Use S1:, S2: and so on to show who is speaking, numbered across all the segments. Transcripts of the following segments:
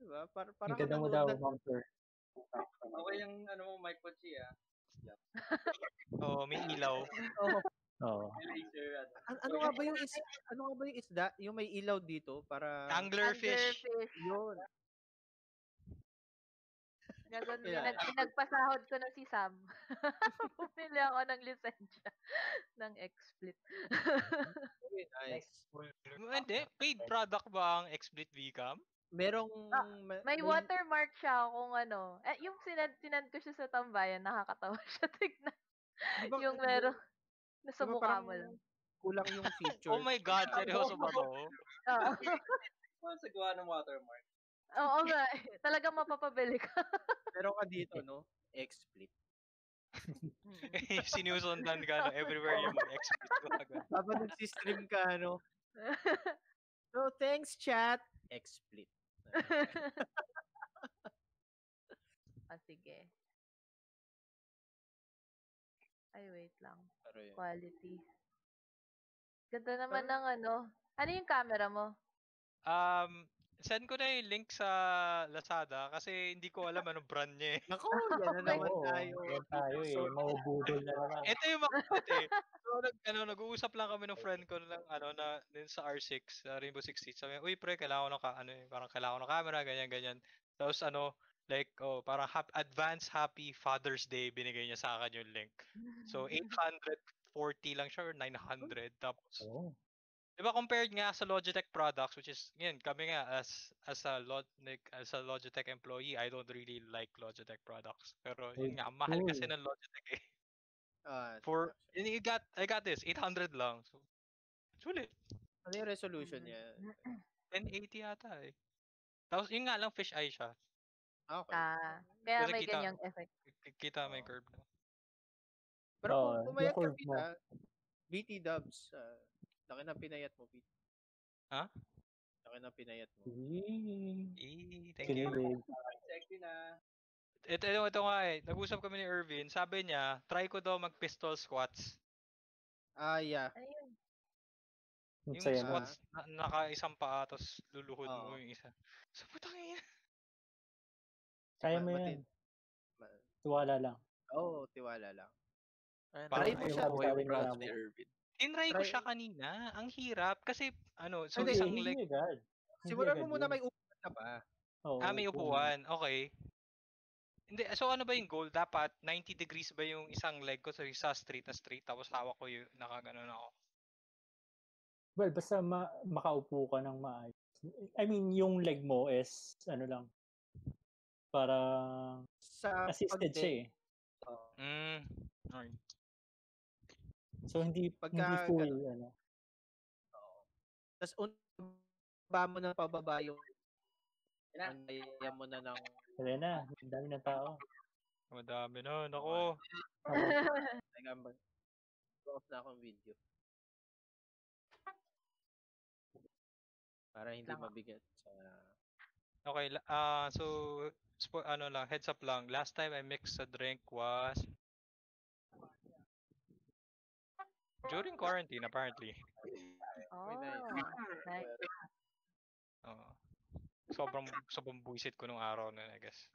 S1: Diba? Para,
S2: Ang
S1: parang
S2: ganda mo daw, Fleur.
S3: Okay yung ano mo, Mike Pochi ah.
S4: Oo, may ilaw.
S1: Oo.
S2: Oo.
S3: May laser ano.
S1: An- ano nga ba yung is ano nga ba yung isda? Yung may ilaw dito para
S4: Anglerfish.
S5: Anglerfish.
S1: yun.
S5: Gagon,
S1: Kaya-
S5: pinag, pinagpasahod ko na si Sam. Bumili ako ng lisensya ng XSplit.
S1: Very nice.
S4: Hindi, paid product ba ang XSplit VCAM?
S1: Merong
S5: Ah,
S1: ma-
S5: May watermark siya kung ano. Eh, yung sinad, sinad ko siya sa tambayan, nakakatawa siya tignan.
S1: Di ba-
S5: yung meron, nasa
S1: di ba
S5: mukha mo lang.
S1: Kulang yung feature.
S4: Oh my God, seryoso ba to?
S5: Oo.
S3: Ano sa gawa ng watermark?
S5: Oo nga. eh. Talagang mapapabili ka.
S1: Meron ka dito, no? XSplit.
S5: Mm.
S4: Sinusundan ka no, everywhere yung gumagana.
S1: Habang nagsistream ka, no? So, thanks, chat. XSplit.
S5: ah, sige. Ay, wait lang.
S1: Pero.
S5: Quality. Ganda naman ng ano. Ano yung camera mo?
S4: Um, send ko na yung link sa Lazada kasi hindi ko alam anong brand niya eh.
S1: Nako, yan na naman tayo.
S2: yan tayo eh. Mabubudol na naman.
S4: Ito yung makulit eh. So, nag, ano, nag-uusap lang kami ng friend ko lang, ano, na, din sa R6, sa Rainbow Six Siege. Sabi niya, uy pre, kailangan ko ng, ka- ano, eh, parang kailangan ko ng camera, ganyan, ganyan. Tapos, ano, like, oh, parang hap- advance happy Father's Day, binigay niya sa akin yung link. So, 840 lang siya or 900. Tapos,
S2: Oo.
S4: Di ba compared nga sa Logitech products which is ngayon kami nga as as a Log like, as a Logitech employee I don't really like Logitech products. Pero yun nga mahal kasi ng Logitech eh.
S1: Ah,
S4: For and you got I got this 800 lang. So sulit.
S1: ano yung resolution niya?
S4: 1080 yata eh. Tapos yun nga lang fish eye siya.
S1: Ah, Okay.
S5: Ah, kaya
S4: Kasi
S5: may
S4: kita-
S5: ganyang effect.
S4: Kita may
S1: Oo.
S4: curve na.
S1: Pero
S2: Oo,
S1: kung pumayat ka, ah, BT dubs, ah, laki na pinayat mo, Pete.
S4: Ha?
S1: Laki na pinayat mo.
S2: Eee.
S4: Eh, thank you.
S3: Sexy na.
S4: Ito, ito, ito nga eh. Nag-usap kami ni Irvin. Sabi niya, try ko daw mag pistol squats.
S1: Ah, yeah.
S5: Yun?
S2: Ang
S4: Yung
S2: saya
S4: squats, na, naka-isang paa, tapos luluhod mo
S1: Oo.
S4: yung isa. So, putang ina.
S2: Kaya mo yan. Tuwala lang.
S1: Oo, tiwala lang.
S4: Parang
S1: Try mo siya.
S2: sabi mo.
S1: ni Irvin.
S4: Tinry ko siya kanina. Ang hirap. Kasi, ano, so
S1: Hindi,
S4: isang leg.
S2: Hindi
S1: Simulan
S2: agad
S1: mo muna may upuan na pa.
S2: Oo,
S4: Ah, may upuan. Okay. Hindi, so ano ba yung goal? Dapat 90 degrees ba yung isang leg ko? So isa straight na straight, tapos hawak ko yung nakaganon ako.
S2: Well, basta ma- makaupo ka ng maayos. I mean, yung leg mo is, ano lang, para
S1: Sa
S2: assisted siya eh.
S1: Oo.
S4: Mm. Okay.
S2: So, hindi,
S1: Pagka
S2: hindi full, ano.
S1: Tapos un ba mo na pababa yung Anaya mo na ng
S2: Wala na, ang dami ng tao.
S4: Madami na. Nako.
S1: Teka, mag off na akong video. Para hindi
S5: Lang.
S1: mabigat sa
S4: Okay. la- Ah, so, spo- ano lang, heads up lang. Last time I mixed a drink was during quarantine apparently.
S5: Oh,
S1: nice.
S4: Oo. sobrang sobrang buisit ko nung araw na, I guess.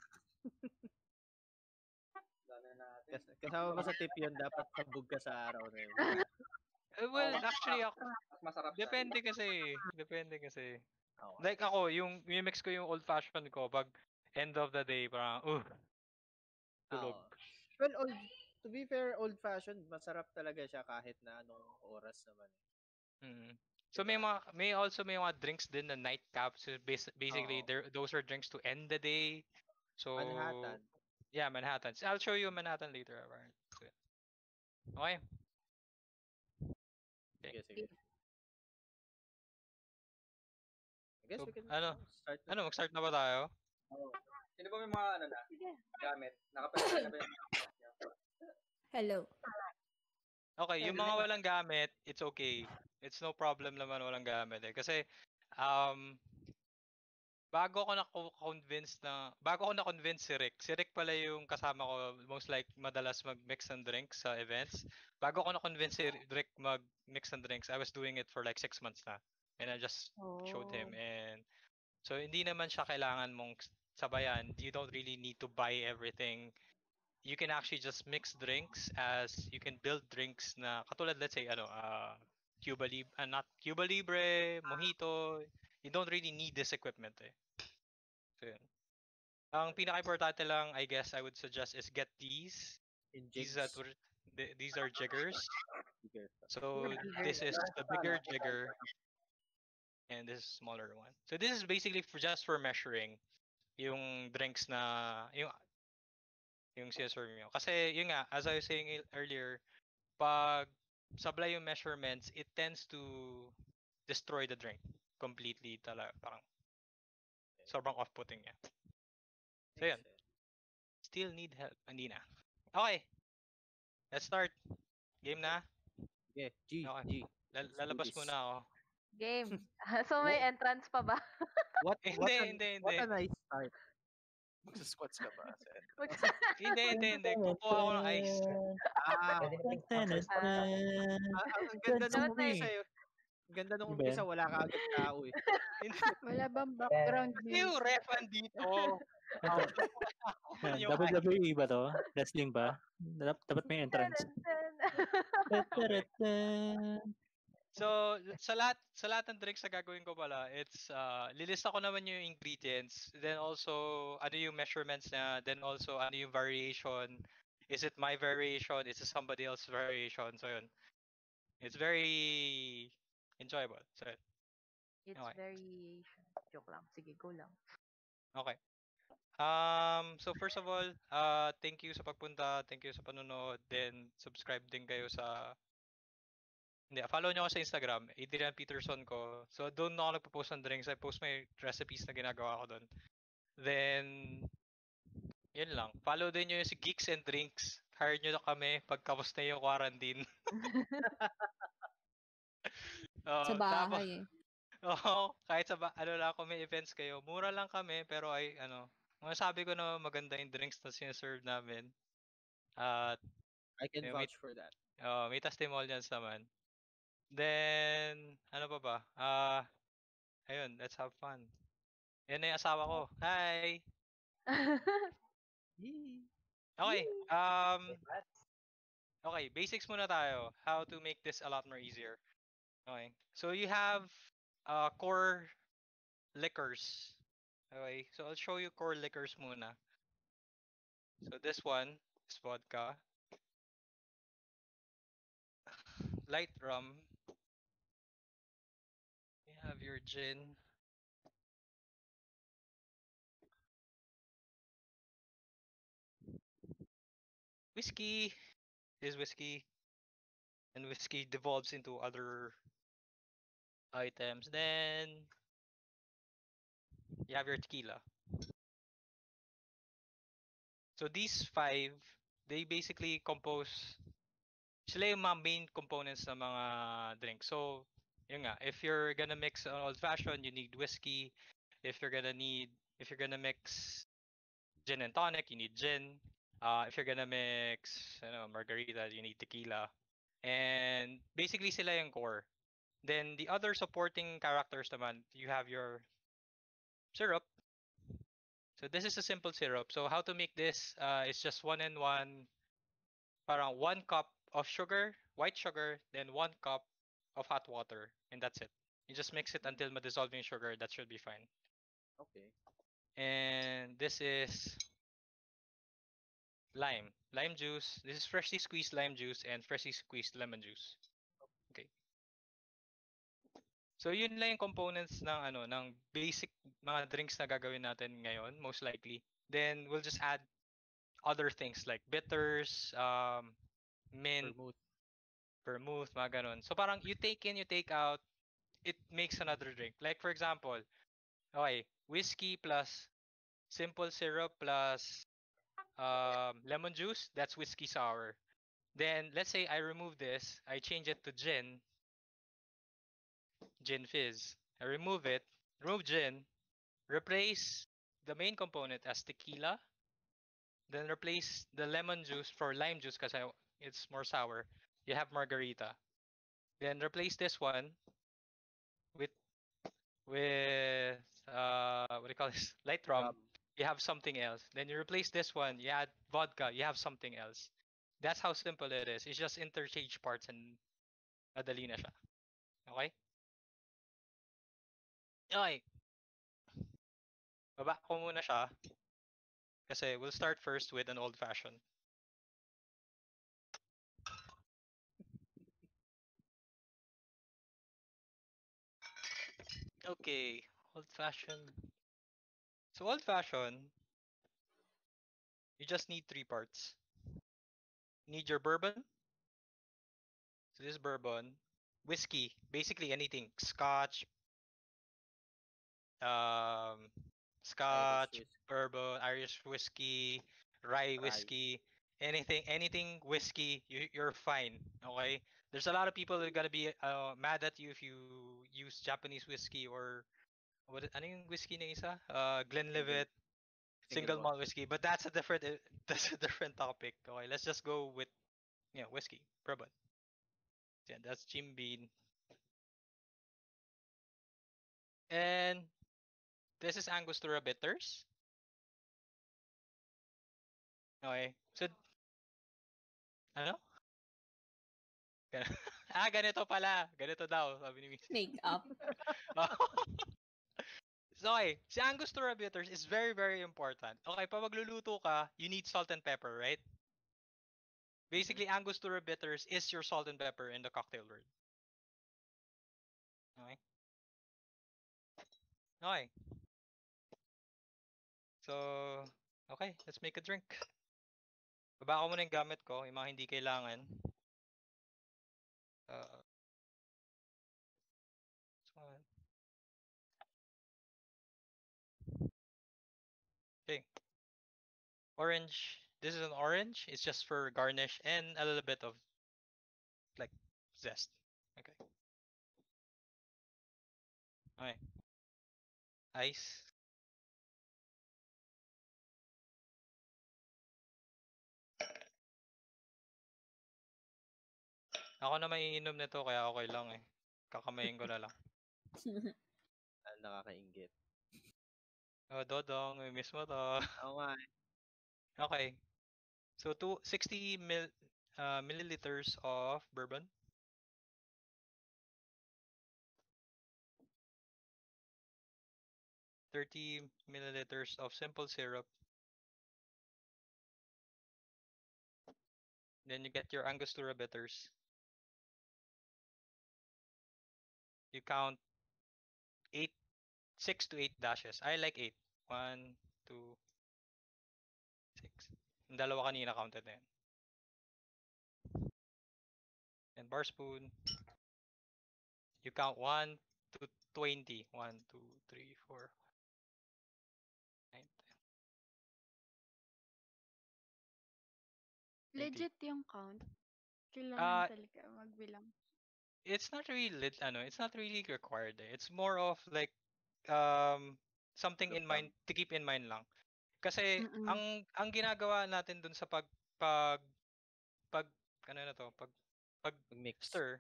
S1: Kas- kasama mo sa tip yun, dapat kabog ka sa araw na yun.
S4: Eh, well, actually ako,
S3: Mas masarap siya.
S4: depende kasi, depende kasi.
S1: Okay.
S4: Like ako, yung mix ko yung old fashioned ko pag end of the day, parang, uh, tulog.
S1: Oo. Well, old, to be fair, old fashioned, masarap talaga siya kahit na anong oras naman.
S4: Mm. So may mga may also may mga drinks din na nightcaps. So bas- basically there those are drinks to end the day. So
S1: Manhattan.
S4: Yeah, Manhattan. So, I'll show you Manhattan later. alright. So, Okay.
S1: Sige, sige. I guess
S4: So,
S1: we can
S4: ano?
S1: start na.
S4: Ano, mag-start na ba tayo?
S3: Sino ba may mga ano na,
S5: Sige.
S3: gamit? Nakapalitan na ba yung
S6: Hello.
S4: Okay, yung mga walang gamit, it's okay. It's no problem naman walang gamit eh. Kasi, um, bago ako na-convince na, bago ako na-convince si Rick, si Rick pala yung kasama ko most like madalas mag-mix and drinks sa events. Bago ako na-convince si Rick mag-mix and drinks, I was doing it for like six months na. And I just showed him
S5: Oh.
S4: and so hindi naman siya kailangan mong sabayan. You don't really need to buy everything. You can actually just mix drinks as you can build drinks na katulad let's say ano uh, Cuba Libre, uh, not Cuba Libre, Mojito. You don't really need this equipment eh. So yun. Ang pinaka-importante lang I guess I would suggest is get these.
S1: In
S4: These
S1: jigs.
S4: that were th- these are jiggers. So this is the bigger jigger and this is smaller one. So this is basically for just for measuring yung drinks na yung yung sinaserve nyo. Kasi yun nga, as I was saying ear- earlier, pag sablay yung measurements, it tends to destroy the drink completely talaga. Parang sobrang off-putting niya. So yun. Still need help. Hindi na. Okay. Let's start. Game na.
S1: Okay, G,
S4: Okay.
S1: G. Do
S4: lalabas muna ako.
S5: Game. so may entrance pa ba?
S1: What,
S4: Hindi,
S1: what, a,
S4: hindi,
S1: what
S4: hindi.
S1: a nice start.
S7: Magsa-squats ka ba?
S4: Hindi, hindi, hindi. Kukuha ako ng ice.
S1: Ah,
S2: tan,
S1: ang, ganda
S5: na-
S1: umpisa eh. Ang ganda nung umpisa,
S2: yan?
S1: wala ka agad tao eh.
S6: Wala bang background music?
S4: yung ref andito.
S2: WWE ba to? Wrestling ba? Dap- Dapat may entrance.
S4: So, sa lahat, sa lahat ng drinks na gagawin ko pala, it's, uh, lilista ko naman yung ingredients, then also, ano yung measurements na, then also, ano yung variation, is it my variation, is it somebody else's variation, so yun. It's very enjoyable, so yun.
S5: It's
S4: Okay.
S5: variation. Joke lang. Sige, go lang.
S4: Okay. Um, so first of all, uh, thank you sa pagpunta, thank you sa panonood, then subscribe din kayo sa hindi, follow nyo ako sa Instagram, Adrian Peterson ko. So doon ako nagpo-post ng drinks, I post my recipes na ginagawa ko doon. Then, yun lang. Follow din nyo yung si Geeks and Drinks. Hire nyo na kami pagkapos na yung quarantine. Oo,
S6: Sa
S4: tapos-
S6: bahay eh.
S4: Oo, kahit sa ba, ano lang kung may events kayo, mura lang kami pero ay ano, masasabi ko na maganda yung drinks na sinaserve namin. At
S1: I can
S4: Yeah,
S1: vouch for that.
S4: uh, may testimonials naman. Then, ano pa ba? Ah, ayun, let's have fun. Yan na yung asawa ko. Hi! Okay, um, okay, basics muna tayo. How to make this a lot more easier. Okay, so you have uh, core liquors. Okay, so I'll show you core liquors muna. So this one is vodka. Light rum. Have your gin. Whiskey is whiskey. And whiskey devolves into other items. Then you have your tequila. So these five, they basically compose sila yung mga main components ng mga drinks. So, yun nga, if you're gonna mix an old fashioned, you need whiskey. If you're gonna need, if you're gonna mix gin and tonic, you need gin. Uh, if you're gonna mix, you know, margarita, you need tequila. And basically sila yung core. Then the other supporting characters naman, you have your syrup. So this is a simple syrup. So how to make this? Uh, it's just one and one, parang one cup of sugar, white sugar, then one cup of hot water, and that's it. You just mix it until ma-dissolve yung sugar. That should be fine.
S1: Okay.
S4: And this is lime, lime juice. This is freshly squeezed lime juice and freshly squeezed lemon juice. Okay. So yun lang yung components ng ano ng basic mga drinks na gagawin natin ngayon most likely. Then we'll just add other things like bitters, um, mint,
S1: Vermouth.
S4: Vermouth, mga ganun. So parang you take in, you take out, it makes another drink. Like for example, okay, whiskey plus simple syrup plus um, lemon juice, that's whiskey sour. Then let's say I remove this, I change it to gin, gin fizz. I remove it, remove gin, replace the main component as tequila. Then replace the lemon juice for lime juice because it's more sour. You have margarita. Then replace this one with with uh what do you call this? Light rum.
S1: Um,
S4: You have something else. Then you replace this one. You add vodka. You have something else. That's how simple it is. It's just interchange parts and madali na siya. Okay? Okay. Baba ko muna siya. Kasi we'll start first with an old fashioned. Okay, old fashioned. So old fashioned, you just need three parts. You need your bourbon. So this is bourbon, whiskey, basically anything, scotch, um, scotch,
S1: whiskey.
S4: bourbon, Irish whiskey, rye
S1: Rye.
S4: whiskey, anything, anything whiskey, you, you're fine. Okay. There's a lot of people that are gonna be uh, mad at you if you use Japanese whiskey or what? Ano yung whiskey na isa? Uh, Glenlivet, single malt whiskey. But that's a different uh, that's a different topic. Okay, let's just go with yeah whiskey, bourbon. Yeah, that's Jim Bean. And this is Angostura bitters. Okay, so ano? Ah, ganito pala. Ganito daw, sabi ni Miss.
S6: Make up.
S4: so, okay, si Angostura bitters is very, very important. Okay, pag magluluto ka, you need salt and pepper, right? Basically, Angostura bitters is your salt and pepper in the cocktail world. Okay? Okay. So, okay, let's make a drink. Baba ko muna yung gamit ko, yung mga hindi kailangan. Uh. Okay. Orange. This is an orange. It's just for garnish and a little bit of like zest. Okay. Okay. Ice. Ako na maiinom nito kaya okay lang eh. Kakamayin ko na lang.
S1: ah, nakakaingit.
S4: Oh, Dodong, may miss mo to.
S1: Oo nga. eh.
S4: Okay. So, two, 60 mil, uh, milliliters of bourbon. Thirty milliliters of simple syrup. Then you get your Angostura bitters. You count eight, six to eight dashes. I like eight. One, two, six. Yung dalawa kanina counted na yun. And bar spoon. You count 1 to 20. 1, 2, 3, 4, 9, 10.
S8: Legit yung count. Kailangan
S4: Ah,
S8: talaga magbilang.
S4: It's not really lit, ano, it's not really required eh. It's more of like um something in mind to keep in mind lang. Kasi
S8: Mm-mm.
S4: ang ang ginagawa natin dun sa pag pag pag ano na to, pag
S1: Mag-mix.
S4: stir,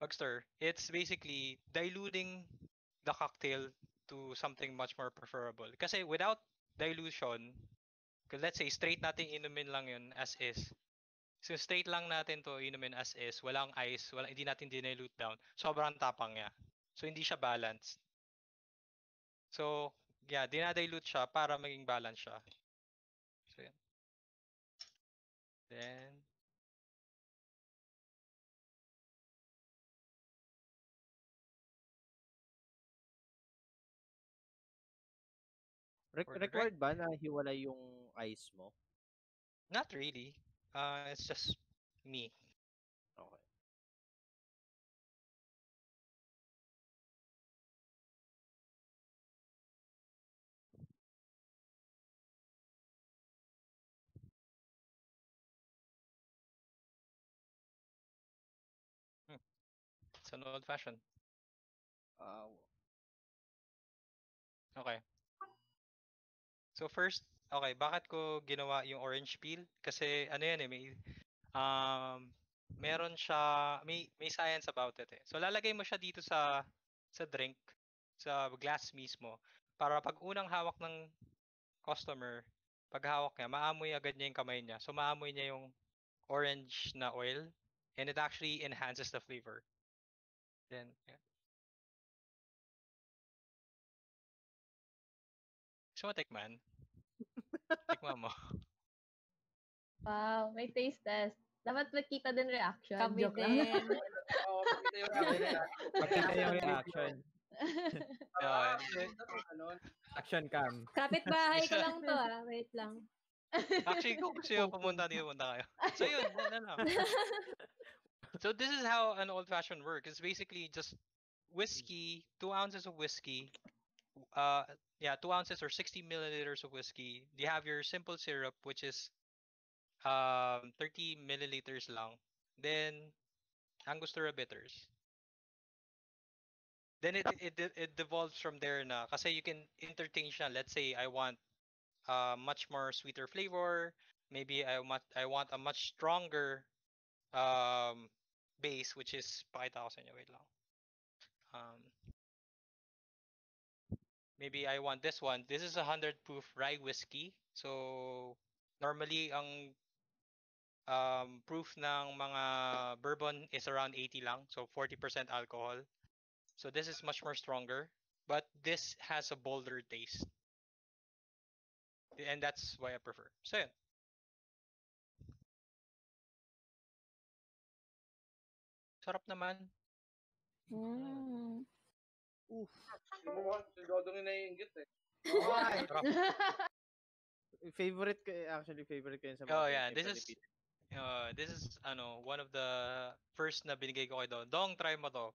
S4: pag stir, it's basically diluting the cocktail to something much more preferable. Kasi without dilution, let's say straight natin inumin lang yun as is. So straight lang natin to inumin as is, walang ice, wala hindi natin dinilute down. Sobrang tapang niya. So hindi siya balanced. So, yeah, dinadilute siya para maging balance siya. So, yan. Then,
S1: Re- required ba na hiwalay yung ice mo?
S4: not really. Uh, it's just me.
S1: Okay.
S4: It's an old fashioned.
S1: Ah,
S4: Okay. So first, okay, bakit ko ginawa yung orange peel? Kasi ano yan eh, may um meron siya may may science about it eh. So lalagay mo siya dito sa sa drink, sa glass mismo para pag unang hawak ng customer, pag hawak niya, maamoy agad niya yung kamay niya. So maamoy niya yung orange na oil and it actually enhances the flavor. Then, yeah. Gusto mo tikman? Tikman mo.
S9: Wow, may taste test. Dapat magkita din reaction.
S6: Kami
S9: Joke lang.
S6: din.
S3: Oo, makita yung sabi nila.
S1: Yung reaction.
S4: Yeah,
S1: Action cam.
S6: Kapit-bahay ko lang to ah. Wait lang.
S4: Actually, kung gusto nyo pumunta dito, punta kayo. So yun, yun na lang. So this is how an old fashioned works. It's basically just whiskey, two ounces of whiskey, uh, yeah, two ounces or 60 milliliters of whiskey. You have your simple syrup, which is um 30 milliliters lang. Then Angostura bitters. Then it it de- it devolves from there na kasi you can interchange na. Let's say I want uh much more sweeter flavor. Maybe I want I want a much stronger um base which is pakita ko sa inyo wait lang. Um maybe I want this one. This is a 100 proof rye whiskey. So normally ang um proof ng mga bourbon is around 80 lang. So 40% alcohol. So this is much more stronger, but this has a bolder taste. And that's why I prefer. So yun. Sarap naman.
S9: Mm.
S3: Hindi mo mukhang si Dodong yung naiingit eh.
S1: Favorite ko, eh, actually favorite ko yun sa
S4: Oh
S1: mga
S4: yeah, this
S1: Pepper
S4: is uh, this is ano one of the first na binigay ko kay Don. Dong, try mo to.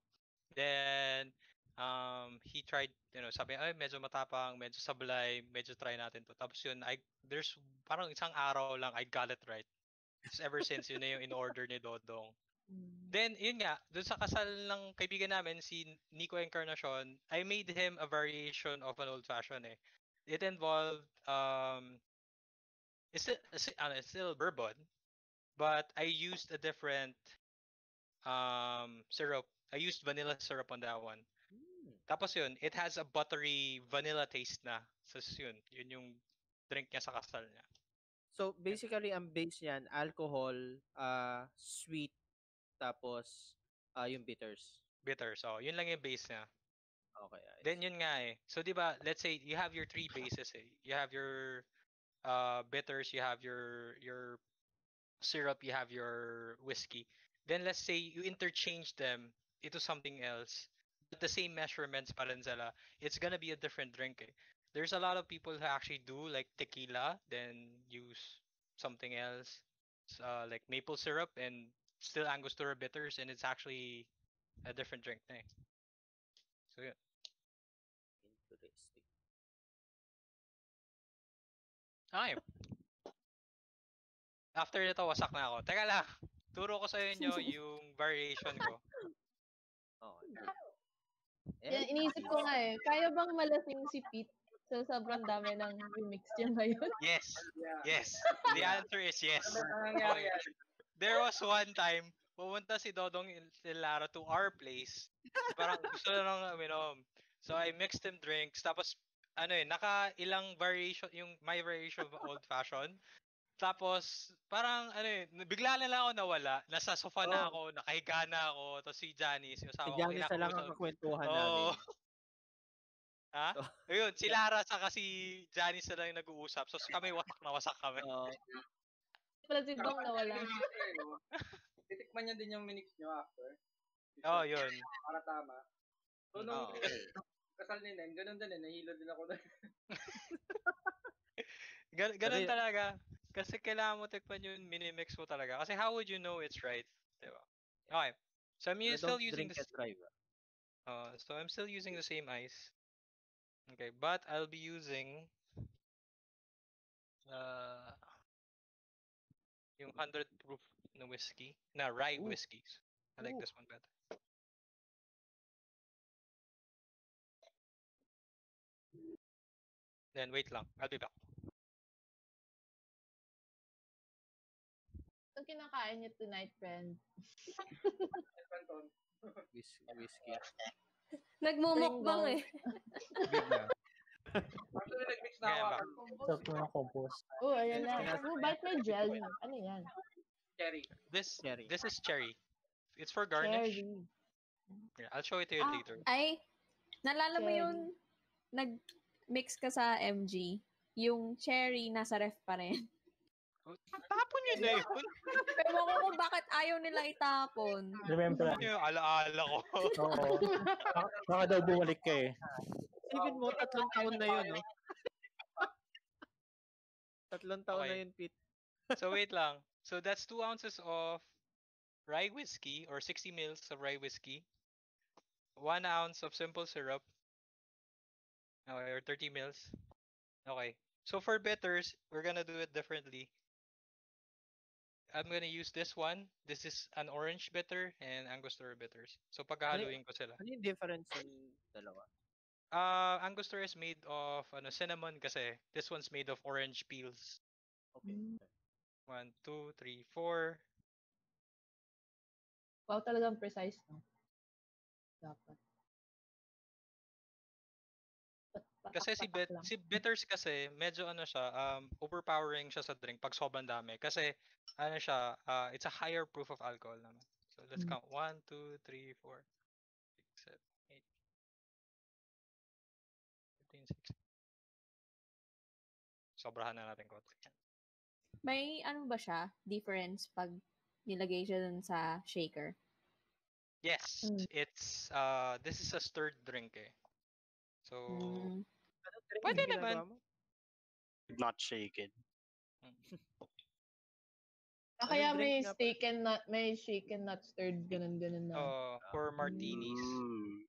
S4: Then um he tried, you know, sabi ay medyo matapang, medyo sablay, medyo try natin to. Tapos yun, I there's parang isang araw lang I got it right. Just ever since yun na yung in order ni Dodong. Then, yun nga, dun sa kasal ng kaibigan namin, si Nico Encarnacion, I made him a variation of an old fashioned eh. It involved, um, it's still, it's, ano, it's still bourbon, but I used a different um, syrup. I used vanilla syrup on that one. Tapos yun, it has a buttery vanilla taste na. So yun, yun yung drink niya sa kasal niya.
S1: So basically ang base niyan alcohol, uh, sweet tapos uh, yung bitters.
S4: Bitter. So, yun lang yung base niya.
S1: Okay. I
S4: Then yun nga eh. So 'di ba, let's say you have your three bases eh. You have your uh bitters, you have your your syrup, you have your whiskey. Then let's say you interchange them into something else. But the same measurements pa rin sila. It's gonna be a different drink eh. There's a lot of people who actually do like tequila, then use something else. Uh, like maple syrup and still Angostura bitters and it's actually a different drink na eh. So yun.
S1: Interesting.
S4: Okay. After nito, wasak na ako. Teka lang. Turo ko sa inyo yung variation ko.
S1: Okay.
S9: Yan, iniisip ko nga eh, kaya bang malasing si Pete sa sobrang dami ng remix niya ngayon?
S4: Yes.
S3: Yeah.
S4: Yes. The answer is yes.
S3: Ano ba nangyari
S4: Okay.
S3: yan?
S4: There was one time, pumunta si Dodong Lara to our place. Parang gusto na nang uminom. So I mixed him drinks. Tapos, ano eh, naka ilang variation, yung my variation of old fashion. Tapos, parang, ano eh, bigla na lang ako nawala. Nasa sofa na
S1: Oh.
S4: ako, nakahiga na ako. Tapos si Janice, yung
S1: Si
S4: asawa ko,
S1: Janice na lang ang kakwentuhan
S4: Oo.
S1: namin.
S4: Ha?
S1: So,
S4: Ayun, si Lara saka si Janice na lang yung nag-uusap. So kami wasak na wasak kami.
S1: Oo.
S9: Pala si Dong nawala.
S3: Titikman niya din yung minix niyo after.
S4: Oh, yun.
S3: Para tama. So, nung
S1: Oo.
S3: kasal ni Neng, ganun din eh. Nahilo din ako doon.
S4: Gan ganun
S1: Kasi-
S4: talaga. Kasi kailangan mo tikman yung minimix mo talaga. Kasi how would you know it's right? Diba? Okay. So I'm
S1: So,
S4: u- still
S1: don't
S4: using
S1: drive. ah.
S4: Uh, so I'm still using the same ice. Okay, but I'll be using uh yung 100 proof na whiskey, na rye
S1: Ooh.
S4: whiskeys. I like
S1: Ooh.
S4: this one better. Then wait lang. I'll be back.
S9: Anong kinakain niyo tonight, friend?
S1: Whis- whiskey.
S6: Nagmumukbang eh.
S1: Bigla.
S3: Actually, nag-mix na ako.
S2: Sarap mo ng compost.
S9: Oh, ayan na. Oh, bakit may gel? Ano yan?
S3: Cherry.
S4: This
S1: Cherry.
S4: this is cherry. It's for garnish.
S9: Cherry.
S4: Yeah, I'll show it to you
S6: Ah,
S4: later.
S6: Ay, nalala mo
S9: Cherry.
S6: yung nag-mix ka sa MG, yung cherry nasa ref pa rin.
S4: Tapon yun na yun.
S6: Pero ko kung bakit ayaw nila itapon.
S2: Remember,
S4: yung alaala ko.
S2: oo. Baka daw bumalik ka eh.
S1: Isipin mo, tatlong taon na yun, no? tatlong taon na
S4: Okay.
S1: yun, Pete.
S4: so wait lang. So that's 2 ounces of rye whiskey or 60 mils of rye whiskey. 1 ounce of simple syrup. Okay, or 30 mils. Okay. So for bitters, we're gonna do it differently. I'm gonna use this one. This is an orange bitter and Angostura bitters. So paghahaluin ko sila.
S1: Ano yung difference ng dalawa?
S4: Uh, Angostura is made of ano, cinnamon kasi. This one's made of orange peels.
S1: Okay.
S4: One, two, three, four.
S9: Wow, talagang precise, no? Dapat. Pat-
S4: Kasi si, bit, si bitters kasi medyo ano siya, um, overpowering siya sa drink pag sobrang dami. Kasi ano siya, uh, it's a higher proof of alcohol naman. So let's
S9: Mm.
S4: count. 1, 2, 3, 4, Sobrahan na natin konti.
S6: May ano ba siya, difference pag nilagay siya dun sa shaker?
S4: Yes,
S9: Mm.
S4: it's, uh, this is a stirred drink eh. So,
S6: Mm.
S4: Pwede naman.
S1: mo?
S7: Not shaken.
S9: Ah, kaya may steak and not, may shaken not stirred, ganun ganun na.
S4: uh, for martinis.
S7: Mm.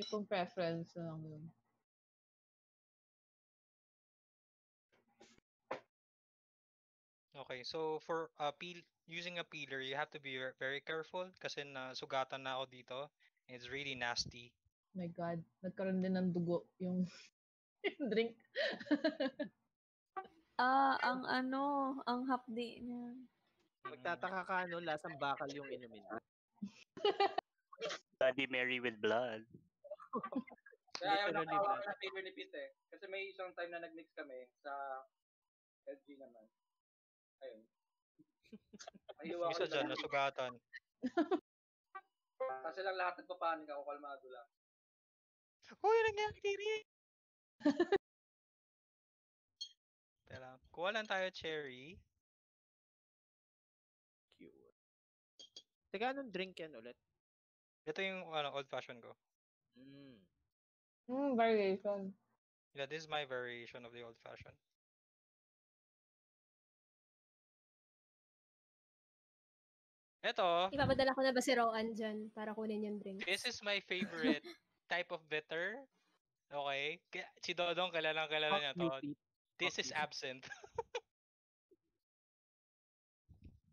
S9: Itong preference na lang yun.
S4: Okay, so for uh, peel using a peeler, you have to be ver- very careful kasi na sugatan na ako dito. It's really nasty.
S9: My God, nagkaroon din ng dugo yung, yung drink.
S6: Ah, ang ano, ang hapdi niya.
S1: Magtataka ka, no? Lasang bakal yung inumin.
S7: Bloody Mary with blood.
S3: Kaya ayaw
S1: Literally,
S3: nakawa
S1: blood.
S3: na flavor ni Pete eh. Kasi may isang time na nag-mix kami sa LG naman. Ayun. Mahiwa
S4: Isa
S3: ko
S4: dyan, nasugatan.
S3: Kasi lang lahat nagpapanik ako, kalmado lang.
S4: Uy, nangyari! Teka, kuha lang tayo cherry.
S1: Cute. Teka, anong drink yan ulit?
S4: Ito yung ano, old fashion ko.
S1: Mm.
S9: Hmm, variation.
S4: Yeah, this is my variation of the old fashion. Ito,
S6: Ipapadala ko na ba si Rowan dyan para kunin yung drink?
S4: this is my favorite type of bitter. Okay? Si Dodong, kilalang kilala niya to. This is
S1: you.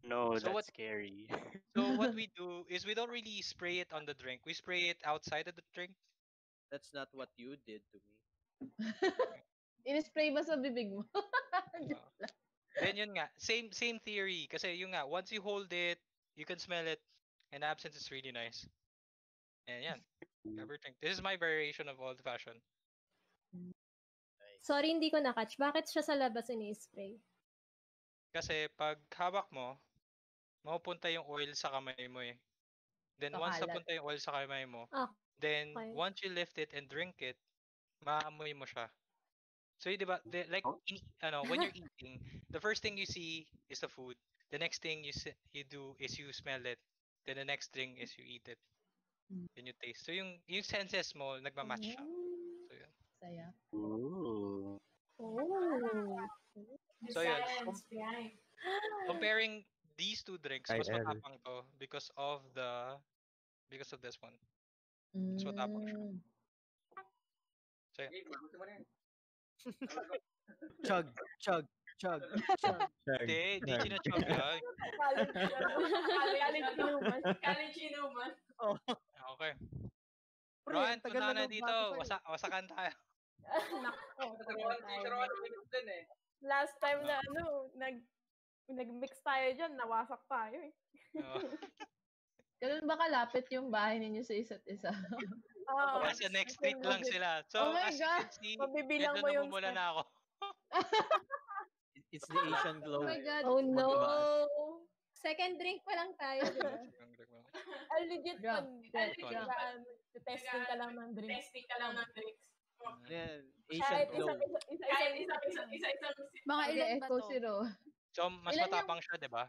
S7: No,
S4: So
S7: that's
S4: what-
S7: scary.
S4: So what we do is we don't really spray it on the drink. We spray it outside of the drink.
S1: That's not what you did to me.
S9: In-spray ba sa bibig mo?
S4: Uh, then yun nga, same same theory. Kasi yun nga, once you hold it, you can smell it, and absinthe is really nice. And yan, ever drink. This is my variation of old fashion.
S6: Sorry, hindi ko na-catch. Bakit siya sa labas ini-spray?
S4: Kasi pag hawak mo, mapupunta yung oil sa kamay mo eh. Then once
S9: Kakalat.
S4: napunta yung oil sa kamay mo,
S6: Ah,
S4: then
S6: okay.
S4: once you lift it and drink it, maamoy mo siya. So, y- di ba, the- like, in, ano, when you're eating, the first thing you see is the food. The next thing you si- you do is you smell it. Then the next thing is you eat it.
S9: Mm.
S4: Then you taste. So, yung, yung senses mo, nagmamatch siya.
S6: Mm.
S4: So, yun.
S9: Saya.
S7: Ooh.
S6: Oh.
S4: So, yun. Com- comparing these two drinks, mas matapang to because of the, because of this one. Mas matapang siya.
S9: Mm.
S4: So,
S3: yeah.
S1: chug, chug, chug, chug.
S4: Hindi, hindi chinachug yan.
S9: Kaling inuman.
S6: Kaling.
S4: Okay. Roan, tuna na dito. Wasa, wasakan tayo.
S10: Nako. Last time na ano, nag kung nag-mix tayo dyan, nawasak tayo eh.
S4: Oh.
S9: Ganun ba kalapit yung bahay ninyo sa isa't isa?
S10: Oo.
S4: Oh, Kasi next street lang sila. So,
S9: oh my
S4: as
S9: God.
S4: you can see, ito
S10: na
S4: na ako.
S1: It's the Asian glow.
S9: Oh my God.
S6: Oh no. Second drink pa lang tayo.
S10: I'll legit pag testing ka lang ng drinks. Testing ka lang ng drinks.
S1: Yan. Asian glow.
S10: Kahit isa-isa.
S8: Mga ilan ba to?
S9: Echo zero.
S4: So, mas
S9: Ilan yung-
S4: matapang siya, di ba?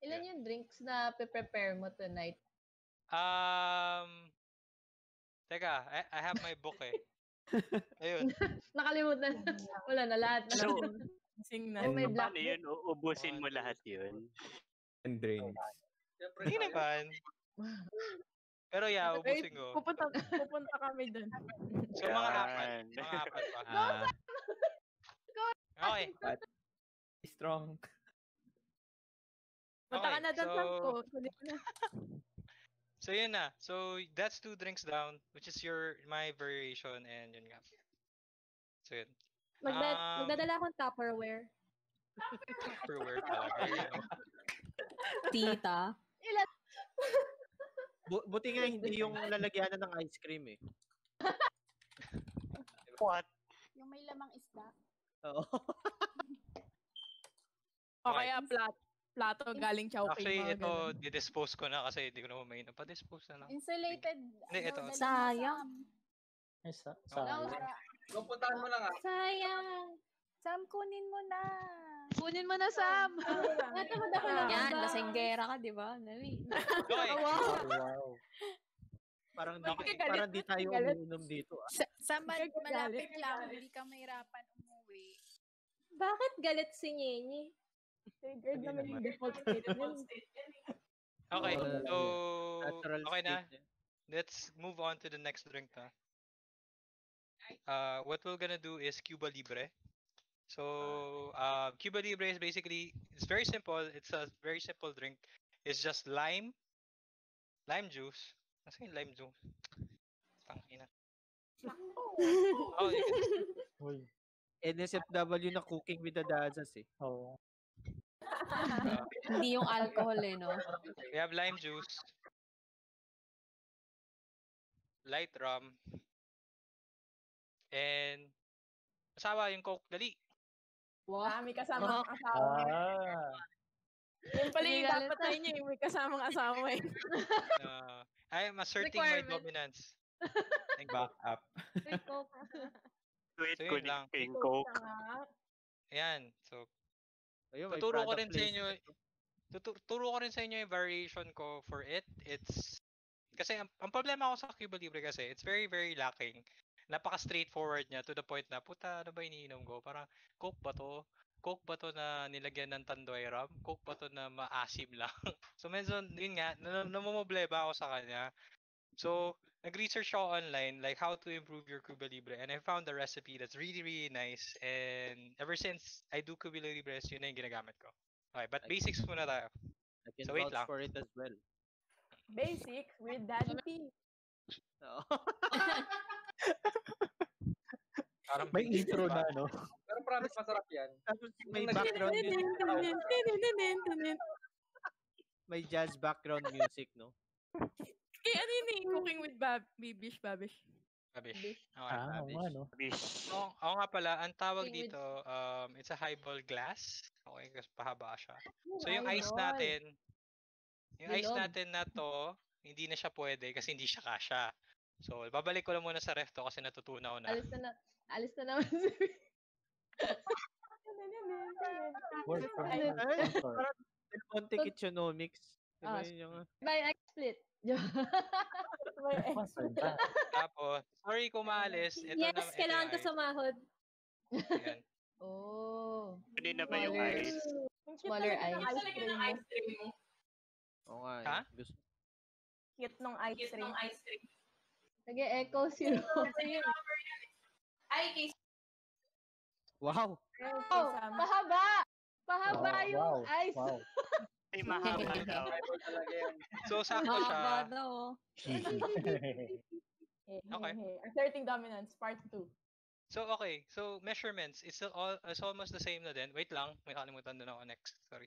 S9: Ilan yung drinks na pe-prepare mo tonight?
S4: Um, teka, I, I have my book eh. Ayun.
S9: Nakalimutan. Wala na lahat. na
S7: So,
S10: Sing na.
S9: Oh, may
S7: paano
S9: black book.
S7: yun? U- Ubusin mo lahat yun?
S11: And drinks.
S4: Hindi naman. Pero yeah, ubusin ko.
S10: Pupunta, pupunta kami dun.
S4: So, mga apat. Mga apat pa.
S11: Ah,
S4: Okay.
S11: strong.
S10: Punta ka
S4: Okay,
S10: na dun,
S4: so-
S10: ko.
S4: So, yun na. So, that's two drinks down, which is your, my variation, and yun nga. So, yun.
S6: Magda-
S4: Um,
S6: magdadala akong Tupperware.
S4: Tupperware talaga.
S6: Tita.
S1: Bu- buti nga hindi yung lalagyanan ng ice cream eh.
S7: What?
S8: Yung may lamang isda.
S1: Oo.
S10: O kaya plat, plato galing Chowking.
S4: Actually,
S10: mga
S4: ito,
S10: ganun.
S4: didispose ko na kasi hindi ko na mainom. Pa-dispose na lang.
S8: Insulated.
S4: Hindi,
S8: ano,
S4: ito.
S6: Sayang.
S2: Sa,
S4: Oo.
S2: sa,
S3: Go, puntahan mo na nga.
S6: Sayang.
S8: Sam, kunin mo na.
S9: Kunin mo na, Sam!
S6: Natamad ako lang. Yan, lasenggera ka, di ba? Nari.
S4: Okay.
S2: oh, wow.
S1: Parang di,
S10: Okay, galit.
S1: parang di tayo
S10: Galit.
S1: umiinom dito. Ah.
S8: Sa,
S10: Galit.
S8: malapit lang, hindi ka mahirapan umuwi.
S6: Bakit galit si Nyenye?
S10: Triggered naman yung default state.
S4: Okay, so,
S1: Natural
S4: okay na. Let's move on to the next drink na. Uh, what we're gonna do is Cuba Libre. So, uh, Cuba Libre is basically, it's very simple. It's a very simple drink. It's just lime, lime juice. Nasa yung lime juice? Tangina. Oh, you can-
S2: Uy.
S1: NSFW na cooking with the dadas eh.
S2: Oo.
S6: Hindi yung alcohol eh, no?
S4: we have lime juice, light rum, and asawa yung coke. Dali.
S10: Ah, may kasamang asawa.
S2: Ah.
S10: Yun pala yung dapat
S9: na.
S10: sa inyo, yung may kasamang asawa eh.
S4: Uh, I am asserting my dominance. Thank you.
S11: Back up.
S7: Wait,
S4: So,
S7: kunin ko yung coke.
S4: Ayan. So,
S1: Ayun,
S4: tuturo ko rin sa inyo,
S1: placement.
S4: tutu- turo ko rin sa inyo yung variation ko for it. It's, kasi ang, ang problema ko sa Cuba Libre kasi, it's very, very lacking. Napaka straightforward niya to the point na, puta, ano ba iniinom ko? Parang, Coke ba to? Coke ba to na nilagyan ng tandoy rum? Coke ba to na maasim lang? so medyo, yun nga, nam- namomoblema ako sa kanya. So, nag-research ako online, like how to improve your Cuba Libre. And I found a recipe that's really, really nice. And ever since I do Cuba Libre, yun na yung ginagamit ko. Okay, but
S1: Like-
S4: basics muna tayo.
S1: I can
S4: So, wait
S1: vouch
S4: lang.
S1: for it as well.
S10: Basic with Daddy P.
S1: Oo.
S4: Parang
S2: May
S4: basic
S2: intro
S4: ba?
S2: na, no?
S3: Pero promise masarap yan.
S1: Tapos may
S3: Yung nag-
S1: background music. May jazz background music, no?
S10: Cooking with Bab Bibish Babish.
S4: Babish. Okay.
S2: Ah, oo nga, no?
S7: Bish.
S4: Oo, oo nga pala, ang tawag
S9: Cooking with-
S4: dito, um, it's a highball glass. Okay, kasi pahaba siya. So yung ice natin, yung ice natin na to, hindi na siya pwede kasi hindi siya kasha. So, babalik ko lang muna sa ref to kasi natutunan ko na.
S9: Alis na na. Alis na naman si
S2: Word from
S1: parang
S9: So-
S1: Kitchenomics. Diba
S9: Ah,
S1: yun yung...
S9: By ice split.
S2: May effort.
S4: Tapos, sorry kumalis. Ito
S6: yes,
S4: na,
S6: kailangan ko sumahod.
S9: Oh.
S7: Pwede na ba yung ice?
S9: Smaller ice.
S10: Ang talaga ng ice cream mo.
S1: Oo nga. Eh. Ha? Gusto.
S10: Cute nung ice cream.
S9: Cute nung ice cream. Nag-e-echo si Robert.
S1: Ay, kay Wow!
S9: Oh, pahaba! Pahaba
S2: wow,
S9: yung
S2: wow,
S9: ice.
S2: Wow.
S7: Ay, mahaba daw.
S3: Talaga yan.
S4: So, sakto siya.
S6: Mahaba daw. oh.
S10: Eh,
S4: Okay.
S10: Asserting dominance, part 2.
S4: So, okay. So, measurements. It's, a- all, it's almost the same na din. Wait lang. May kalimutan din ako next. Sorry.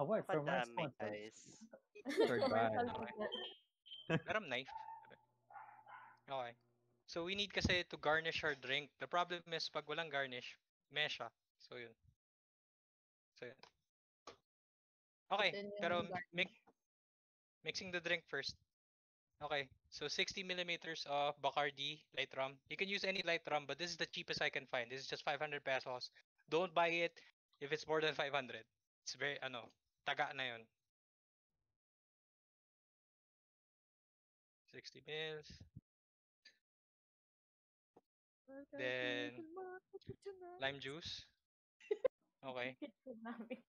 S2: Award from
S7: guys.
S11: Third bad.
S4: Meron knife. Okay. So, we need kasi to garnish our drink. The problem is, pag walang garnish, mesha. So, yun. So, yun. Okay. Pero, mix, mixing the drink first. Okay. So, 60 millimeters of Bacardi light rum. You can use any light rum, but this is the cheapest I can find. This is just 500 pesos. Don't buy it if it's more than 500. It's very, ano, taga na yun. 60 mils. Then, lime juice. Okay.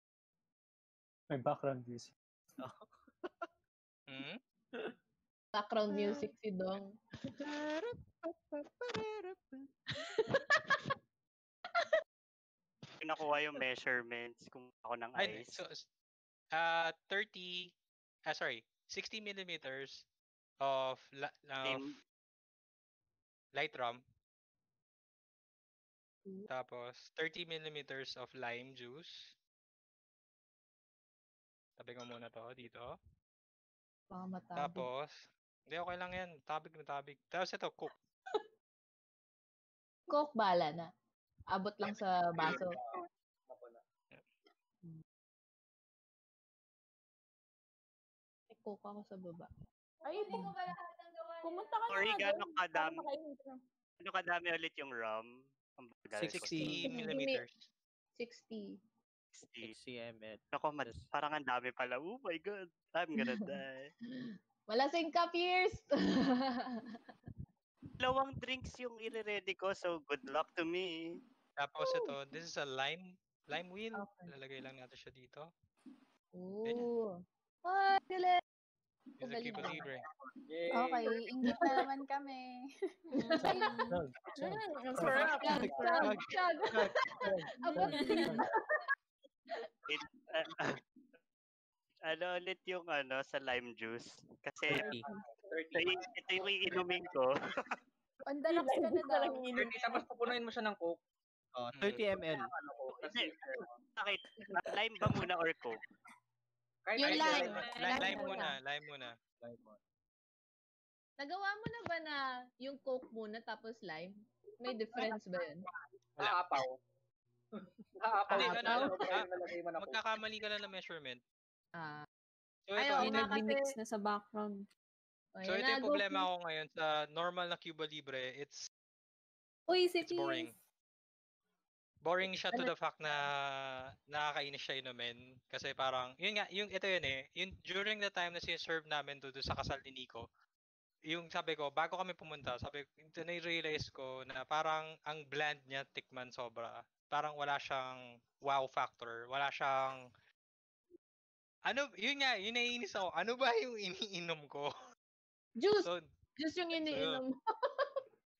S2: May background music.
S4: hmm
S9: Background music si Dong.
S7: Kung nakuha yung measurements, kung ako ng
S4: Ay,
S7: ice.
S4: so, uh, 30, ah, sorry, 60 millimeters of, la- of
S7: Lim-
S4: light rum. Tapos, 30 millimeters of lime juice. Tabi ko muna to dito.
S9: Baka matabi.
S4: Tapos, hindi, okay lang yan. Tabig na tabig. Tapos ito, cook.
S9: Coke, bala na. Abot lang sa baso. May Coke ako sa baba.
S10: Ay, pum- pumunta ka
S7: Sorry,
S10: na nga
S7: gaano
S10: doon.
S7: kadami,
S10: ka.
S7: ano kadami ulit yung rum? Ang bagal ko.
S4: 60 millimeters.
S9: 60.
S7: 60.
S1: 60 ml.
S7: Ako, mad- parang ang dami pala. Oh my God, I'm gonna die.
S9: Malasing ka, Pierce!
S7: Dalawang drinks yung i-ready ko, so good luck to me.
S4: Tapos ito, this is a lime lime wheel.
S9: Okay.
S4: Lalagay lang natin siya dito.
S9: Ooh. Ay, galing!
S4: Is a Cuba. Libre.
S8: Okay, inggit na naman kami.
S2: Chug, chug,
S10: ang sarap.
S9: Chug, chug, chug. Abot din.
S7: It, ah, ano ulit yung ano sa lime juice? Kasi
S1: 30.
S7: ito, y- ito yung iinumin ko.
S8: Rocks ka na daw.
S3: 30, tapos pupunuin mo siya ng coke.
S1: Oh,
S4: Mm.
S1: 30 ml.
S7: Hindi. Bakit? Lime ba muna or coke?
S3: Kahit
S9: Yung lime.
S3: lime.
S4: Lime,
S9: Lime
S4: muna,
S9: muna.
S4: lime muna.
S9: Nagawa mo na ba na yung Coke muna tapos lime? May difference ba yun?
S3: Nakaapaw. Nakaapaw.
S4: Hindi, ano, ano, ah. Magkakamali ka lang ng measurement.
S9: Ah.
S4: So ito,
S6: May
S9: nga
S6: nag-mix na sa background.
S9: Oh,
S4: so ito yung problema ko ngayon sa normal na Cuba Libre. It's
S6: Uy, si
S4: it's boring. Boring siya to
S9: Ano?
S4: the fact na nakakainis siya inumin. Kasi parang, yun nga, yung ito yun eh. Yung, during the time na siserve namin to, to sa kasal ni Nico, yung sabi ko, bago kami pumunta, sabi ko, ito na-realize ko na parang ang bland niya tikman sobra. Parang wala siyang wow factor. Wala siyang ano, yun nga, yun naiinis ako. Ano ba yung iniinom ko?
S9: Juice!
S4: So,
S9: Juice yung iniinom mo.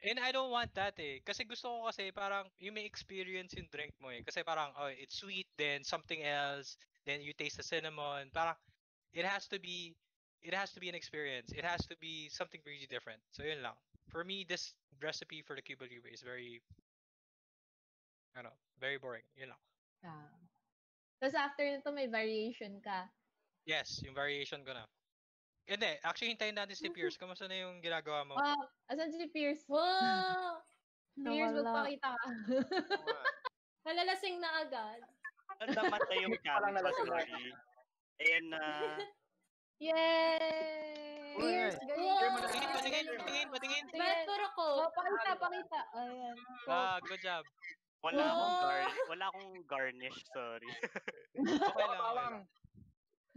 S4: And I don't want that eh. Kasi gusto ko kasi parang you may experience yung drink mo eh. Kasi parang, oh, it's sweet, then something else, then you taste the cinnamon. Parang, it has to be, it has to be an experience. It has to be something really different. So yun lang. For me, this recipe for the Cuba Libre is very, ano, very boring. Yun lang.
S9: Ah. Tapos after nito may variation ka.
S4: Yes, yung variation ko na. Hindi, actually hintayin natin si Pierce. Kamusta na yung ginagawa mo?
S9: Ah, asan si Pierce?
S6: Wow!
S9: Pierce,
S6: Nawala.
S9: magpakita ka.
S6: Nalalasing na agad.
S7: Ano namatay yung
S3: Parang
S7: camera,
S3: nalasing na.
S7: sorry.
S9: Yay!
S8: Galing.
S6: Wow!
S4: Patingin, patingin, patingin, patingin.
S6: Puro ko?
S9: Pakita, pakita. Ayan.
S4: Ah, good job.
S7: Wala akong
S6: Wow.
S7: gar wala akong garnish, sorry.
S4: Okay lang.
S3: Bawang.
S4: lang.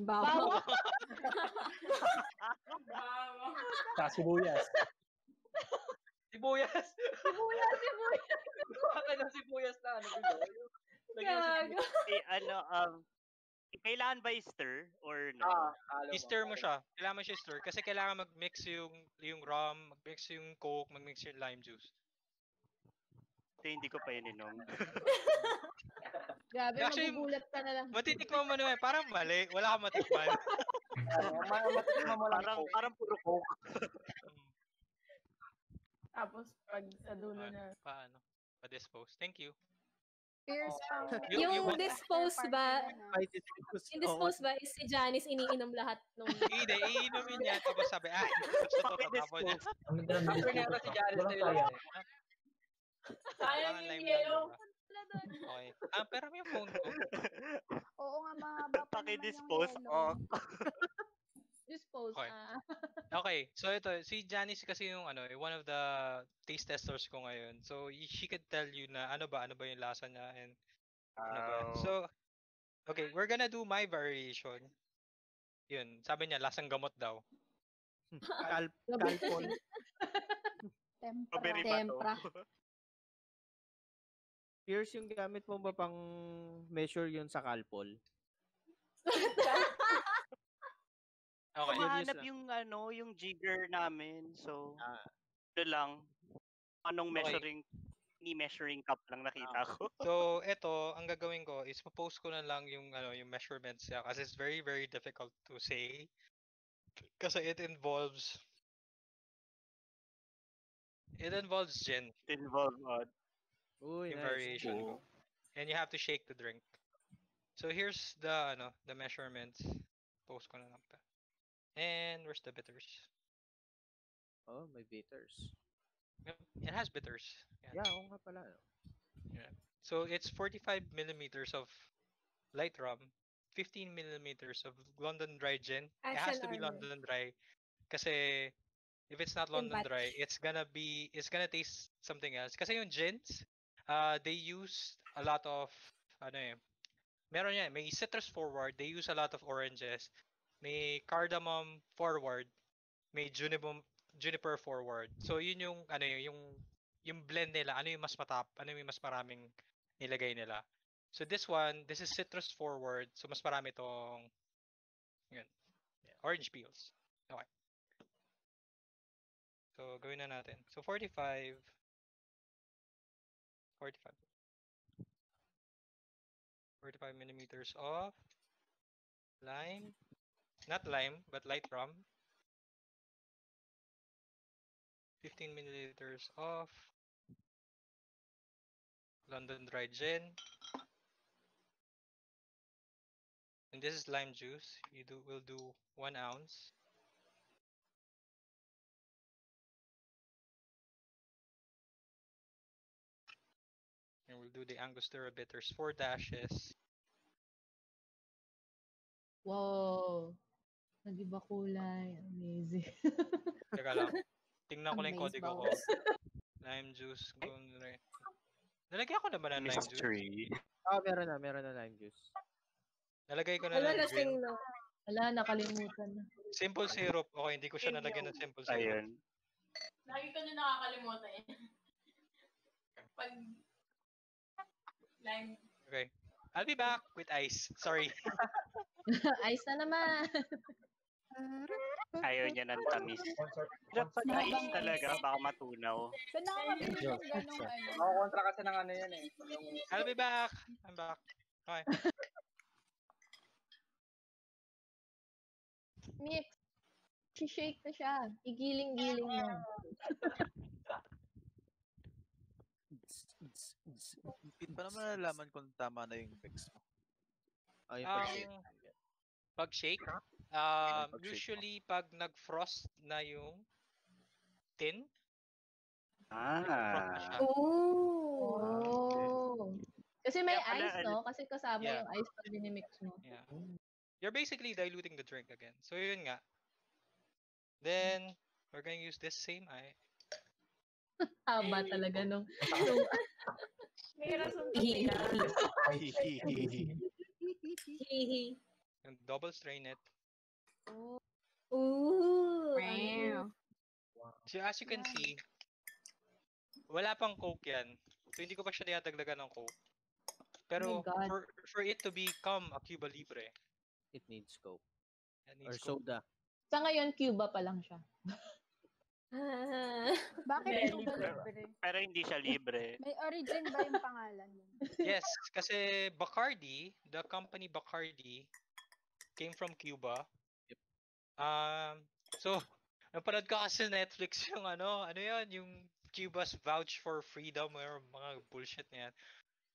S6: Bawang.
S2: Sa sibuyas.
S3: Sibuyas.
S9: Sibuyas, sibuyas.
S3: Bakit ang sibuyas na ano
S9: Gago.
S7: Eh, ano, um, kailangan ba i-stir or no?
S3: Ah,
S4: I-stir mo siya. Kailangan mo siya stir. Kasi kailangan mag-mix yung yung rum, mag-mix yung coke, mag-mix yung lime juice.
S7: Ito hindi ko pa ininom.
S9: Grabe,
S4: Actually,
S9: magugulat ka na lang.
S4: Matitikman mo naman, parang mali. Wala kang matikman.
S7: parang, parang puro coke.
S10: Tapos, pag sa dulo na.
S4: Paano? Pa-dispose. Thank you.
S8: Fierce.
S4: Yung-
S6: Yung
S4: yung-
S6: dispose ba,
S1: Ay, dispose.
S6: yung dispose ba is si Janice iniinom lahat nung...
S4: Hindi, iinumin niya. Tapos sabi, ah, gusto to, tatapon niya.
S3: After si Jared na yun.
S4: Parang
S10: yung yellow.
S4: Okay. Ah, pero may phone ko.
S8: Oo nga, mahaba pa naman yung
S7: Paki-dispose.
S8: yellow.
S7: Oh.
S9: Dispose.
S4: Okay.
S9: Ah.
S4: Okay, so ito, si Janice kasi yung ano, eh, one of the taste testers ko ngayon. So, she could tell you na ano ba, ano ba yung lasa niya and ano ba.
S7: Oh.
S4: So, okay, we're gonna do my variation. Yun, sabi niya, lasang gamot daw.
S1: Kal kalpol.
S8: Tempra.
S7: Strawberry ba to?
S6: Tempra.
S1: Pierce, yung gamit mo ba pang measure yun sa kalpol?
S4: Okay.
S7: Mahanap
S1: lang.
S7: yung ano, yung jigger namin. So,
S1: Ah.
S7: ano lang, anong
S4: Okay.
S7: measuring, ni measuring cup lang nakita ko.
S4: So, ito, ang gagawin ko is post ko na lang yung ano, yung measurements niya kasi it's very very difficult to say. Kasi it involves it involves gin,
S7: Involved on.
S1: Uy,
S4: yung
S1: nice.
S4: variation ko. And you have to shake the drink. So here's the ano, the measurements. Post ko na lang pa. And where's the bitters?
S1: Oh, may bitters.
S4: Yep, It has bitters. Yan.
S1: Yeah, oo nga pala. no?
S4: So it's 45 millimeters of light rum, 15 millimeters of London dry gin. it has to be London dry, kasi if it's not London dry, it's gonna be it's gonna taste something else. Kasi yung gins, uh, they use a lot of ano eh, meron yan, may citrus forward, they use a lot of oranges, may cardamom forward, may juniper juniper forward. So yun yung ano yun, yung yung blend nila, ano yung mas matap, ano yung mas maraming nilagay nila. So this one, this is citrus forward. So mas marami tong yun, orange peels. Okay. So gawin na natin. So 45 45 45 millimeters of lime, not lime, but light rum. 15 milliliters of London dry gin. And this is lime juice. You do will do one ounce. And we'll do the Angostura bitters, four dashes.
S9: Wow. Nag-iba kulay. Amazing.
S4: Teka lang. Tingnan ko lang yung
S6: Amaze
S4: kodigo ko. Lime juice. Gunre. Nalagyan ko naman ng lime juice.
S7: Mystery.
S1: Ah, meron na, meron na lime juice.
S4: Nalagay ko na
S6: Wala na siyang
S4: gin.
S6: no.
S9: Wala, nakalimutan na.
S4: Simple syrup. Okay, hindi ko siya nalagyan ng simple syrup.
S7: Ayun.
S10: Lagi ko na nakakalimutan eh. Pag lime.
S4: Okay. I'll be back with ice. Sorry.
S9: Ice na naman.
S7: Ayaw niya ng tamis. Hirap pag ice talaga, baka matunaw.
S8: Saan nakakabili ng ganong ano?
S3: Kasi ng ano yan eh. Yung
S4: I'll be back. I'm back. Okay.
S9: Mix. Si-shake na siya. Igiling-giling mo.
S12: Hindi pa naman nalalaman kung tama na yung mix mo.
S1: Ay,
S4: Um,
S1: pag-
S4: pag shake, um,
S12: pag-shake mo.
S4: usually pag nag-frost na yung tin,
S7: Ah.
S4: siya.
S9: Oh. Kasi may
S7: Kaya pala,
S9: ice,
S7: ano-
S9: no? Kasi kasama
S4: Yeah.
S9: yung ice pag dinimix mo.
S4: Yeah. You're basically diluting the drink again. So yun nga. Then, we're gonna use this same eye.
S9: Haba talaga nung...
S10: May rason kasi yan.
S6: Hihi.
S4: And double strain it.
S6: Ooh.
S9: Wow.
S4: So as you can see, wala pang coke yan. So hindi ko pa siya dinadagdagan ng coke. Pero
S9: Oh
S4: for, for it to become a Cuba Libre,
S1: it needs coke.
S4: it
S1: Or
S4: needs coke.
S1: soda.
S9: Sa ngayon, Cuba pa lang siya.
S8: Bakit
S4: Hindi.
S8: Cuba libre?
S7: Pero hindi siya libre.
S8: May origin ba yung pangalan yun?
S4: Yes, kasi Bacardi, the company Bacardi, came from Cuba. Um, so, napanood ko kasi sa Netflix yung ano, ano yun, yung Cuba's Vouch for Freedom or mga bullshit na yan.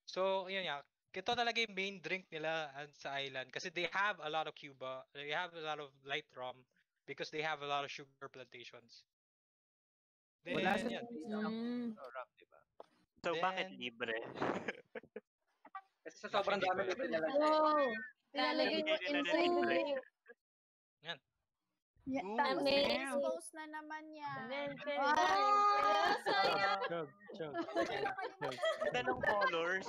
S4: So, yun nga, ito talaga yung main drink nila sa island kasi they have a lot of Cuba, they have a lot of light rum because they have a lot of sugar plantations. Then,
S1: Wala sa
S4: yan.
S1: mm. rum, di ba?
S7: So,
S4: Then-
S7: bakit libre?
S3: Kasi sa sobrang dami nito nila.
S9: Wow! Ilalagay mo inside.
S4: Yan.
S8: Yeah,
S9: Ooh.
S8: tapos expose na naman yan.
S9: Ah, sayang.
S2: Chug, chug.
S7: Ganda ng colors.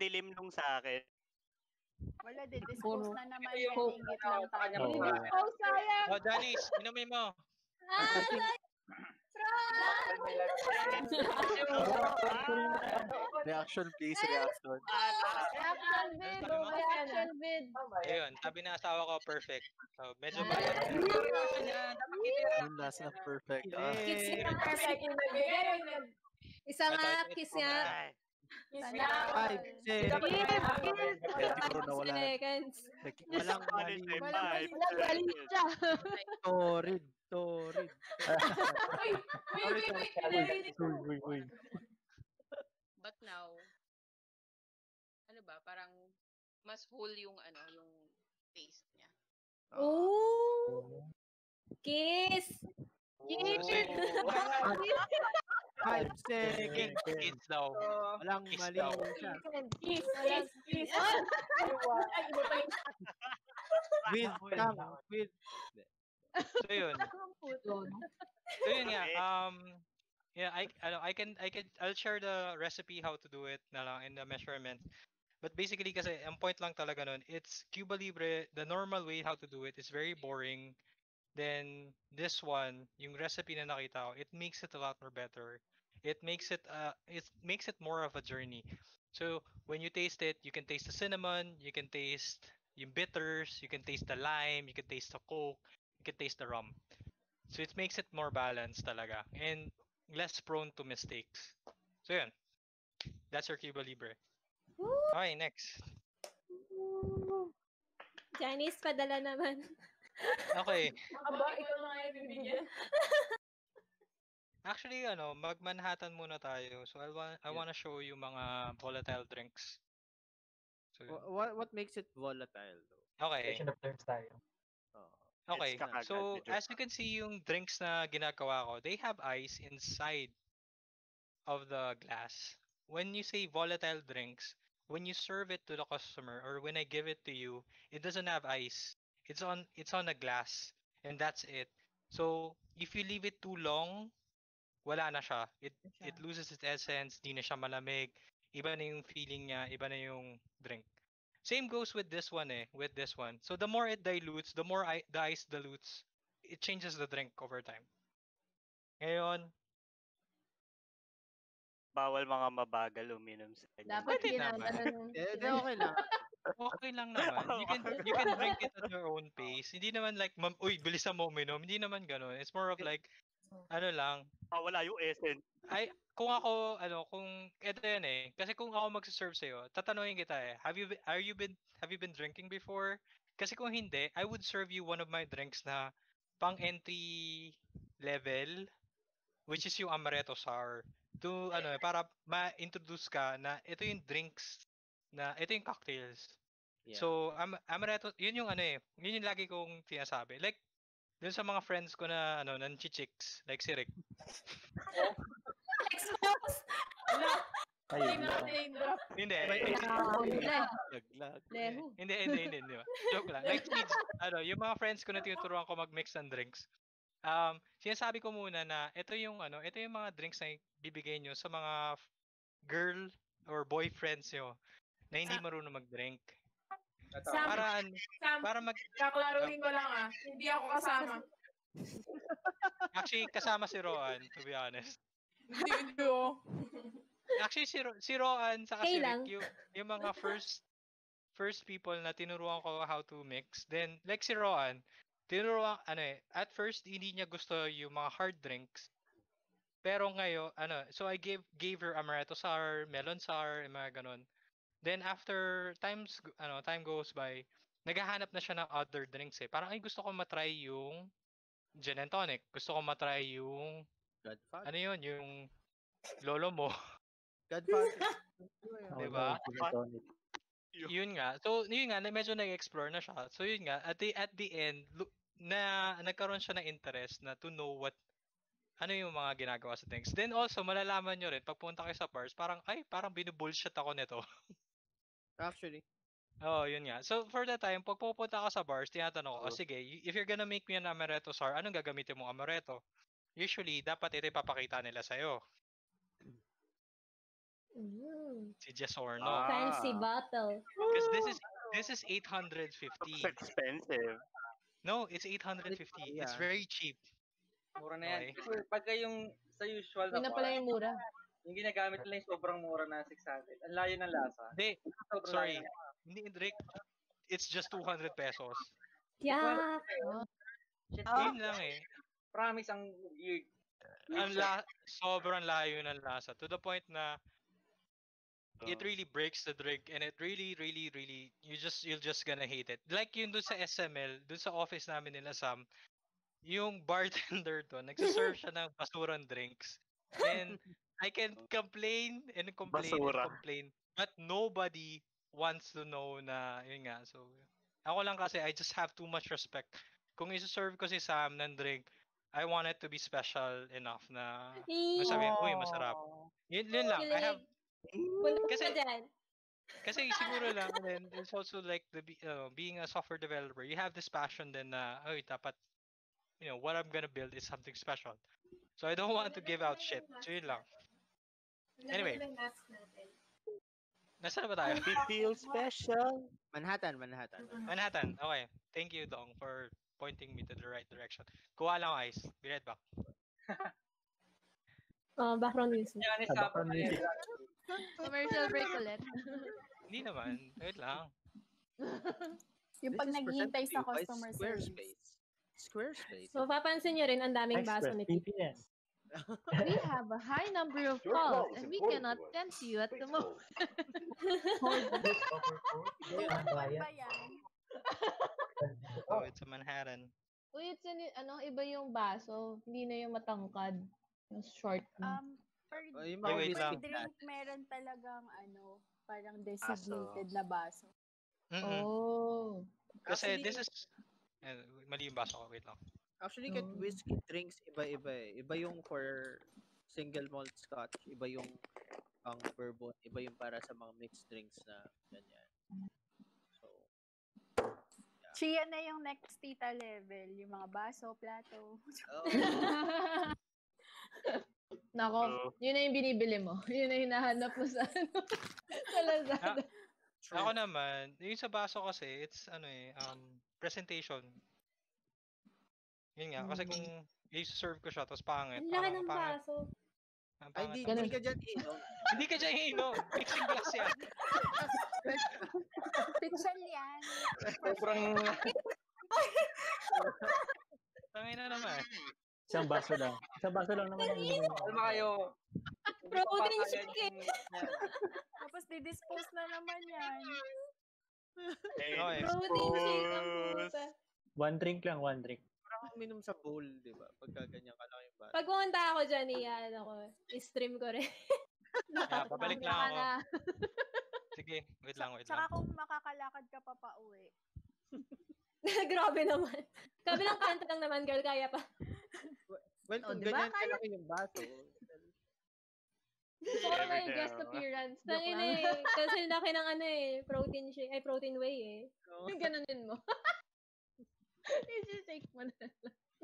S7: Dilim nung sa akin.
S8: Wala din, dispose na naman yan.
S3: yung
S8: Ingit lang
S3: sa kanya
S8: tayo.
S3: mga-
S8: Dispose, sayang.
S4: Oh, Janice, inumin mo.
S9: Ah, sayang.
S12: Reaction please, reaction.
S9: Reaction vid. Reaction vid.
S4: Ayun, sabi na asawa ko, perfect. So, medyo
S9: Ah.
S4: mali.
S12: Yung last na perfect. Ah.
S9: Kiss
S10: na perfect
S6: Isa nga, kiss nga.
S10: kiss na.
S1: Five, six.
S6: Seconds.
S1: Walang mali.
S7: Five,
S9: Walang.
S1: Torrid, torrid.
S10: Uy, pinarinig ko.
S2: Uy, uy, uy.
S13: But now, ano ba, parang mas whole yung ano, yung taste niya.
S6: Oh! Kiss! Kiss!
S1: Five
S4: Kiss,
S1: seconds.
S4: kiss daw.
S1: Walang
S4: Kiss
S1: mali siya.
S10: Kiss, kiss, kiss.
S1: With tongue, with
S4: So, yun. So, yun nga. Um, yeah, I, ano, I can, I can, I'll share the recipe how to do it na lang in the measurement. But basically, kasi, ang point lang talaga nun, it's Cuba Libre, the normal way how to do it is very boring. Then, this one, yung recipe na nakita ko, it makes it a lot more better. It makes it, uh, it makes it more of a journey. So, when you taste it, you can taste the cinnamon, you can taste yung bitters, you can taste the lime, you can taste the coke, you can taste the rum. So, it makes it more balanced talaga. And less prone to mistakes. So, yun. That's your Cuba Libre. Okay, next.
S6: Janice, padala naman.
S4: Okay.
S10: Aba, ikaw na nga yung bibigyan.
S4: Actually, ano, mag-Manhattan muna tayo. So, I want I want to show you mga volatile drinks. So,
S1: Wha- What what makes it volatile though?
S4: okay.
S2: Station of terms tayo.
S4: Okay. So, as you can see yung drinks na ginagawa ko, they have ice inside of the glass. When you say volatile drinks, when you serve it to the customer or when I give it to you, it doesn't have ice. It's on it's on a glass and that's it. So, if you leave it too long, wala na siya. It it loses its essence, di na siya malamig. Iba na yung feeling niya, iba na yung drink. Same goes with this one eh, with this one. So the more it dilutes, the more I, the ice dilutes, it changes the drink over time. Ngayon,
S7: Bawal mga mabagal uminom sa kanya.
S9: Dapat
S4: Pwede naman.
S1: Eh, di okay lang.
S4: okay lang naman. You can you can drink it at your own pace. Hindi naman like, uy, bilisan mo uminom. Hindi naman ganun. It's more of like, ano lang,
S7: Ah, wala yung essence.
S4: ay, kung ako, ano, kung, eto yan eh. Kasi kung ako magsaserve sa'yo, tatanungin kita eh, have you, be- are you been, have you been drinking before? Kasi kung hindi, I would serve you one of my drinks na pang entry level, which is yung amaretto sour. To, ano, eh, para ma-introduce ka na ito yung drinks na, ito yung cocktails.
S1: Yeah.
S4: So, am amaretto, yun yung ano eh, yun yung lagi kong sinasabi. Like, dun sa mga friends ko na, ano, nanchichicks, like si Rick.
S10: Expose!
S2: Ayun
S10: drop.
S4: Hindi,
S12: Laglag.
S4: Hindi, hindi, hindi, hindi. Joke lang. Like, kids, ano, yung mga friends ko na tinuturuan ko mag-mix ng drinks, um, sinasabi ko muna na ito yung, ano, ito yung mga drinks na bibigay nyo sa mga girl or boyfriends nyo na hindi marunong mag-drink.
S10: Sam,
S4: Para,
S10: Sam,
S4: para mag,
S10: kaklaruhin ko lang ah. Hindi ako kasama.
S4: actually, kasama si Roan, to be honest.
S10: Hindi, hindi oh.
S4: Actually, si, Ro- si Roan sa
S6: Okay
S4: si
S6: lang.
S4: Rick, yung, yung mga first first people na tinuruan ko how to mix. Then, like si Roan, tinuruan, ano eh, at first, hindi niya gusto yung mga hard drinks. Pero ngayon, ano, so I gave gave her amaretto sour, melon sour, yung mga ganun. Then after times, ano, time goes by, naghahanap na siya ng other drinks eh. Parang, ay, gusto ko matry yung gin and tonic. Gusto ko matry yung,
S1: Godfather.
S4: ano yun, yung lolo mo.
S1: Godfather.
S4: Di ba? Yun nga. So, yun nga, na medyo nag-explore na siya. So, yun nga, at the, at the end, na nagkaroon siya ng interest na to know what ano yung mga ginagawa sa things. Then also, malalaman nyo rin, pag pumunta kayo sa bars, parang, ay, parang binubullshit ako nito.
S1: Actually.
S4: Oh, yun nga. So, for the time, pag pupunta ka sa bars, tinatanong ko, oh,
S1: Oo.
S4: sige, if you're gonna make me an amaretto sour, anong gagamitin mong amaretto? Usually, dapat ito ipapakita nila sa'yo.
S9: Mm.
S4: Si Yes or no.
S7: Ah.
S9: Fancy bottle.
S4: Because this is this is 850.
S7: It's expensive.
S4: No, it's 850. It's very cheap.
S3: Mura na yan.
S4: Okay.
S3: Kasi pagka yung sa usual na
S9: Yun na pala yung mura.
S3: Yung ginagamit nila yung sobrang mura na 600. Ang layo ng lasa.
S4: Hindi,
S3: Sobrang
S4: sorry.
S3: layo.
S4: Hindi, Rick. It's just 200 pesos.
S9: Yeah.
S3: Shit,
S4: Yun lang eh.
S3: Promise ang weird.
S4: Ang la sobrang layo ng lasa. To the point na it
S7: Oh.
S4: really breaks the drink and it really, really, really, you just, you're just gonna hate it. Like yun dun sa SML, dun sa office namin nila Sam, yung bartender doon, nagsiserve siya ng basurang drinks. And I can complain and complain
S7: Basura.
S4: and complain. But nobody wants to know na, yun nga. So, ako lang kasi, I just have too much respect. Kung isi-serve ko si Sam ng drink, I want it to be special enough na masabi, uy, masarap. Yun, yun lang. I have,
S9: Punta
S4: Kasi-
S9: ka dyan.
S4: kasi siguro lang, and then it's also like the uh, being a software developer, you have this passion then na, oy, dapat, you know, what I'm gonna build is something special. So I don't want to give out shit. So yun lang. Anyway. Nasaan na ba tayo?
S7: We feel special.
S1: Manhattan, Manhattan.
S4: Manhattan. Okay. Thank you, Dong, for pointing me to the right direction. Kuha lang ice. Be right back.
S9: Oh, background music.
S3: Yan,
S2: Ah, background
S3: isa-
S2: music.
S5: Commercial break ulit.
S4: Hindi naman. Wait lang.
S8: yung pag naghihintay sa customer service.
S1: Squarespace. Squarespace.
S9: So, papansin nyo rin, ang daming baso ni Pete.
S5: We have a high number of
S14: Your
S5: calls and we cannot
S14: to us.
S5: tend to you at the moment.
S4: Oh, it's a Manhattan.
S9: Uy, it's an, ano, iba yung baso. Hindi na yung matangkad. Yung short.
S8: Um, per,
S1: Oh, yung
S8: per
S4: wait lang.
S8: drink, meron talagang ano, parang designated na baso.
S4: Mm-mm.
S9: oh.
S4: Kasi
S1: Actually-
S4: this is... Eh, mali yung baso ko. Wait lang.
S1: Actually, kahit
S9: Oh.
S1: whiskey drinks, iba-iba eh. Iba yung for single malt scotch, iba yung pang bourbon, iba yung para sa mga mixed drinks na ganyan. So,
S8: Chia na yung next tita level. Yung mga baso, plato.
S1: oh,
S9: Nako, yun na yung binibili mo. Yun na yung hinahanap mo sa ano. sa Lazada.
S4: Ako naman, yung sa baso kasi, it's ano eh, um, presentation. Yun nga, kasi kung i-serve ko siya, tapos pangit.
S9: Ang laki ng
S4: pangit.
S9: baso.
S4: Ang
S1: ay,
S4: pangit.
S1: di,
S9: Ganun.
S1: di ka dyan inom.
S4: Hindi ka dyan hino. Mixing glass yan.
S8: Pixel yan.
S3: Sobrang...
S4: Tangin na naman.
S2: Isang baso lang. Isang baso lang naman. ang inumin mo.
S3: Alam mo kayo, hindi ko
S9: shake eh.
S3: yung-
S8: Tapos didispose na naman yan.
S4: Okay.
S2: One drink lang, one drink.
S1: Uminom sa bowl, di ba? Pagka ganyan ka lang yung bata.
S9: Pag pumunta ako dyan, iyan ako. I-stream ko rin.
S4: Yeah, pabalik lang ako.
S5: na.
S4: Sige, wait lang, wait
S8: Tsaka
S4: lang.
S8: kung makakalakad ka pa pa uwi.
S9: Grabe naman. Kabilang kanto lang naman, girl. Kaya pa.
S1: Well,
S5: Oh,
S1: kung
S5: di ba?
S1: ganyan kalaki yung baso,
S7: Never
S9: naman yung guest appearance. Tangin eh. Kasi laki ng ano eh. Protein shake. Ay, protein whey eh.
S1: no?
S9: Ganunin mo. I-shake mo na.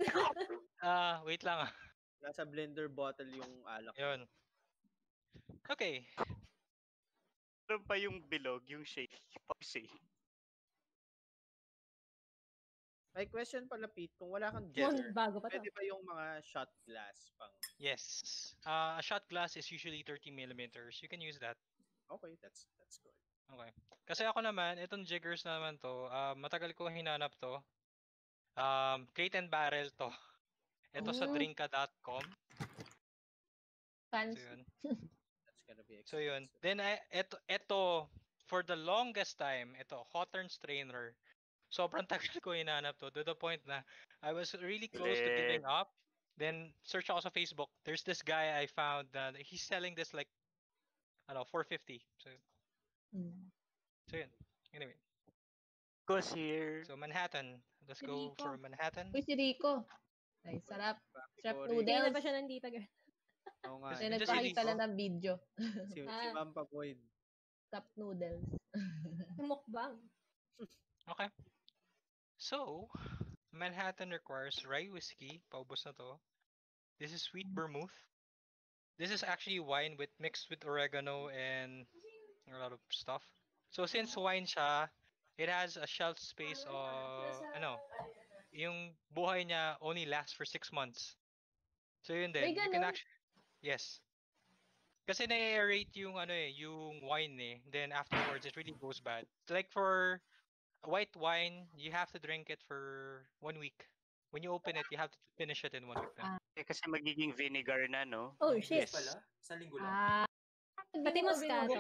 S4: Ah, wait lang ah.
S1: nasa blender bottle yung alak.
S4: Yun. Okay.
S7: Meron pa yung bilog, yung shake. Pop shake.
S1: May question pala, Pete, kung wala kang jigger,
S9: bago pa
S1: pwede ba yung mga shot glass pang...
S4: Yes. Uh, a shot glass is usually 30 millimeters. You can use that.
S1: Okay, that's that's good.
S4: Okay. Kasi ako naman, itong jiggers naman to, ah, matagal ko hinanap to. Um, Crate and Barrel to. Ito sa
S9: Oh.
S4: drinka.com.
S9: Fancy.
S4: So yun.
S1: That's gonna be
S4: So yun. Then I, eto, eto, for the longest time, ito, Hawthorne Strainer. Sobrang tagal ko hinanap to to the point na I was really close to giving up. Then search ako sa Facebook. There's this guy I found that he's selling this like ano, 450. So
S9: Mm.
S4: so yun. Anyway.
S7: Goes here.
S4: So Manhattan. Let's go
S9: Rico.
S4: for Manhattan.
S9: Uy, si Rico. Ay, sarap. Sarap noodles.
S10: Hindi na pa siya nandito, girl.
S1: Oo nga.
S9: Kasi nagpakita lang ng video.
S1: Si, si
S10: Ah.
S1: Ma'am Papoyd.
S9: Cup noodles.
S10: Mukbang.
S4: Okay. So, Manhattan requires rye whiskey. Paubos na to. This is sweet vermouth. This is actually wine with mixed with oregano and a lot of stuff. So since wine siya, it has a shelf space of ano, yung buhay niya only lasts for six months. So yun din.
S9: May
S4: You can actually Yes. Kasi na-aerate yung ano eh, yung wine eh. Then afterwards it really goes bad. Like for white wine, you have to drink it for one week. When you open it, you have to finish it in one week. Then.
S7: Eh, kasi magiging vinegar na, no?
S10: Oh, shit.
S4: Yes.
S11: Pala? Sa linggo lang.
S9: Ah.
S10: Pati Moscato?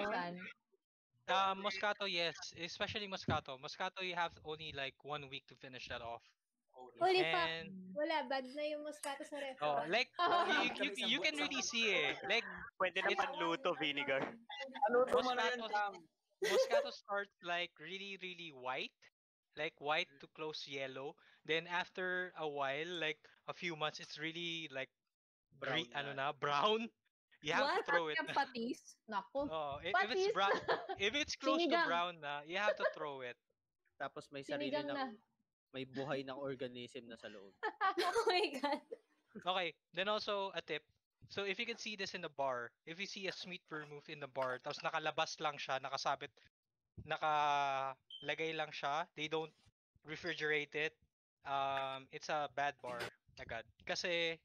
S9: Binubuksan.
S4: Uh, Moscato, yes. Especially Moscato. Moscato, you have only like one week to finish that off.
S10: Holy fuck.
S4: And,
S10: Wala, bad na yung Moscato sa ref.
S4: oh, like, you, you, you can really see it. Like,
S7: Pwede naman luto vinegar.
S3: Luto mo na yun,
S4: Moscato, Moscato starts like really, really white. Like white to close yellow. Then after a while, like a few months, it's really like
S1: Brown
S4: brown, ano
S1: na.
S4: na, brown. You have to throw it.
S9: Yung patis? Nako.
S4: Oh, i- if it's
S9: Patis.
S4: brown, if it's close to
S9: Sinigang.
S4: brown na, you have to throw it.
S1: Tapos may sarili
S9: Sinigang na.
S1: ng may buhay ng organism na sa loob.
S10: oh my God.
S4: Okay, then also a tip. So if you can see this in the bar, if you see a sweet vermouth in the bar, tapos nakalabas lang siya, nakasabit, nakalagay lang siya, they don't refrigerate it, um, it's a bad bar agad. Kasi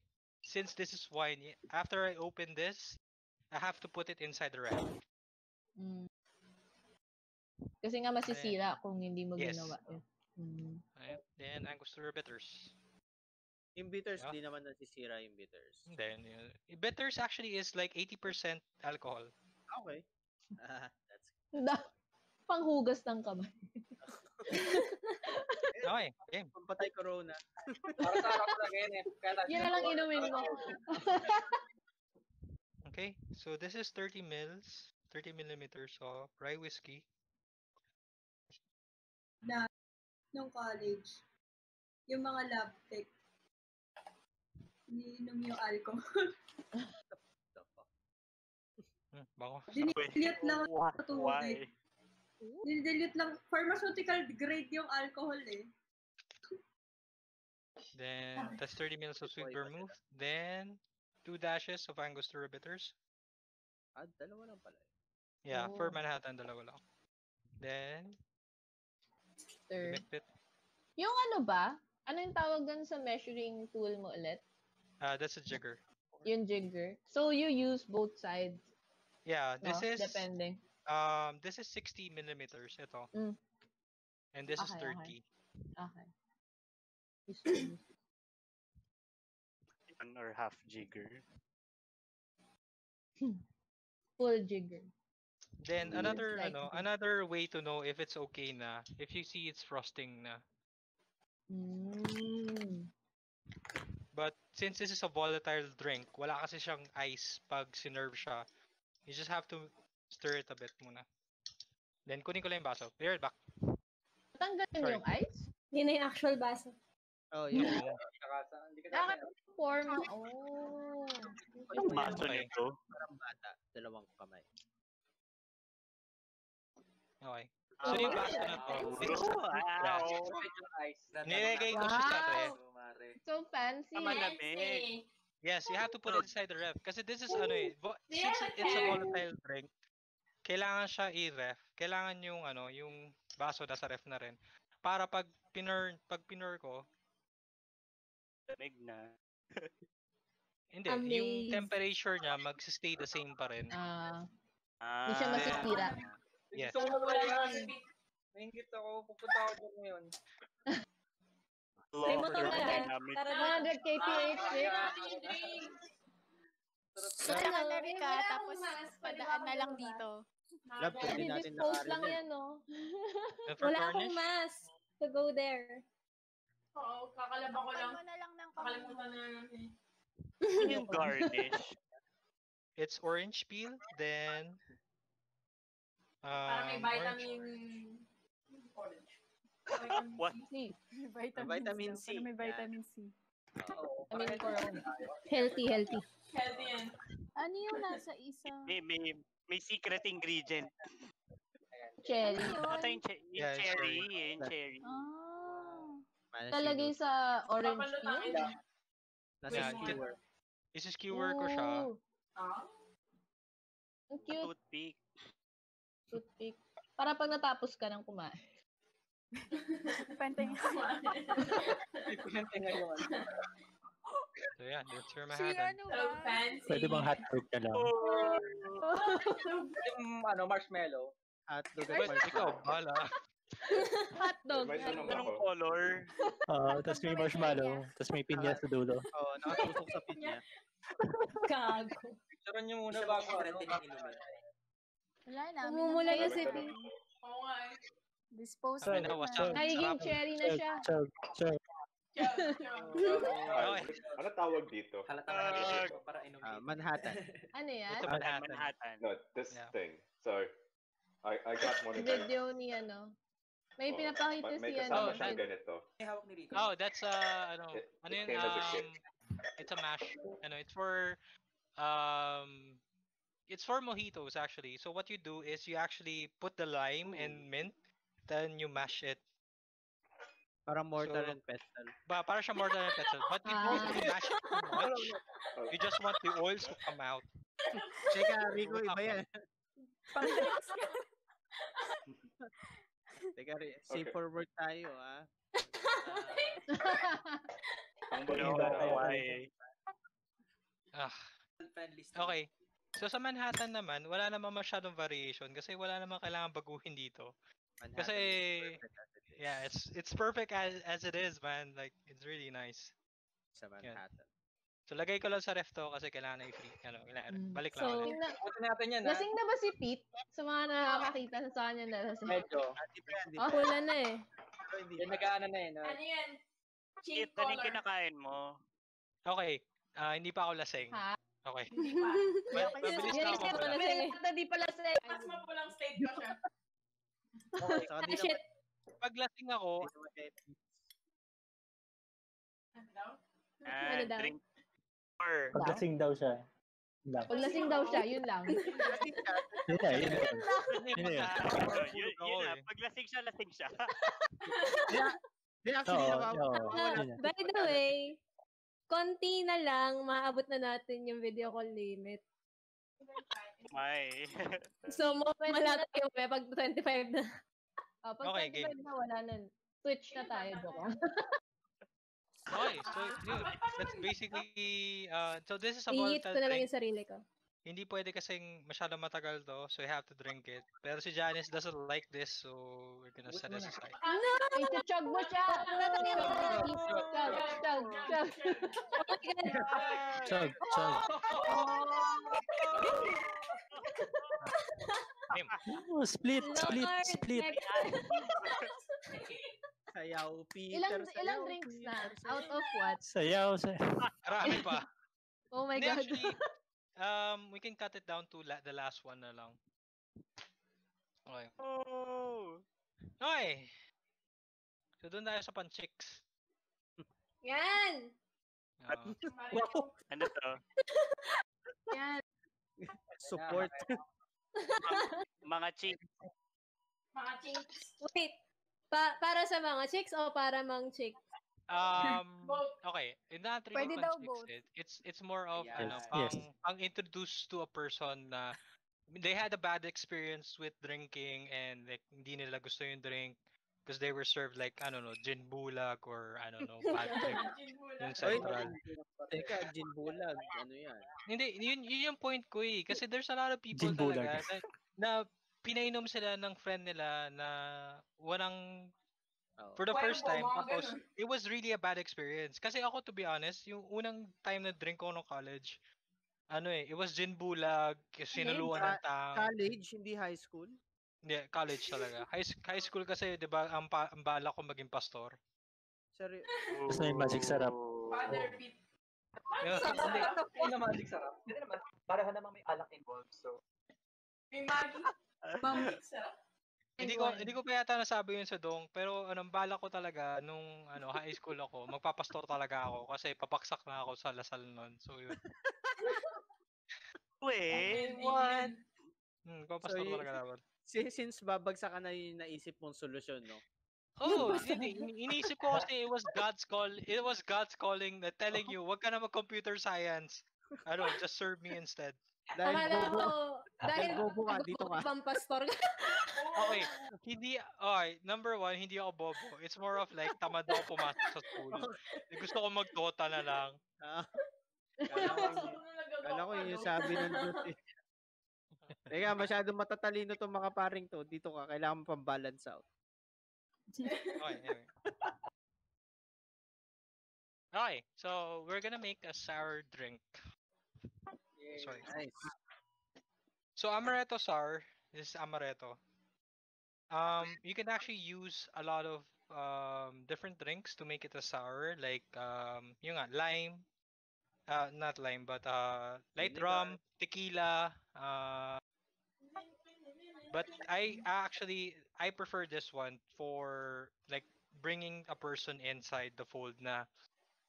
S4: since this is wine, after I open this, I have to put it inside the ref.
S9: Mm. Kasi nga masisira kung hindi mo
S4: Yes.
S9: ginawa. Mm.
S4: Ayan. Then Angostura bitters.
S1: Yung bitters,
S4: Yeah.
S1: di naman nasisira yung bitters.
S4: Then yun. bitters actually is like 80% alcohol.
S1: Okay. Ah, that's
S9: Da, panghugas ng kamay.
S4: Okay, game.
S1: pampatay corona.
S3: Para sa harap lang yun eh.
S9: Yun na lang inumin mo.
S4: Okay, so this is 30 mils, 30 millimeters of rye whiskey.
S14: na nung college, yung mga lab tech, iniinom yung alcohol.
S4: Hmm, bango.
S14: Dinilute lang
S7: Why?
S14: sa tubig. Dinilute lang, pharmaceutical grade yung alcohol eh.
S4: Then that's 30 mils of sweet vermouth. Then two dashes of Angostura bitters.
S1: Ah, dalawa lang pala.
S4: Yeah, for
S9: Oh.
S4: Manhattan dalawa lang. Then. Mikpit.
S9: Yung ano ba? Ano yung tawag dun sa measuring tool mo ulit?
S4: Uh, that's a jigger.
S9: Yung jigger. So you use both sides.
S4: Yeah, this
S9: no?
S4: is
S9: Depending.
S4: Um this is 60 millimeters ito.
S9: Mm.
S4: And this is
S9: Okay,
S4: 30.
S9: okay. Okay.
S7: One or half jigger.
S9: Full jigger.
S4: Then another
S9: like
S4: ano,
S9: this.
S4: another way to know if it's okay na if you see it's frosting na.
S9: Mm.
S4: But since this is a volatile drink, wala kasi siyang ice pag sinerve siya. You just have to stir it a bit muna. Then kunin ko lang yung baso. Be right back.
S9: Tanggalin
S4: Sorry.
S9: yung ice?
S10: Hindi na yung actual baso.
S1: Oh,
S4: yeah.
S3: Sa, hindi ka
S9: Bakit
S3: dati,
S9: form? Oh.
S7: Ang baso nito.
S1: Parang bata, dalawang kamay.
S4: Okay. So yung baso na to,
S7: Oh, wow.
S3: yung ice.
S4: nilagay ko siya sa ref.
S9: So fancy.
S7: Ang malamig.
S4: Yes, you have to put it inside the ref. Kasi this is ano eh, since it- it's a volatile drink, kailangan siya i-ref. Kailangan yung ano, yung baso nasa ref na rin. Para pag pinur, pag pinur ko,
S7: Lamig na.
S4: hindi, yung
S10: Amaze.
S4: temperature niya mag-stay the same pa rin.
S9: Ah,
S7: Ah,
S9: hindi siya masisira.
S4: Yes.
S3: Gusto ko na yan. Naingit ako. Pupunta ako doon ngayon.
S7: long Dynamic.
S9: 100 kph, Nick.
S15: Sa
S9: Ano,
S15: Amerika,
S9: wala
S15: tapos padaan na lang dito.
S1: Lab, pwede natin
S9: Nadidispose lang
S1: nakarinig.
S9: yan, no? Wala akong
S4: garnish?
S9: mas to go there.
S14: Oo, kakalaba ko lang.
S15: na lang ng
S14: Kakalimutan na lang eh.
S7: Yung garnish?
S4: It's orange peel, then
S14: Para may
S4: um,
S14: vitamin...
S4: orange.
S14: Orange.
S7: What?
S9: C.
S10: Vitamin,
S1: Vitamin
S10: C.
S1: C.
S10: Para may vitamin C.
S9: I mean, corona. Healthy, healthy.
S14: Healthy yan.
S9: Ano yung nasa isa?
S7: May, may, may secret ingredient.
S9: Cherry.
S7: Ito yung, che- yung
S4: Yeah,
S7: cherry.
S4: cherry.
S7: Yung cherry.
S9: Ah. Talagay sa orange peel?
S1: Nasa skewer.
S4: Isi-skewer ko siya.
S9: Ooh, Ang cute.
S7: Toothpick.
S9: Toothpick. Para pag natapos ka ng kumain.
S10: Depende
S3: Depende ngayon.
S4: So yeah, that's your
S10: Si
S4: Manhattan.
S10: ano
S14: So
S10: ba?
S14: fancy.
S2: Pwede bang hotdog na lang?
S3: Yung ano, marshmallow.
S1: Hotdog
S4: Well, ikaw, bahala.
S9: Hotdog.
S16: May tanong
S7: Anong
S16: ako.
S7: color?
S2: Oo, tapos may marshmallow, tapos may pinya sa dulo.
S1: Oo, nakatusok sa pinya.
S9: Gago.
S3: Picturean nyo muna bago ano.
S15: Wala na.
S9: Umumula yung si
S16: tanong.
S14: Oo nga eh.
S10: Dispose
S4: Sabi
S10: na?
S9: Nagiging cherry na siya.
S2: Chug, chug.
S16: Ah, ano tawag dito?
S1: Ah, Manhattan.
S9: Ano yan?
S4: Ito Manhattan.
S7: Manhattan.
S16: No, this
S4: Yeah.
S16: thing. So, I I got one of.
S9: Video ni ano. May
S16: Oh,
S9: pinapakita
S16: may- may
S9: si
S16: kasama
S9: ano.
S16: siyang ganito.
S4: Oh, that's uh ano,
S16: It-
S4: ano yun? Um, it's a mash. Ano, it's for um it's for mojitos actually. So what you do is you actually put the lime and mint, then you mash it.
S1: Para mortar
S4: So-
S1: and pestle.
S4: Ba, para siya more than a pretzel. But you don't really mash it too much. You just want the oils to come out.
S1: Teka, Rico, iba yan. Teka, Ri- safe
S16: Okay.
S1: for work tayo, ah.
S16: Ang balita na
S7: why?
S4: Ah. Okay. So sa Manhattan naman, wala naman masyadong variation kasi wala naman kailangan baguhin dito.
S1: Manhattan
S4: Kasi yeah, it's it's perfect as as it is, man. Like it's really nice.
S1: Sa Manhattan.
S4: So lagay ko lang sa ref to kasi kailangan na i-free. Ano, kailangan,
S9: Mm.
S4: balik
S9: So,
S4: lang ulit.
S9: na-
S3: natin yan ha.
S9: lasing na ba si Pete? Sa mga nakakakita sa kanya na lasing.
S3: Medyo.
S1: Ah, pa
S9: Oh,
S1: pa.
S9: wala na eh.
S1: Hindi pa.
S3: nag-ano na eh. No?
S14: Ano yan? Cheap
S7: Kit, ano yung kinakain mo?
S4: Okay. Ah, hindi pa ako lasing.
S9: Ha?
S4: Okay.
S14: Hindi pa.
S4: Well, mabilis na
S9: yung
S4: ako.
S9: sir, lasing eh. Basta di pala sa...
S14: Mas mapulang state ko siya.
S1: Okay,
S9: Ah, shit.
S1: Naman,
S4: Pag lasing ako?
S7: Ah,
S9: daw?
S7: drink or
S2: Paglasing daw siya. Yun lang.
S9: Pag lasing daw siya, yun lang.
S2: Yun na, yun na. Yun na yun.
S7: Oh, na.
S4: eh.
S7: Pag lasing siya, lasing siya.
S1: Di, actually, nakawala.
S2: Yun na.
S9: By the way, konti na lang, maabot na natin yung video call limit.
S7: May.
S9: So, mamala tayo may pag 25 na. Oh, pag
S4: Okay,
S9: 25 na, wala na. Switch na tayo, Joko.
S4: okay, so yun. That's basically, uh, so this is a volatile
S9: ko na lang
S4: drink.
S9: yung sarili ko.
S4: Hindi pwede kasing masyadong matagal to, so you have to drink it. Pero si Janice doesn't like this, so we're gonna set this aside.
S9: No! Ito-chug mo siya! Chug, chug, chug. Oh!
S2: Chug, chug. Oh, split, split,
S9: Lord,
S2: split.
S1: Sayaw, Peter,
S9: Ilang,
S1: sayaw,
S9: ilang drinks na?
S1: Peter,
S9: Out
S1: sayaw.
S9: of what?
S2: Sayaw, sayaw.
S4: Marami pa.
S9: Oh my
S4: Hindi,
S9: God.
S4: actually, um, we can cut it down to la- the last one na lang. Okay.
S7: Oh.
S4: Okay. So, doon tayo sa pan-chicks.
S9: Yan!
S4: Uh,
S7: Ano to?
S9: Yan.
S1: Support.
S7: Mga chick.
S14: Mga chinks.
S9: Wait. Pa para sa mga chicks o para mang chicks?
S4: Um, okay, in not really
S9: Pwede daw both.
S4: it, it's it's more of
S2: Yes.
S4: ano,
S2: Yes.
S4: pang, pang introduce to a person na they had a bad experience with drinking and like hindi nila gusto yung drink because they were served like I don't know, gin bulag or I don't know, trip. yung central.
S1: teka, gin bulag. Ano yan?
S4: Hindi, yun, yun yung point ko eh. Kasi there's a lot of people
S2: Gin
S4: talaga na, na pinainom sila ng friend nila na walang For the first time, tapos it was really a bad experience. Kasi ako, to be honest, yung unang time na drink ko nung college, ano eh, it was gin bulag, sinuluan ng tang.
S1: College, hindi high school.
S4: Hindi, college talaga. High, high school kasi, di ba, ang, pa, ang bala ko maging pastor.
S1: Sorry.
S2: Tapos may magic sarap.
S3: Father Pete.
S4: Yeah, hindi.
S17: na magic sarap. Hindi naman, pareho namang may alak involved. So,
S3: May magic. Magic sarap.
S4: Hindi ko hindi ko pa yata nasabi yun sa Dong, pero anong bala ko talaga nung ano high school ako, magpapastor talaga ako kasi papaksak na ako sa Lasal noon. So yun.
S7: Wait,
S3: what?
S4: Hmm, papastor
S1: So,
S4: talaga dapat.
S1: Since, since babagsak ka na yung naisip mong solusyon, no?
S4: Oh, hindi. Ini- Iniisip ko kasi it was God's call. It was God's calling na telling you, wag ka na mag-computer science. Ano, just serve me instead.
S1: Dahil
S6: Akala
S1: bobo,
S6: ko, dahil
S1: bobo ka, dito ka.
S6: pampastor ka.
S4: Okay, hindi, okay, number one, hindi ako bobo. It's more of like, tamad ako pumasok sa school. Eh, Gusto ko mag-Dota na lang.
S1: Ah. Kala ko, yung sabi ng Diyos eh. Teka, masyadong matatalino tong mga paring to. Dito ka, kailangan pang balance out.
S4: Okay, anyway. Okay, so we're gonna make a sour drink. Sorry.
S1: Nice.
S4: So amaretto sour, this is amaretto. Um, you can actually use a lot of um different drinks to make it a sour, like um, yung nga, lime, uh, not lime, but uh, light rum, tequila, uh, but I actually I prefer this one for like bringing a person inside the fold na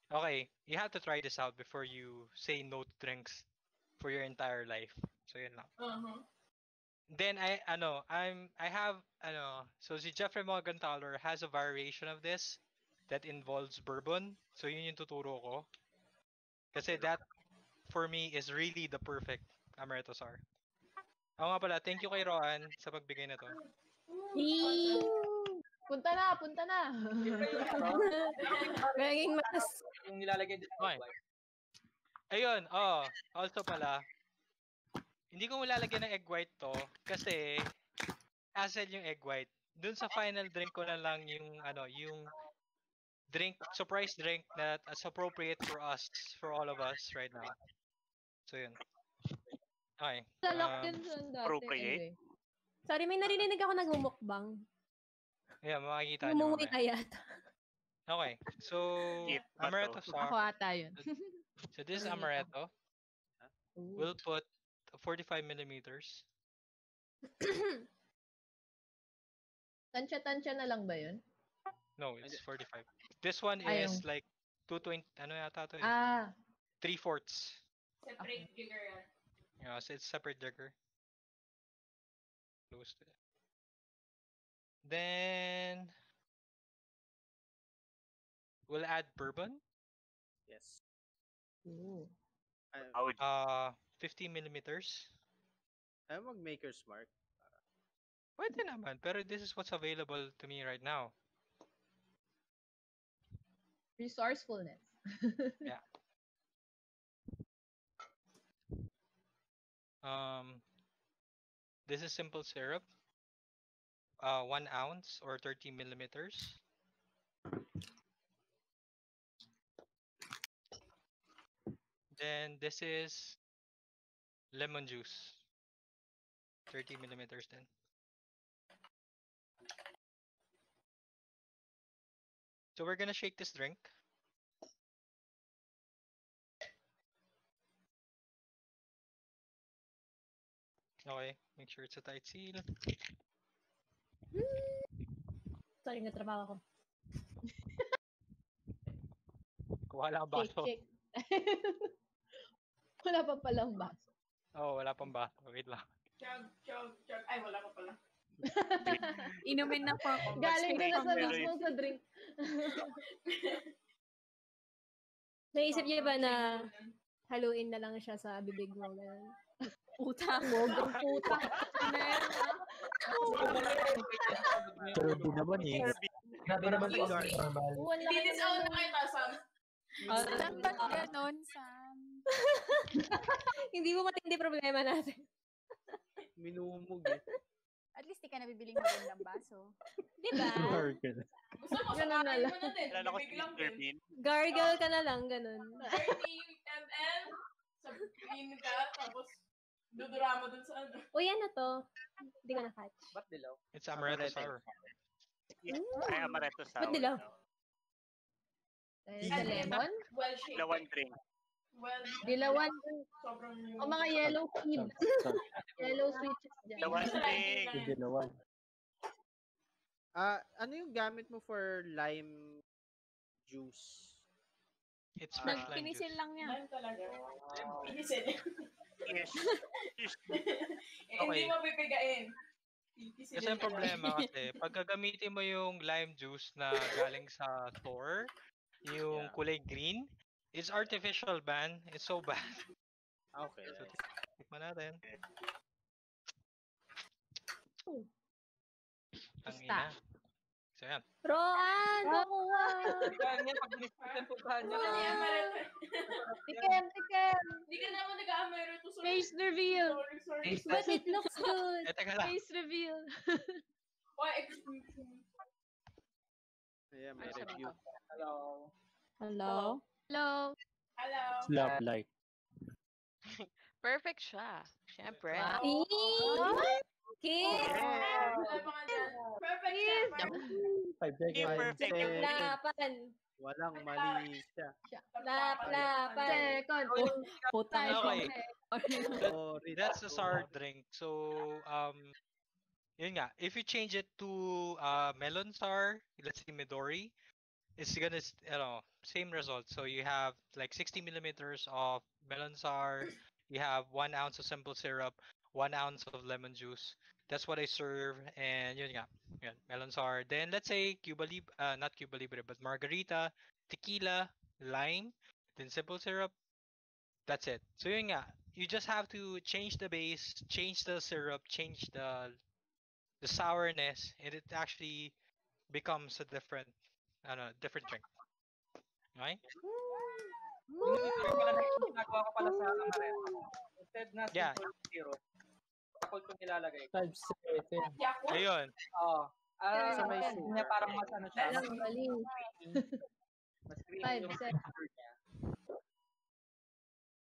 S4: okay, you have to try this out before you say no to drinks for your entire life. So yun lang.
S3: Uh-huh.
S4: Then I ano, I'm I have ano, so si Jeffrey Morgenthaler has a variation of this that involves bourbon. So yun yung tuturo ko. Kasi that for me is really the perfect amaretto sour. Ako nga pala, thank you kay Roan sa pagbigay na to.
S9: Punta na, punta na.
S6: Maging mas...
S17: yung nilalagay din.
S4: Okay. Ayun, oh, also pala, hindi ko malalagyan ng egg white to kasi acid yung egg white. Dun sa final drink ko na lang yung ano, yung drink, surprise drink that is appropriate for us, for all of us right now. So yun. Okay.
S9: Lalak
S4: um,
S9: yun sa dati.
S4: appropriate?
S9: Anyway.
S6: Sorry, may narinig ako nagmumukbang.
S4: Yeah, makikita nyo
S6: Umuwi ka yata.
S4: Okay. So, amaretto sour.
S9: Ako ata yun.
S4: So this is amaretto. We'll put 45 millimeters.
S9: Tansya-tansya na lang ba yun?
S4: No, it's 45. This one
S9: Ay,
S4: is like 220, ano yata to eh?
S9: Ah.
S4: 3 fourths.
S3: Separate jigger yan.
S4: Yeah, so it's separate jigger. Close to that. Then we'll add bourbon.
S1: Yes.
S9: Ooh.
S4: Uh, 50 millimeters.
S1: Ay, mag-maker's mark.
S4: Pwede naman, pero this is what's available to me right now.
S9: Resourcefulness.
S4: Yeah. Um, this is simple syrup. Uh, one ounce or 30 millimeters. Then this is lemon juice. 30 millimeters then. So we're gonna shake this drink. Okay, make sure it's a tight seal.
S6: Sorry, natrabaho ako.
S4: Kuha lang ang baso.
S9: shake. Wala pa palang baso.
S4: Oh, wala pang baso. Wait lang.
S3: Chug, chug, chug. Ay, wala pa pala.
S15: Inumin na po.
S9: Galing din na sa mismo sa drink.
S6: Naisip niya ba na haluin na lang siya sa bibig mo? Ganun. Puta. Ah?
S2: Pero di naman eh.
S17: Grabe naman to normal.
S3: Titis out na kayo, Sam.
S15: Dapat ganon, Sam.
S6: Hindi mo matindi problema natin.
S1: Minumog eh.
S8: At least di ka nabibiling magandang baso.
S6: Di ba?
S2: Gargle.
S10: Gusto mo,
S6: lang.
S10: mo na din.
S7: Lalo ko si.
S6: Gargle ka na lang, ganun.
S10: 30 ml, sabihin ka, tapos dudura mo dun sa ano.
S6: Uy, ano to? Hindi ko na-catch.
S3: Ba't dilaw?
S4: It's amaretto sour.
S7: Ay, amaretto sour.
S6: Ba't dilaw?
S9: Dahil sa lemon?
S10: Well shaped.
S7: Dilawan drink.
S10: Well,
S9: Dilawan.
S10: sobrang yung...
S9: O mga yellow seeds. yellow switches dyan.
S7: Dilawan drink.
S2: Dilawan.
S1: Ah, ano yung gamit mo for lime juice?
S4: It's fresh lime
S8: Pinisil
S4: juice.
S8: lang niya.
S10: Lime talaga. Pinisil.
S7: Yes.
S10: Eh, Hindi
S4: Okay.
S10: mo pipigain.
S4: Kasi
S10: lang.
S4: problema kasi, pag gagamitin mo yung lime juice na galing sa store, yung
S1: Yeah.
S4: kulay green, it's artificial, man. It's so bad.
S1: Okay.
S4: So, tikman natin. Ang ina. So, yan.
S6: Roan! Nakuha!
S3: Pagkain niya, pag biniskutan po ka niya.
S10: Ano yung amaretto?
S9: Tikem, tikem.
S10: Hindi ka naman nag-amaretto. Sorry.
S9: Face reveal.
S10: Sorry, sorry.
S3: Taste
S6: But it looks good.
S4: Eh, teka lang.
S9: Face reveal.
S10: Why, excuse me.
S1: Ayan, may review.
S3: Hello.
S9: Hello?
S5: Hello.
S10: Hello.
S2: Slap like.
S5: Perfect siya. Siyempre.
S6: Eee! Kiss!
S10: Wala pa nga dyan. Perfect siya. perfect.
S2: Five
S7: Hindi
S2: seconds.
S7: perfect.
S6: Lapan.
S1: Walang mali siya.
S6: Lap, lapan.
S9: Second. Putay.
S4: Okay.
S1: Sorry.
S4: That's a sour drink. So, um, yun nga. If you change it to uh, melon sour, let's say Midori, it's gonna, you know, same result. So you have like 60 millimeters of melon sour, you have one ounce of simple syrup, one ounce of lemon juice. That's what I serve, and yun nga, yun, melon sour. Then let's say Cuba Libre, uh, not Cuba Libre, but margarita, tequila, lime, then simple syrup. That's it. So yun nga, you just have to change the base, change the syrup, change the the sourness, and it actually becomes a different, ano, different drink. Okay?
S3: Ito pala na ginagawa ko pala sa amaretto. Instead na
S4: Yeah.
S3: simple syrup, Yakult yung nilalagay ko.
S2: Five seconds.
S10: Yakult?
S4: Ayun.
S3: Oo. Ah,
S6: Sa
S3: may niya parang mas ano siya.
S9: Ang galing.
S3: Mas
S9: Five
S3: yung texture niya.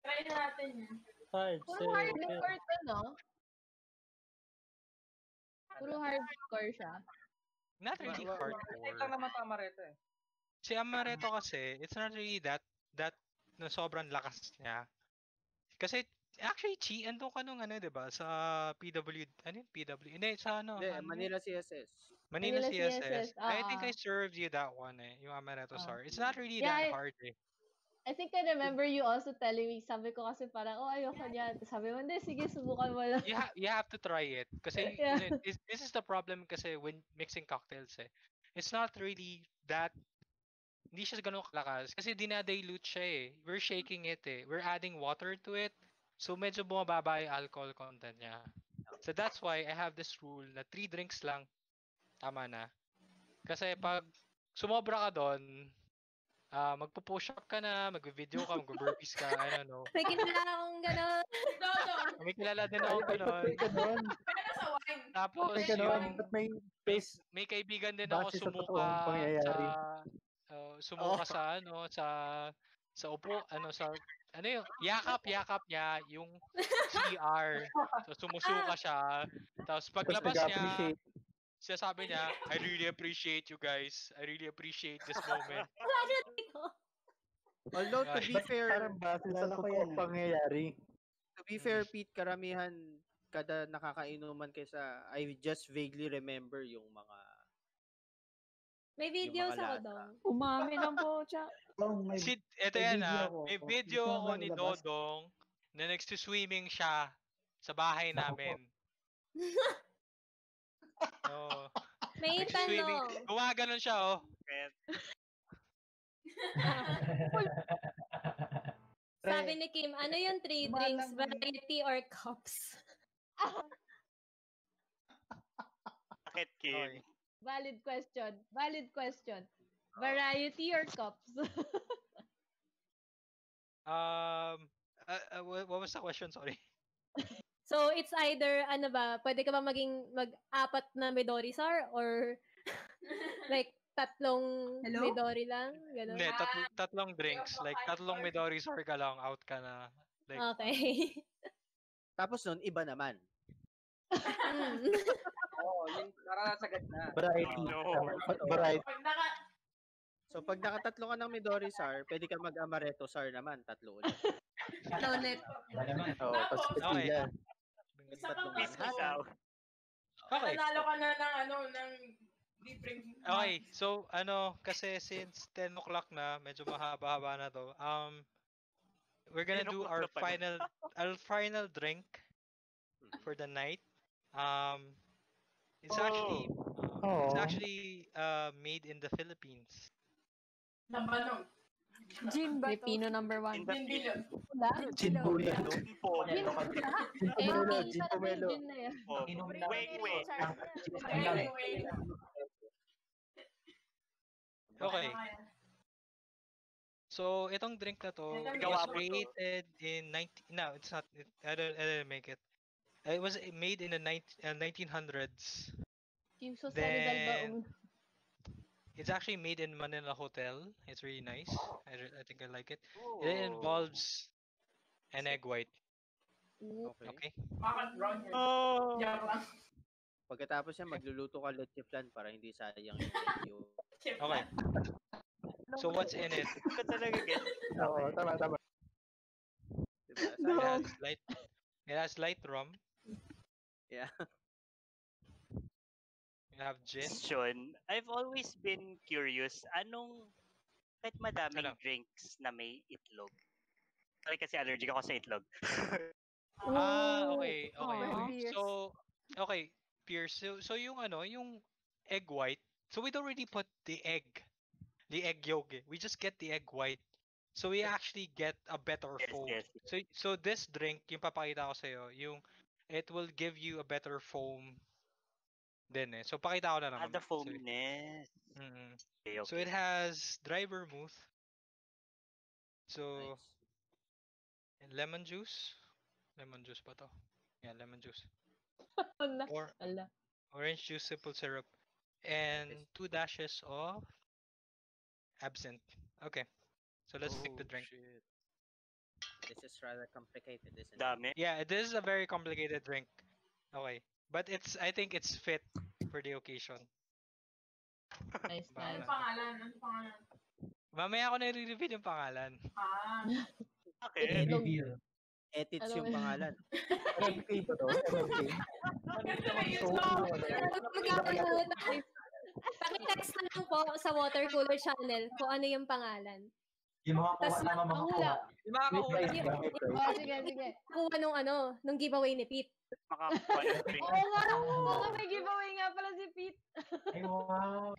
S10: Try na natin yan.
S2: Five
S9: Puro hardcore to, no? Puro hardcore siya.
S4: Not really
S3: Type lang
S4: hardcore.
S3: naman sa amaretto eh.
S4: Si amaretto kasi, it's not really that, that, na sobrang lakas niya. Kasi, actually, Chi, ando ka nung ano, di ba? Sa PW, ano yun? PW? Hindi, sa ano?
S1: Hindi,
S4: ano?
S1: Manila CSS.
S4: Manila,
S9: Manila
S4: CSS.
S9: CSS,
S4: I think
S9: ah,
S4: I served you that one eh, yung amaretto
S9: Ah.
S4: sour. It's not really
S9: Yeah,
S4: that
S9: I-
S4: hard eh.
S9: I think I remember you also telling me, sabi ko kasi parang, oh, ayoko niyan. Tapos Sabi mo, hindi, sige, subukan mo lang.
S4: You, ha- you have to try it. Kasi
S9: Yeah.
S4: this is the problem kasi when mixing cocktails eh. It's not really that hindi siya ganun kalakas kasi dinadilute siya eh. We're shaking it eh. We're adding water to it. So medyo bumababa yung alcohol content niya. So that's why I have this rule na 3 drinks lang tama na. Kasi pag sumobra ka doon, ah magpo-push up ka na, mag-video ka, mag-burpees ka, I don't know.
S6: May kilala akong gano'n.
S10: Dodo.
S4: May kilala din ako ganun.
S2: May ganun.
S10: Pero sa wine.
S4: Tapos
S2: May ganun.
S4: yung
S2: may base
S4: may kaibigan din ako
S2: base sa
S4: sumuka
S2: totoong
S4: sa uh, sumuka
S1: Oh.
S4: sa ano sa sa upo ano sa ano yung yakap yakap niya yung CR so sumusuka siya tapos paglabas niya
S2: nag-appreciate.
S4: siya sabi niya I really appreciate you guys I really appreciate this moment
S6: Wala dito.
S1: Although to be fair,
S2: Parang base sa
S11: Kilala ko yan
S2: totoong
S11: eh.
S2: pangyayari.
S1: to be fair, Pete, karamihan kada nakakainuman kaysa I just vaguely remember yung mga
S6: May videos ako doon.
S9: Umami ng pocha.
S11: Oh, may,
S4: si eto
S11: may
S4: yan
S11: video
S4: ah
S11: ako.
S4: may
S11: Oh,
S4: video ako ni? Dodong na nagsuswimming siya sa bahay namin oh
S6: May tanong.
S4: gumaganon siya oh
S6: Sabi ni Kim, ano yung three drinks, variety or cups?
S7: bakit Kim?
S9: Valid question. Valid question. Variety or cups?
S4: Um, uh, uh, wha- what was the question? Sorry.
S6: So, it's either, ano ba, pwede ka ba maging mag-apat na Midori Sar or like tatlong
S14: Hello?
S6: Midori lang? Ganun.
S4: Hindi, tat- tatlong drinks. Like, tatlong Midori Sar ka lang, out ka na. Like,
S6: Okay.
S1: Tapos nun, iba naman.
S3: Oo, yun, narasagad na.
S2: Variety.
S1: So,
S2: Variety.
S10: Pag naka,
S1: So, pag nakatatlo ka ng Midori Sar, pwede ka mag-Amaretto Sar naman, tatlo ulit.
S14: Ito ulit.
S1: Oo, tapos
S4: Okay.
S1: tequila.
S10: isa
S1: Tatlong
S4: Okay.
S10: Nanalo ka na ng ano, ng libreng
S4: Okay, so ano, kasi since 10 o'clock na, medyo mahaba-haba na to. Um, we're gonna
S7: 10
S4: do our final, our final drink for the night. Um, it's actually,
S2: Oh.
S4: it's actually uh, made in the Philippines.
S10: Labanog.
S15: Gin ba?
S9: Filipino number one.
S10: Gin.
S9: Wala?
S2: Gin Bulo.
S9: Gin Pomelo.
S2: Gin Pomelo, Gin Pomelo.
S7: Wait, wait.
S4: Okay. So, itong drink na to was created in 19... No, it's not. It, I, don't, I didn't make it. It was made in the 19, uh, 1900s.
S9: Yung sa
S4: Then, it's actually made in Manila Hotel. It's really nice. I, I think I like it. It involves an egg white.
S1: Okay.
S4: Okay.
S10: Bakit brown yun?
S7: Oh.
S10: Joke lang.
S1: Pagkatapos yan, magluluto ka leche flan para hindi sayang yung medyo.
S4: Okay. So what's in it?
S7: Ka talaga get.
S2: Oo, tama, tama.
S1: Diba?
S4: It has light. It has light rum.
S1: Yeah.
S4: You have gin.
S7: Question. I've always been curious, anong kahit madaming
S4: Ano?
S7: drinks na may itlog? Sorry kasi allergic ako sa itlog.
S4: Ah, okay,
S9: Oh,
S4: okay.
S9: Pierce.
S4: So, okay, Pierce. So, so yung ano, yung egg white. So we don't really put the egg, the egg yolk. We just get the egg white. So we actually get a better
S7: Yes,
S4: foam.
S7: yes.
S4: So so this drink, yung papakita ko sa yung it will give you a better foam din eh. So pakita ko na lang.
S7: Ah, the
S4: So,
S7: foamness.
S4: mm
S7: Okay,
S4: So it has dry vermouth. So and lemon juice. Lemon juice ba to? Yeah, lemon juice. Or orange juice simple syrup and two dashes of absinthe. Okay. So let's pick the
S1: Oh,
S4: drink.
S1: shit. This is rather complicated, isn't it?
S7: Dami.
S4: Yeah, this is a very complicated drink. Okay. But it's I think it's fit for the occasion.
S9: Nice.
S10: Ano pangalan? Ano pangalan?
S4: Mamaya ako na-reveal yung pangalan.
S10: Ah.
S7: Okay.
S1: Etits
S6: Ano
S1: yung
S6: yun?
S1: pangalan.
S2: MK ba to? MK?
S6: Pakitext na lang po sa water cooler channel kung ano yung pangalan.
S17: Yung mga
S6: Tas
S17: kuha naman, mga
S6: mahula.
S17: kuha.
S3: Yung mga?
S2: May price.
S9: Oh, sige, sige.
S6: Kuha nung ano, nung giveaway ni Pete.
S7: Makakuha ng drink.
S9: Oo nga, oo nga, may giveaway nga pala si Pete.
S17: Ay, wow.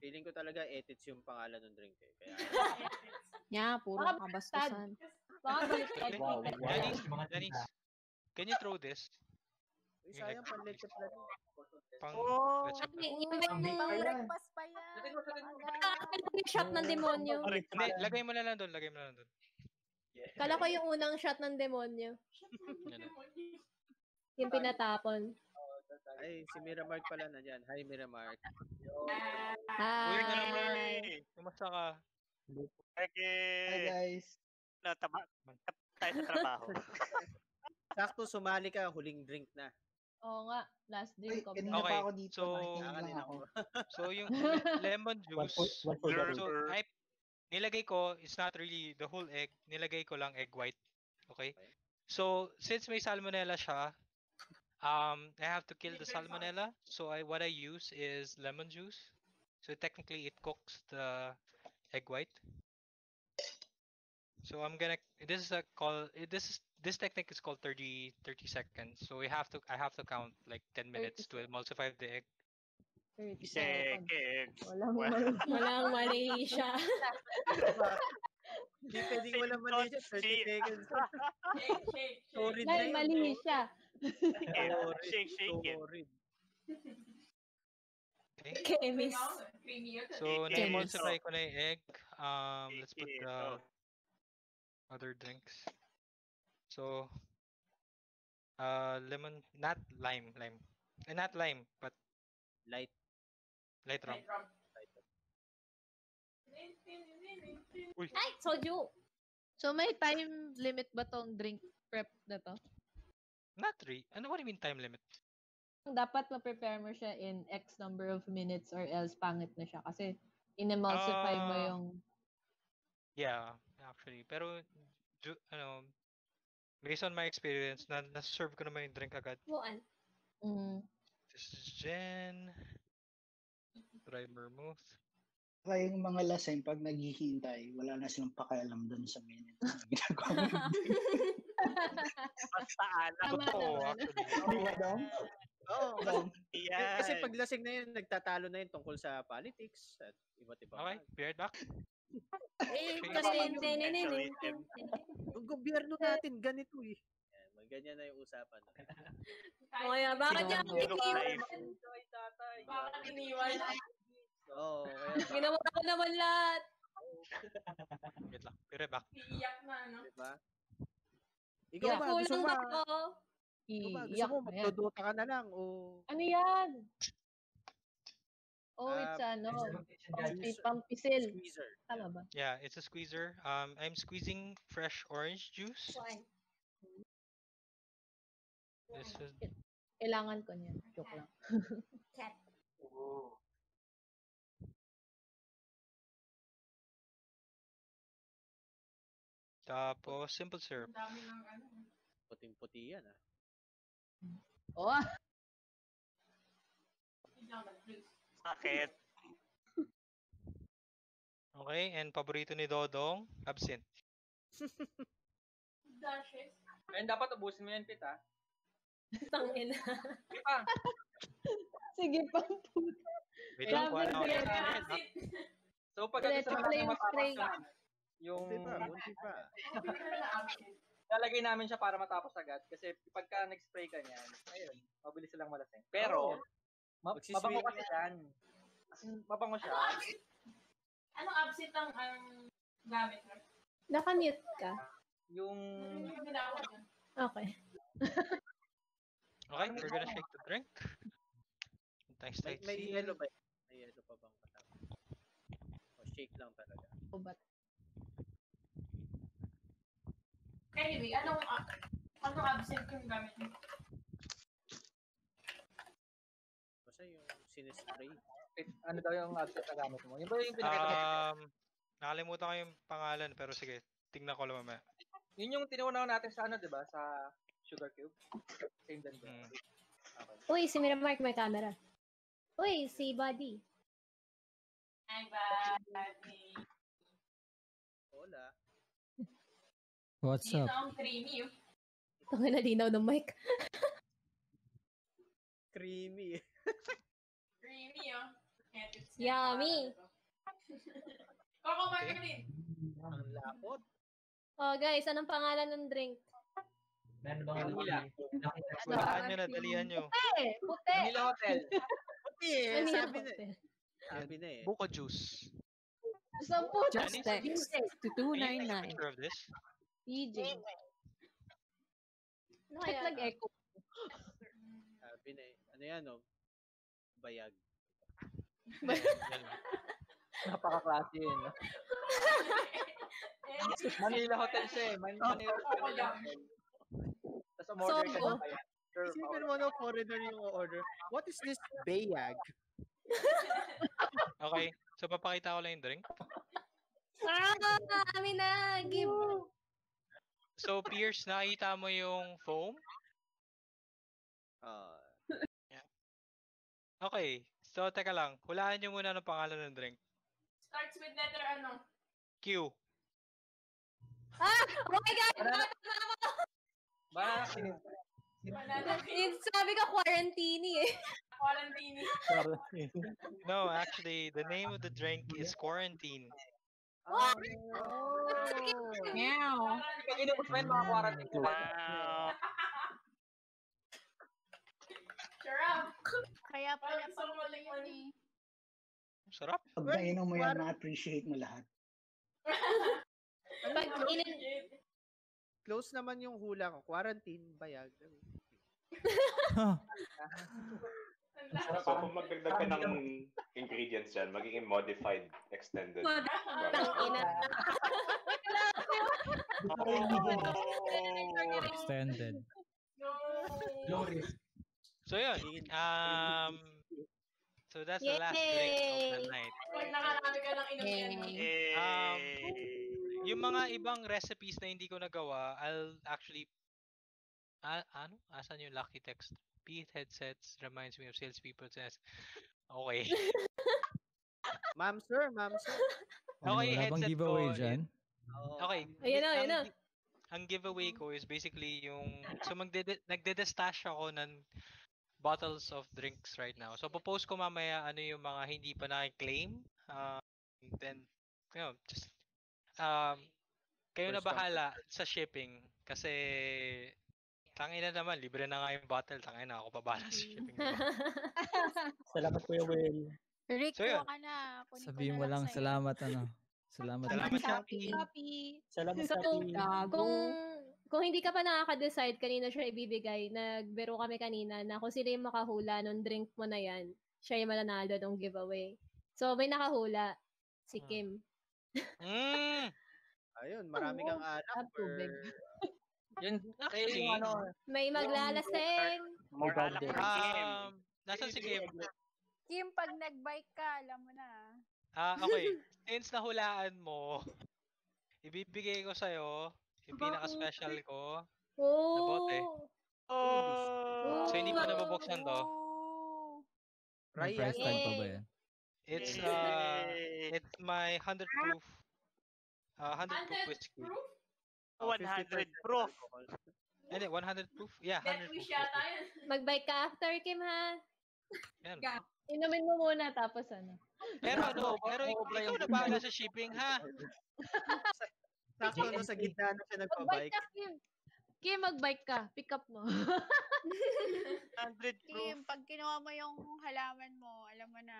S1: Feeling ko talaga etits yung pangalan ng drink eh. Kaya,
S9: Nya, puro
S6: Baka
S9: kabastusan. Baka baliktad.
S17: Wow, wow.
S4: Dennis,
S17: mga
S4: Dennis, can you throw this?
S1: Uy, sayang pang leche flan.
S4: Pang
S7: Oh.
S6: Yung yung
S17: Ang big pa yan.
S15: Breakfast pa yan.
S6: Yung shot ng demonyo.
S4: Hindi, lagay mo na lang doon, lagay mo na lang doon.
S6: Kala ko yung unang shot ng demonyo. Yung pinatapon.
S1: Ay, si Miramark pala na dyan. Hi, Miramark.
S4: Uy,
S6: Hi.
S4: naman. Kumusta ka?
S7: Okay.
S11: guys.
S7: No, tama. tap- tayo sa trabaho.
S1: Sakto, sumali ka. Huling drink na.
S9: Oo nga, last
S11: Ay,
S9: drink ko.
S11: kanina
S4: Okay,
S11: pa ako dito.
S4: so-
S11: ako.
S4: So yung le- lemon
S2: One
S4: juice,
S2: for, one for the
S7: Blur.
S2: road.
S4: so I nilagay ko, it's not really the whole egg, nilagay ko lang egg white. Okay? So since may salmonella siya, um I have to kill the salmonella. So I what I use is lemon juice. So technically it cooks the egg white. So I'm gonna this is a call this is this technique is called 30 30 seconds. So we have to I have to count like 10 minutes to emulsify the egg.
S9: 30 seconds.
S7: Seconds.
S9: Walang
S7: Well,
S9: mal-
S6: Walang mali siya.
S1: Hindi pwedeng wala mali siya. 30 seconds.
S10: Shake, shake, shake.
S1: Sorry
S6: Dahil
S1: na
S6: mali siya.
S7: shake, shake it.
S4: Okay?
S6: Chemist.
S4: So
S7: Yes.
S4: na-emulsify ko na yung egg. Um let's put the other drinks. So Uh, lemon, not lime, lime. Eh, not lime, but
S1: light.
S4: Light rum. Uy.
S6: Ay, soju!
S9: So may time limit ba tong drink prep na to?
S4: Not really. Ano what do you mean time limit?
S9: Dapat ma-prepare mo siya in X number of minutes or else pangit na siya kasi in-emulsify mo
S4: Ah.
S9: yung
S4: Yeah, actually. Pero, ju- ano, based on my experience, na na-serve ko naman yung drink agad.
S6: Buwan.
S9: mm,
S4: This is gin. Dry vermouth.
S18: Kaya yung mga laseng, pag naghihintay, wala na silang pakialam doon sa minutes na ginagawa mo.
S7: Basta alam.
S9: Tama
S4: Totoo,
S9: naman.
S4: actually.
S18: Di ba, Dong?
S1: Oo. Yan. Kasi pag lasing na yun, nagtatalo na yun tungkol sa politics at iba't ibang
S4: Okay, be right back.
S6: Eh, kasi.
S1: Yung gobyerno natin ganito eh. Yan, ganyan na yung usapan.
S6: O kaya, bakit niya
S7: look
S6: iniwan?
S10: Bakit iniwan?
S1: Oo,
S6: Ginawa ko naman lahat.
S4: Wait lang, right back.
S10: Iiyak na, no?
S1: diba? Ikaw ba, gusto mo, ikaw ba, gusto
S9: iiyak
S1: mo magdodota ka na lang o
S9: Ano yan? Oh, it's ano,
S17: Kitchen gadgets.
S9: pampi- pampisil.
S1: squeezer?
S9: Tama ba?
S4: Yeah, it's a squeezer. Um, I'm squeezing fresh orange juice.
S6: Fine.
S4: This is
S9: Kailangan ko niyan. Joke lang.
S6: Cat.
S17: Oo.
S4: tapos simple syrup.
S10: Ang dami ng ano.
S1: Puting-puti yan ah.
S9: Oh,
S7: Sakit.
S4: Okay, and paborito ni Dodong, absinthe.
S10: Dashes.
S3: Ayun, dapat ubusin mo yan, Pit, ha?
S6: Tangin na.
S3: Di pa.
S9: sige pa.
S4: Wait lang, kuha na ako.
S3: So, pag gusto
S9: wala
S3: natin
S9: yung
S3: matapos yung
S1: Bunti pa,
S3: lalagay namin siya para matapos agad. Kasi pagka nag-spray ka niyan, ayun, mabilis silang malasing. Pero, ma- mabango kasi yan. Mabango siya.
S10: Ano absent? Anong absent ang ang gamit mo?
S6: Nakamute ka.
S3: Yung...
S6: Okay.
S4: Okay, we're gonna shake the drink. Thanks,
S1: May, may yellow ba? May yellow pa bang kasama? O shake lang talaga.
S9: Ubat.
S10: Anyway, anong anong absent yung gamit mo?
S1: Basta
S3: Pit, ano daw yung absent na gamit mo? Yung ba yung pinakita mo?
S4: Um, nakalimutan ko yung pangalan, pero sige, tingnan ko lang mamaya.
S3: Yun yung tinuunaw natin sa ano, di ba? Sa sugar cube. Same din ba?
S4: Mm.
S3: Okay.
S6: Uy, si Miramark may camera. Uy, si Buddy.
S10: Ay, buddy.
S1: Hola.
S19: What's
S10: Dito
S19: up?
S10: ang creamy. oh.
S6: Tangin na linaw ng mic.
S1: Creamy.
S10: Creamy, oh.
S6: Yummy.
S10: Coco Margarine.
S1: Ang lapot.
S6: Oh, guys, anong pangalan ng drink?
S17: Meron bang
S3: Manila.
S4: Walaan nyo na, dalihan nyo.
S9: Puti! Puti!
S3: Manila Hotel.
S1: Puti eh. Sabi na eh. Sabi na eh.
S4: Buka juice.
S9: Sampu!
S19: Just text to
S4: Can you take a
S19: 299.
S4: picture of this?
S9: PJ.
S6: Ano kaya?
S9: nag-echo?
S1: Sabi na eh. Ano yan oh? Bayag.
S3: Napaka-classy yun. no? Manila Hotel siya eh. Man- Manila Hotel. Tapos umorder ka
S6: Sogo.
S3: ng kaya. Sure,
S1: Isipin mo no, foreigner yung order. What is this bayag?
S4: Okay, so papakita ko lang yung drink.
S6: Ah, kami na. Give.
S4: So, Pierce, nakita mo yung foam?
S1: Ah,
S4: Okay, so teka lang. Hulaan nyo muna ng pangalan ng drink.
S10: Starts with letter ano?
S4: Q.
S6: Ah! Oh my God!
S3: Ba,
S10: Banana
S6: It's, sabi ka quarantine eh.
S10: Quarantine.
S4: No, actually, the name of the drink is Quarantine.
S3: Mga quarantine ka.
S7: Wow.
S8: Kaya pala
S10: malikman.
S8: yun eh.
S4: Sarap.
S18: Pag nainom mo yan, na-appreciate mo lahat.
S6: Pag inin...
S1: close naman yung hula ko. Quarantine, bayag.
S16: So kung magdagdag ka ng ingredients dyan, magiging modified extended.
S6: Tangina.
S19: Extended.
S12: Low risk.
S4: So yun. Um, so that's the last drink of the night.
S10: Pag nakarami ka ng inom
S4: Um, yung mga ibang recipes na hindi ko nagawa, I'll actually Ah, ano? Asan yung lucky text? Beat headsets reminds me of salespeople says. Okay.
S1: Ma'am sir, ma'am sir.
S19: Ano,
S4: Okay, headset
S19: giveaway
S4: ko.
S19: dyan?
S4: Okay.
S6: Ayun na, ayun na.
S4: Ang giveaway ko is basically yung so magde nagde-destash ako ng bottles of drinks right now. So popost ko mamaya ano yung mga hindi pa na-claim. Um, then you know, just um kayo na
S1: First come,
S4: bahala sa shipping kasi tangin na naman libre na nga yung bottle, tangin na ako pa bahala sa shipping. diba?
S2: Salamat Kuya Will.
S8: Rick,
S4: So, yun.
S8: ka na. Kunin
S19: Sabihin
S8: na
S19: mo lang salamat ano. Salamat.
S4: Salamat
S8: Shopee. Shopee.
S2: Salamat Shopee.
S6: kung kung hindi ka pa nakaka-decide kanina siya ibibigay, nagbiro kami kanina na kung sino yung makahula nung drink mo na yan, siya yung mananalo ng giveaway. So, may nakahula, si Kim.
S4: Mm.
S1: Ayun, marami kang anak for...
S12: Yun,
S4: Actually,
S12: ano,
S6: May maglalasing.
S7: More alak
S4: um, nasan si Kim?
S8: Kim, pag nag-bike ka, alam mo na.
S4: Ah, okay. Since nahulaan mo, ibibigay ko sa'yo yung pinaka-special ko na bote.
S6: Oh!
S4: So, hindi pa nabubuksan to.
S19: May
S1: Ryan.
S19: price tag pa ba yan?
S4: It's, uh, it's my 100 proof, uh, 100 proof whiskey.
S7: 100 proof.
S4: Hindi, 100 proof? Yeah, 100 proof.
S6: Mag-bike ka after, Kim, ha?
S4: Yan.
S9: Inumin mo muna tapos ano.
S4: Pero ano, pero ikaw ikaw na bahala sa shipping, ha?
S1: Sakto no, sa gitna na siya
S9: Mag-bike
S1: nagpa-bike.
S9: ka, Kim. Kim, mag-bike ka. Pick up mo.
S7: 100
S8: Kim, pag kinuha mo yung halaman mo, alam mo na.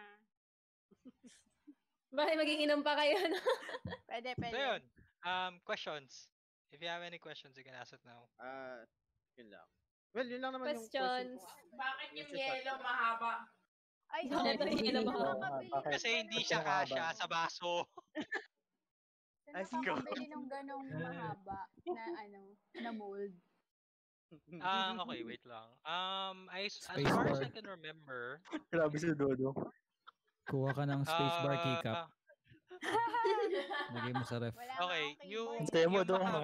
S6: Bakit magiinom pa kayo, no?
S8: Pwede,
S4: So,
S8: pwede.
S4: yun. Um, questions. If you have any questions, you can ask it now.
S1: Ah, yun lang. Well, yun lang naman yung question
S6: Questions.
S10: Bakit yung yellow mahaba?
S8: Ay,
S6: Bakit
S8: oo.
S6: ang yellow mahaba?
S8: Nakakabili.
S2: Bakit?
S4: Kasi hindi siya kasha sa baso.
S1: Ay,
S8: Saan
S1: sige.
S8: nakakabili ng ganong mahaba na ano, na mold?
S4: Ah, okay, wait lang. Um, I, as
S19: Space
S4: far as I
S19: bar.
S4: can remember,
S2: Grabe si Dodo.
S19: Kuha ka ng spacebar
S4: ah,
S19: keycap. Lagay mo sa ref.
S8: Wala
S4: Okay,
S8: akong
S4: yung.
S2: Sayo mo
S4: yung, mahaba,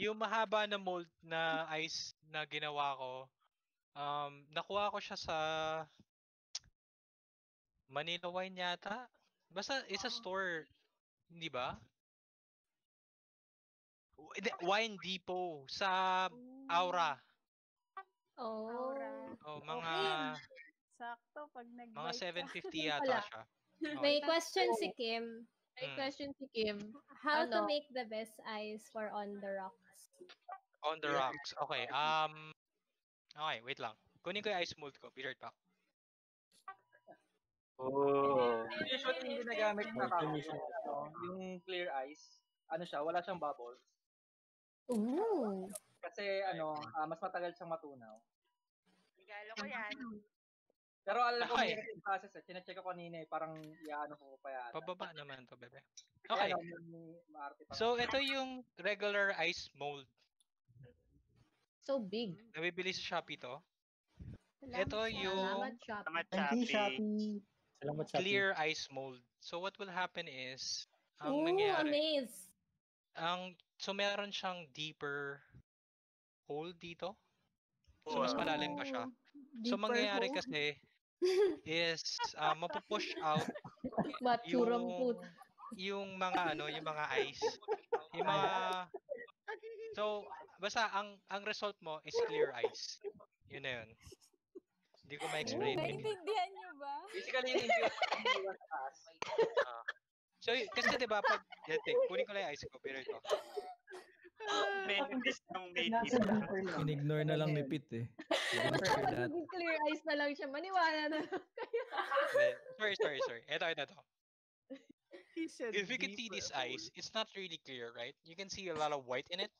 S4: yung mahaba na mold na ice na ginawa ko, um, nakuha ko siya sa Manila Wine yata. Basta it's a store, hindi ba? Wine Depot sa Aura.
S6: Oh.
S8: Aura.
S4: Oh, mga
S8: Sakto, pag
S4: mga
S8: nag-bike ka.
S4: 750 yata siya.
S6: May question si Kim.
S9: May
S4: Mm.
S9: question si Kim.
S6: How to
S9: Ano?
S6: make the best ice for on the rocks?
S4: On the rocks. Okay. Um Okay, wait lang. Kunin ko yung ice mold ko. Be right back.
S7: Oh.
S3: Usually yung ginagamit na ano, yung clear ice, ano siya, wala siyang bubbles.
S6: Ooh.
S3: Kasi ano, ah, mas matagal siyang matunaw.
S13: Regalo ko yan.
S3: Pero alam ko
S4: Okay.
S3: may kasi process eh. Chinecheck ko kanina eh. Parang yaano ko pa yan.
S4: Pababa naman to, bebe. Okay. So, ito yung regular ice mold.
S9: So big.
S4: Nabibili sa Shopee to.
S8: Salamat,
S4: Ito yung
S9: Salamat,
S7: Shopee.
S18: Shopee.
S2: Salamat Shopee.
S4: clear ice mold. So, what will happen is, ang
S6: Ooh,
S4: nangyari,
S6: amaze.
S4: ang, so meron siyang deeper hole dito. So, mas malalim pa siya. So, mangyayari kasi is, uh, mapupush out yung, yung mga ano, yung mga ice. Yung mga, so, basta ang, ang result mo is clear ice. Yun na yun. Hindi ko ma-explain.
S8: Naintindihan niyo ba?
S3: Basically, yung yung taas.
S4: So, kasi 'di ba pag yate, kunin ko lang yung ice ko pero ito.
S7: It.
S18: deeper lang.
S19: In-ignore na lang ni Pit eh.
S9: Clear eyes na lang siya. Maniwala na lang.
S4: Hindi. Sorry, sorry, sorry. Ito, ito, ito.
S1: He said
S4: If you can see
S1: hole.
S4: ice, it's not really clear, right? You can see a lot of white in it.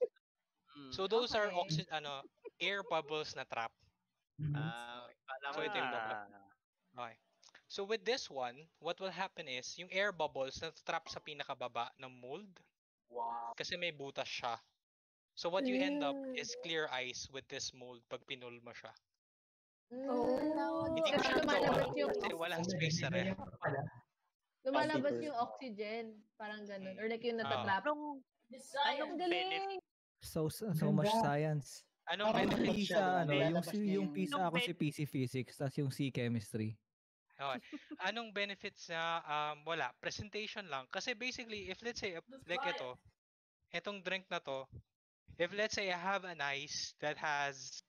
S1: Mm.
S4: So those are
S6: Okay.
S4: oxi ano, air bubbles na trap.
S1: Ah, kala
S4: So ito yung bubble. Okay. So with this one, what will happen is, yung air bubbles na trap sa pinakababa ng mold,
S17: Wow.
S4: kasi may butas siya. So what you end up
S6: Mm.
S4: is clear ice with this mold pag pinul mo siya.
S9: Oh.
S4: Hindi ko siya
S9: lumalabas yung
S4: Kasi walang space sa ref.
S9: lumalabas yung oxygen, parang ganun. Or like yung
S4: Ah.
S9: natatrap.
S10: Design.
S9: Ang galing!
S19: So, so so much science.
S4: Anong benefit
S19: PISA,
S18: siya,
S19: ano, yung
S18: yung-
S19: PISA ako si PC Physics, tapos yung C Chemistry.
S4: Okay. Anong benefits na um, wala? Presentation lang. Kasi basically, if let's say, like ito, itong drink na to, if let's say I have an ice that has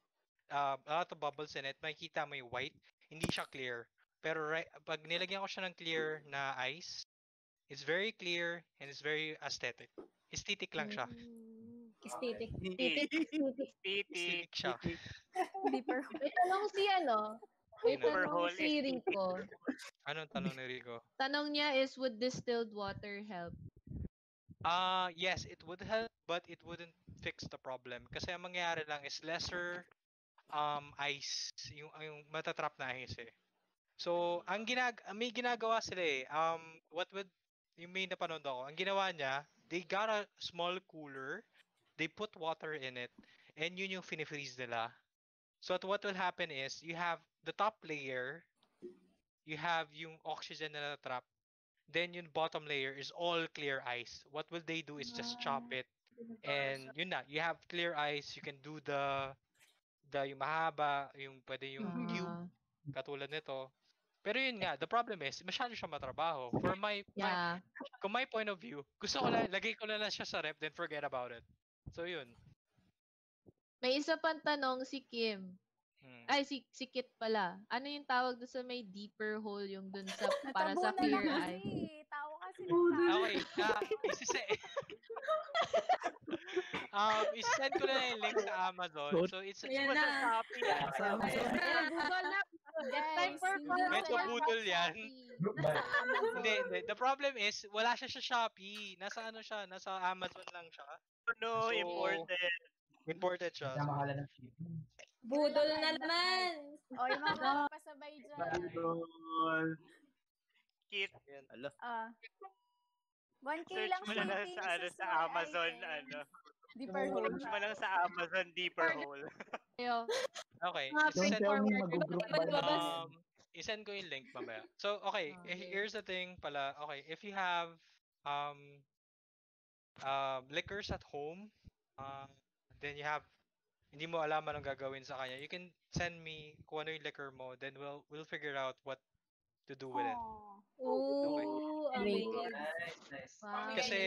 S4: um, a lot of bubbles in it, makikita mo yung white, hindi siya clear. Pero right, pag nilagyan ko siya ng clear na ice, it's very clear and it's very aesthetic. Aesthetic lang siya.
S6: Aesthetic.
S7: Titik.
S4: Aesthetic siya.
S9: Deeper.
S6: May tanong si ano, may
S4: Sino?
S6: tanong
S7: Hole
S6: si Rico.
S4: Anong tanong ni Rico?
S9: Tanong niya is, would distilled water help?
S4: Ah, yes, it would help, but it wouldn't fix the problem. Kasi ang mangyayari lang is lesser um ice, yung yung matatrap na ice eh. So, ang ginag may ginagawa sila eh. Um what would yung may napanood ako, ang ginawa niya, they got a small cooler, they put water in it, and yun yung fini-freeze nila. So at what will happen is, you have the top layer, you have yung oxygen na trap, then yung bottom layer is all clear ice. What will they do is just chop it, and yun na, you have clear ice, you can do the, the yung mahaba, yung pwede yung cube, katulad nito. Pero yun nga, the problem is, masyado siya matrabaho. For my, my
S9: Yeah.
S4: kung my point of view, gusto ko lang, lagay ko na lang siya sa rep, then forget about it. So yun.
S9: May isa pang tanong si Kim.
S4: Hmm.
S9: Ay, si, si Kit pala. Ano yung tawag doon sa may deeper hole yung dun sa, para sa clear eye?
S15: kasi. Tao kasi
S4: Okay, uh, isise... um, isend ko na lang yung link sa Amazon. So, it's, it's
S14: Ayan.
S4: Shopee.
S19: Sa Amazon.
S9: Google na. It's time for
S4: Medyo budol yan. hindi, hindi. The problem is, wala siya sa Shopee. Nasa ano siya? Nasa Amazon lang siya.
S7: No,
S4: So,
S7: imported.
S4: Imported siya.
S17: Namahalan ng shipping.
S6: Budol na naman.
S15: O, yung mga pasabay dyan.
S7: Kit.
S1: Ala.
S15: Ah. 1K
S7: Search
S15: lang
S7: mo na lang sa, ano, sa Amazon, ano.
S15: Deeper hole.
S7: Search mo lang sa Amazon Deeper Hole.
S9: Ayo.
S4: Okay.
S9: Mga
S18: Don't
S4: isend-
S18: tell me mag-group buy na.
S4: Um, isend ko yung link mamaya. So, okay, eh, here's the thing pala. Okay, if you have um uh, liquors at home, uh, then you have hindi mo alam anong gagawin sa kanya. You can send me kung ano yung liquor mo, then we'll we'll figure out what to do with it.
S6: Ooh, amazing.
S17: Nice, nice.
S9: Wow.
S4: Kasi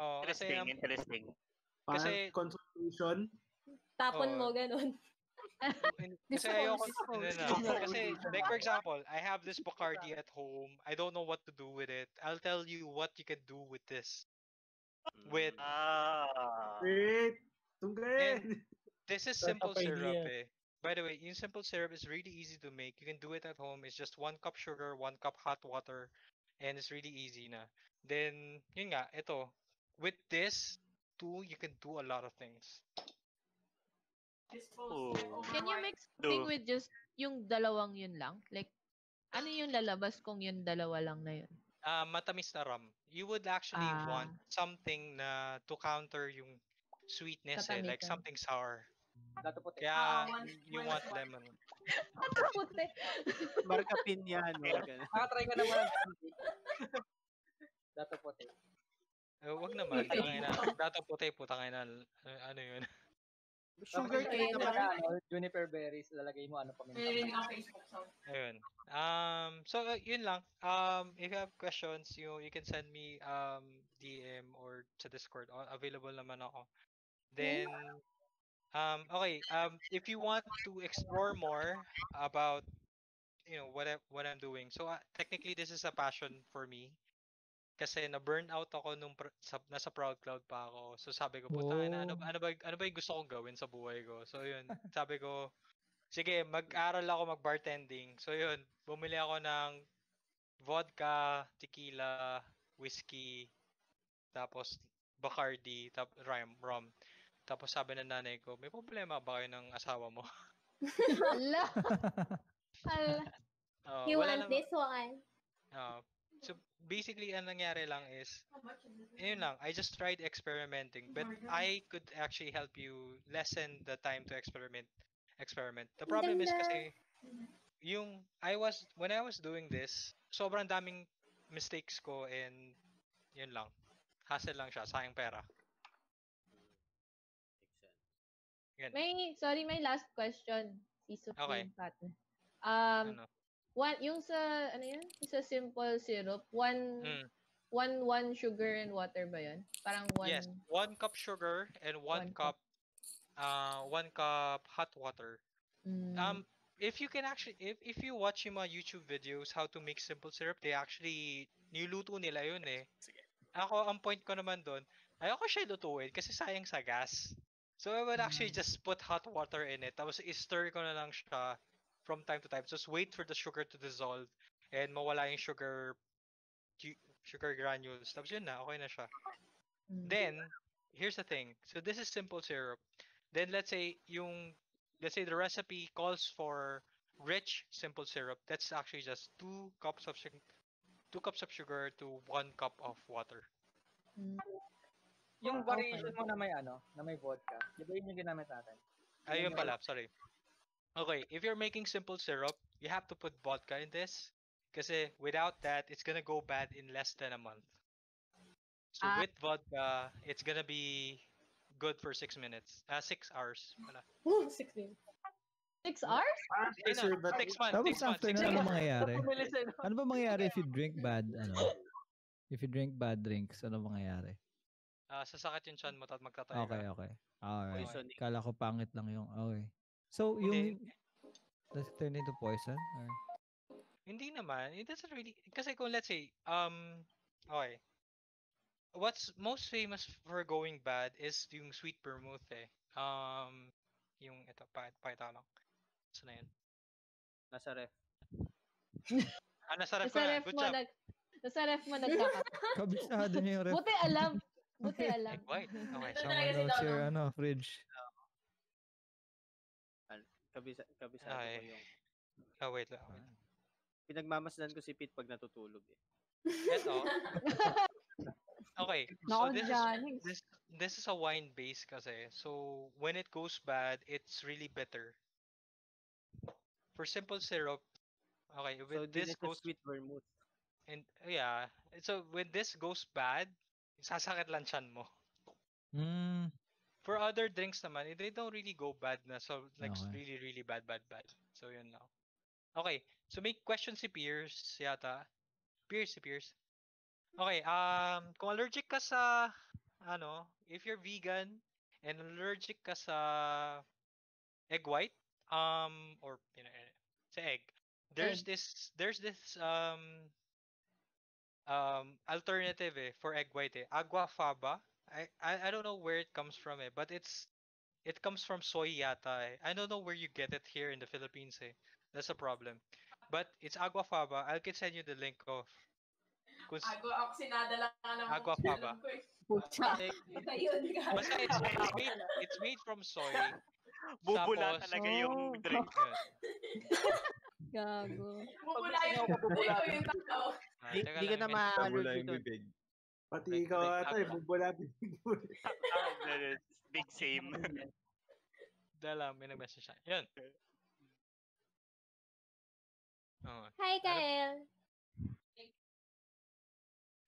S4: oh, kasi
S7: Interesting,
S4: ang-
S7: interesting.
S4: kasi
S20: consultation.
S6: Tapon
S4: Oo.
S6: mo, ganun.
S4: Kasi ayoko, ano na, kasi like for example, I have this Bacardi at home. I don't know what to do with it. I'll tell you what you can do with this. With
S7: Ah.
S20: Wait. Tunggain.
S4: And this is simple syrup
S20: idea.
S4: eh. By the way, yung simple syrup is really easy to make. You can do it at home. It's just one cup sugar, one cup hot water, and it's really easy na. Then, yun nga, ito. With this, too, you can do a lot of things.
S9: Can you mix
S4: Do.
S9: something with just yung dalawang yun lang? Like, ano yung lalabas kung yung dalawa lang na yun?
S4: Ah, matamis na rum. You would actually
S9: Ah.
S4: want something na to counter yung sweetness eh, like something sour.
S3: Dato puti.
S4: Kaya
S3: Ah,
S4: you want lemon.
S6: Puti.
S1: Marka pinya.
S3: Nakatry ka naman. Dato puti.
S4: Eh, wag naman. Tangina. Dato puti, putang ina. Eh, Ano yun?
S3: Sugar
S1: cane naman.
S3: Ano, juniper berries, lalagay mo ano
S10: Facebook sound.
S4: Ayun. Um, so, uh, yun lang. Um, if you have questions, you you can send me um DM or sa Discord. A- Available naman ako. Then, um, okay. Um, if you want to explore more about, you know, what I, what I'm doing. So, uh, technically, this is a passion for me. Kasi na burn out ako nung pr- sa, nasa Proud Cloud pa ako. So sabi ko, puta na, ano,
S19: Oh.
S4: ano ba ano ba yung gusto kong gawin sa buhay ko? So yun, sabi ko, sige, mag-aral ako mag-bartending. So yun, bumili ako ng vodka, tequila, whiskey, tapos Bacardi, tap rum, rum. Tapos sabi ng nanay ko, may problema ba kayo ng asawa mo?
S9: Ala. Ala.
S4: Oo,
S6: You want this one?
S4: Oo. so basically, ang nangyari lang is, yun lang, I just tried experimenting, but I could actually help you lessen the time to experiment. Experiment. The problem is kasi, yung, I was, when I was doing this, sobrang daming mistakes ko and yun lang. Hassle lang siya, sayang pera. Yan.
S9: May, sorry, may last question. Si
S4: Okay.
S9: Supreme Partner. Um,
S4: Ano?
S9: one, yung sa, ano yan? Yung sa simple syrup, one,
S4: Mm.
S9: one, one sugar and water ba yun? Parang one,
S4: Yes, one cup sugar and one,
S9: One
S4: cup, uh, one cup hot water.
S9: Mm.
S4: Um, if you can actually, if if you watch yung mga YouTube videos how to make simple syrup, they actually niluto nila yun eh. Ako, ang point ko naman doon, ayoko siya lutuin kasi sayang sa gas. So I would actually just put hot water in it, tapos i-stir ko na lang siya from time to time. Just wait for the sugar to dissolve and mawala yung sugar sugar granules. Tapos yun na, okay na siya. Then, here's the thing. So this is simple syrup. Then let's say yung let's say the recipe calls for rich simple syrup. That's actually just two cups of sugar, two cups of sugar to one cup of water.
S3: Yung
S9: Ah,
S3: variation mo na may ano, na may vodka, di ba yun yung ginamit natin?
S4: Ayun pala, sorry. Okay, if you're making simple syrup, you have to put vodka in this. Kasi without that, it's gonna go bad in less than a month. So
S9: Ah.
S4: with vodka, it's gonna be good for six minutes. Uh, six hours. Wala.
S9: Ooh, six minutes. Six hours?
S4: Ayun na, six months,
S19: Tapos
S4: six months,
S19: after
S4: six
S19: na, ano mangyayari? Ano ba mangyayari if you drink bad, ano? If you drink bad drinks, ano mangyayari?
S4: Ah, sasakit yung chan mo at magtatayo
S19: Okay,
S4: ka.
S19: okay. Alright.
S4: Poisoning.
S19: Kala ko pangit lang yung, okay. So, yung, does it turn into poison? Or?
S4: Hindi naman. It doesn't really... Kasi kung let's say, um, okay. What's most famous for going bad is yung sweet vermouth eh. Um, yung ito, pa, pakita ko lang. Saan na yun?
S1: Nasa ref.
S4: Ah, nasa ref ko
S9: Nasa
S4: na.
S9: ref
S4: Good
S9: mo,
S4: job.
S9: nag, nasa ref mo nagkaka.
S19: Kabisado niya yung ref.
S9: Buti alam. Buti alam.
S4: Egg white. Okay.
S19: Someone knows your, ano, fridge.
S1: Al- Kabisa, kabisado
S4: Ay.
S1: ko yung...
S4: Ah, wait lang. Wait.
S1: Pinagmamasdan ko si Pete pag natutulog eh.
S4: Ito. Okay. So
S9: Nako,
S4: this is, this, this is a wine base kasi. So when it goes bad, it's really bitter. For simple syrup, okay,
S1: So,
S4: when
S1: this
S4: this
S1: is a
S4: goes
S1: sweet vermouth.
S4: and yeah, so when this goes bad, sasakit lang tiyan mo.
S19: Mm.
S4: For other drinks naman, they don't really go bad na. So like
S19: Okay.
S4: really really bad bad bad. So yun lang. Okay, so may question si Pierce yata. Pierce si Pierce. Okay, um kung allergic ka sa ano, if you're vegan and allergic ka sa egg white um or you know, eh, sa egg, there's
S9: Egg.
S4: this there's this um um alternative eh for egg white eh. Agua faba. I, I I don't know where it comes from eh, but it's it comes from soy yata eh. I don't know where you get it here in the Philippines eh. That's a problem. But it's agua faba. I can send you the link of kung s-
S10: Ako, ako sinadala ka ng
S4: Agua faba.
S9: Pucha.
S4: Basta it's, it's made it's made from soy.
S7: Bubula
S4: Tapos-
S7: talaga yung
S9: Oh.
S7: drink.
S6: Gago.
S10: Bubula yung, ito yung tao.
S4: Ah,
S1: Di,
S4: teka
S1: di ka na
S12: Kabula
S1: ma-allergy
S12: yung bibig.
S20: Pati
S4: Like-
S20: ikaw ata, eh, bubula.
S7: Big same.
S4: Dala, may nag-message siya. Yun. Oh.
S6: Hi, Kael.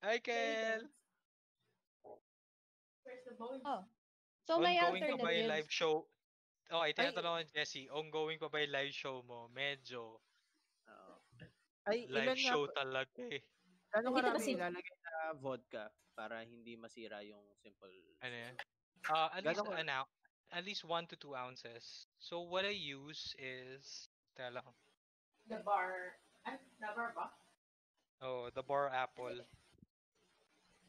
S4: Hi, Kel!
S10: Where's the bone?
S9: Oh. So may
S4: ongoing pa ba yung
S9: alternatives.
S4: live show? Okay, tinatanong ko Jessie, ongoing pa ba yung live show mo? Medyo.
S1: Ay,
S4: Live
S1: ilan nga
S4: show
S1: ba-
S4: talaga eh.
S1: Gano'ng karami
S6: kasi-
S1: ilalagay na vodka para hindi masira yung simple
S4: Ano yan? Uh, at least,
S1: Gano'n ka-
S4: an ou- at least 1 to 2 ounces. So, what I use is, teka lang.
S10: The bar. Ay, the bar ba?
S4: Oh, the bar apple.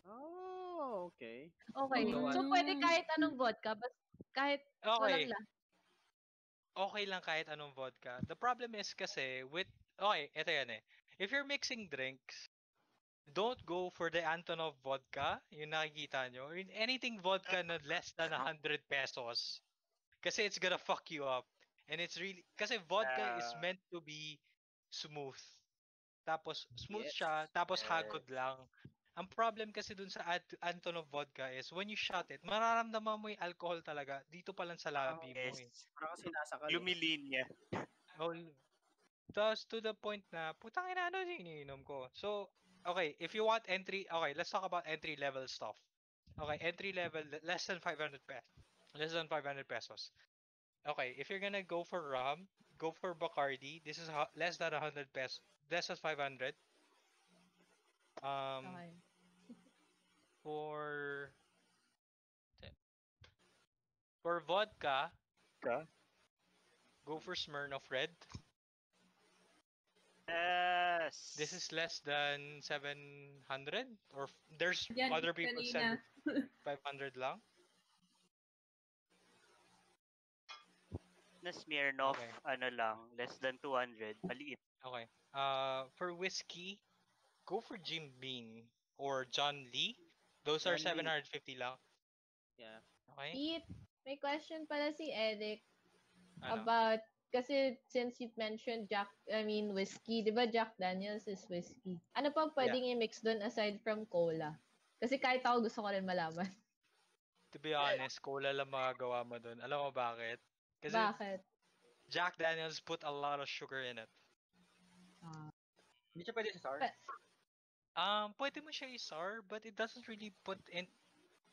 S1: Oh, okay.
S9: Okay. So pwede kahit anong vodka, bas kahit
S4: Okay.
S9: walang la.
S4: Okay lang kahit anong vodka. The problem is kasi with, okay, ito yan eh. If you're mixing drinks, don't go for the Antonov vodka, yung nakikita nyo, or in anything vodka na less than 100 pesos. Kasi it's gonna fuck you up. And it's really, kasi vodka is
S7: Ah.
S4: meant to be smooth. Tapos, smooth
S1: Yes.
S4: siya, tapos
S1: Yes.
S4: hagod lang. Ang problem kasi dun sa Ad- Antonov vodka is when you shot it, mararamdaman mo yung alcohol talaga dito pa lang sa labi mo eh.
S1: Parang sinasakal. eh.
S7: Lumilinya.
S4: Oh, Tapos to the point na, putang ina, ano yung iniinom ko? So, okay, if you want entry, okay, let's talk about entry level stuff. Okay, entry level, le- less than 500 pesos. Less than 500 pesos. Okay, if you're gonna go for rum, go for Bacardi. This is less than 100 pesos. Less than 500. Um,
S9: Okay.
S4: for for vodka, go for Smirnoff Red.
S7: Yes.
S4: This is less than 700 or there's
S14: Yan,
S4: other people
S14: kanina.
S4: 500 lang.
S7: Na Smirnoff,
S4: Okay.
S7: ano lang, less than 200. Maliit.
S4: Okay. Uh for whiskey, go for Jim Beam or John Lee. Those are
S1: John Lee.
S4: 750 lang.
S1: Yeah.
S4: Okay?
S9: Pete, may question pala si Eric
S4: Ano?
S9: about kasi since you mentioned Jack, I mean whiskey, 'di ba Jack Daniels is whiskey. Ano pa pwedeng i-mix doon aside from cola? Kasi kahit ako gusto ko rin malaman.
S4: To be honest, cola lang magagawa mo dun. Alam mo bakit? Kasi
S9: Bakit?
S4: Jack Daniels put a lot of sugar in it.
S3: Hindi siya pwede sa SAR?
S4: Um, pwede mo siya i-sour, but it doesn't really put in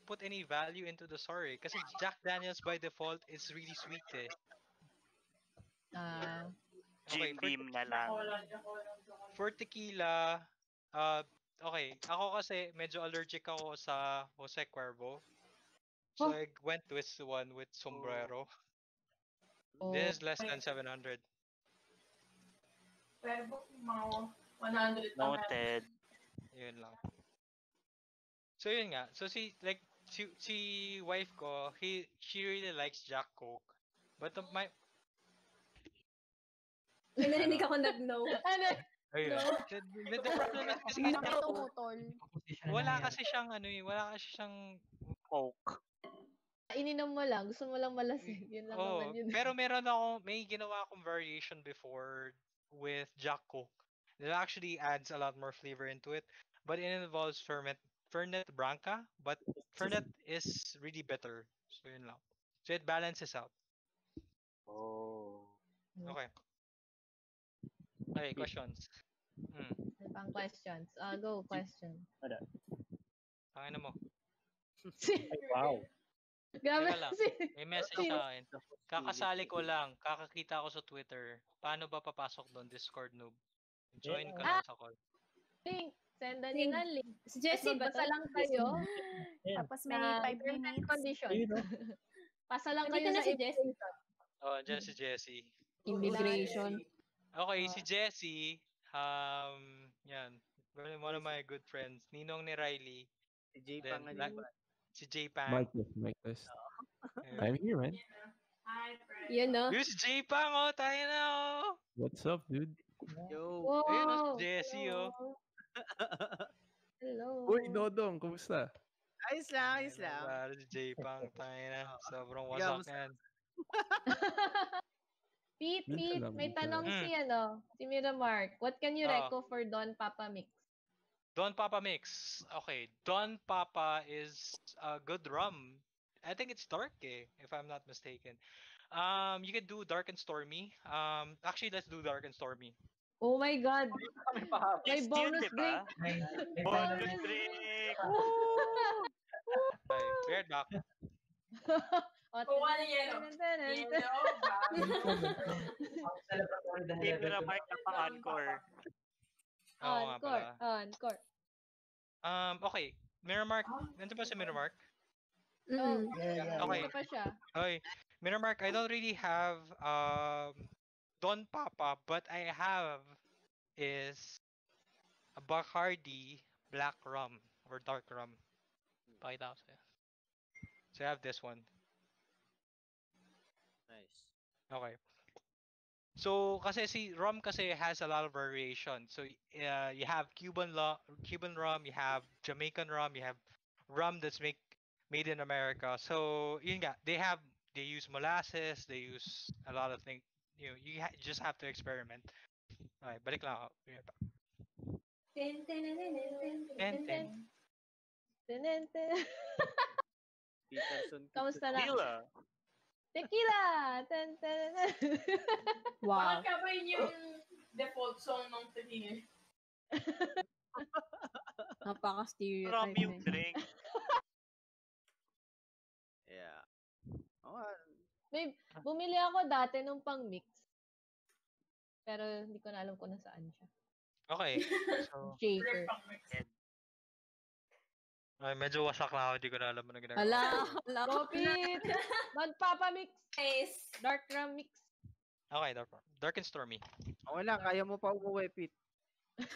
S4: put any value into the sour eh. Kasi Jack Daniels by default is really sweet eh.
S9: Ah,
S4: Okay,
S7: Jim
S4: for,
S7: Beam na lang.
S4: for tequila, uh, okay, ako kasi medyo allergic ako sa Jose Cuervo. So I went with one with sombrero.
S9: oh,
S4: This is less than 700.
S10: Pero mga 100 lang.
S7: Noted.
S4: Yun lang. So yun nga. So si like si si wife ko, he she really likes Jack Coke. But the, my
S6: May narinig ako nag-no.
S9: ano?
S4: ayun.
S6: No.
S4: The, the, the problem is kasi
S15: tumutol?
S4: wala kasi siyang ano eh, wala kasi siyang
S7: Coke.
S9: Ininom mo lang, gusto mo lang malasing. Yun lang
S4: Oh,
S9: naman yun.
S4: pero meron ako, may ginawa akong variation before with Jack Coke. It actually adds a lot more flavor into it, but it involves ferment Fernet Branca, but Fernet is really bitter. So yun lang. So it balances out.
S7: Oh.
S4: Okay. Okay, questions. Hmm.
S9: Ano pang questions? Ah, go, question.
S2: Ano?
S4: Pakinggan mo.
S2: Ay, wow.
S9: Grabe
S4: lang. May message sa akin. Kakasali ko lang. Kakakita ko sa Twitter. Paano ba papasok doon? Discord noob. Join ka lang
S9: Ah!
S4: sa call.
S9: Link. Sendan nyo na link.
S6: Si Jessie ba
S9: Tapos
S6: to?
S9: lang kayo.
S15: Tapos may
S9: na
S15: 5
S9: terms and
S15: minutes.
S2: no?
S9: Pasa lang kayo
S6: na
S9: sa
S6: si Jessie.
S4: Oh, dyan si Jessie.
S9: Immigration.
S4: Okay,
S9: Ah.
S4: si Jessie, um, yan. One one of my good friends. Ninong ni Riley.
S1: Si Jay
S4: Then,
S1: Pang
S4: la-
S1: Aliban.
S4: si J Pang.
S11: Mic test, mic test. I'm here, man.
S10: Hi, friend.
S6: Yun, no?
S4: Yun, si J Pang, oh, tayo na, oh.
S11: What's up, dude?
S1: Yo.
S6: Wow.
S4: Ayun, oh, si Jessie, oh.
S9: Hello.
S11: Uy, Dodong, kumusta?
S1: ayos lang, ayos lang.
S4: Para si J Pang, tayo na. Sobrang wasak yan.
S9: Pete,
S11: Minsan
S9: Pete,
S11: lang,
S9: may
S11: minsan
S9: tanong
S4: lang.
S9: si ano, si Miramark. What can you
S4: Oo.
S9: reco for Don Papa Mix?
S4: Don Papa Mix. Okay, Don Papa is a good rum. I think it's dark, eh, if I'm not mistaken. Um, you can do dark and stormy. Um, actually, let's do dark and stormy.
S9: Oh my God!
S3: Kami pa.
S9: May bonus drink!
S7: ba? Bonus drink!
S4: Okay, weird back.
S9: O,
S10: Kuha ng yelo.
S9: tanan, tanan,
S10: Yelo ba?
S7: Team Miramark na pa-encore.
S4: Oo nga
S9: Encore,
S4: pala.
S9: encore.
S4: Um, okay. Miramark. Nandiyan ba si Miramark?
S9: Oh,
S6: Mm.
S18: Yeah, yeah.
S4: Okay.
S9: Ano pa siya?
S4: Okay. Miramark, I don't really have um Don Papa, but I have is a Bacardi black rum or dark rum. Pakita ko sa'yo. So I have this one.
S1: Nice.
S4: Okay. So kasi si rum kasi has a lot of variation. So uh, you have Cuban lo- Cuban rum, you have Jamaican rum, you have rum that's make made in America. So yun nga, they have they use molasses, they use a lot of things. You know, you ha- just have to experiment. Okay, balik lang ako. Yeah, ba-
S6: Ten, ten, ten, ten, ten,
S4: Ten,
S6: ten,
S4: ten.
S6: ten, ten, ten.
S1: Peterson.
S6: Kamusta na?
S7: Tequila.
S6: Tequila! Ten, ten, ten.
S10: Bakit ka ba yun yung default song ng tequila?
S6: Napaka-stereotype
S7: Rum yung
S6: eh.
S7: drink.
S1: Yeah. Oo nga.
S9: Babe, bumili ako dati nung pang mix. Pero hindi ko na alam kung nasaan siya.
S4: Okay. So,
S9: Shaker.
S4: Ay, medyo wasak na ako. Hindi ko na alam ano ginagawa.
S9: Ala, ala. Kopit! Magpapamix. Dark rum mix.
S4: Okay, dark, dark and stormy.
S1: Okay lang, kaya mo pa umuwi, Pete.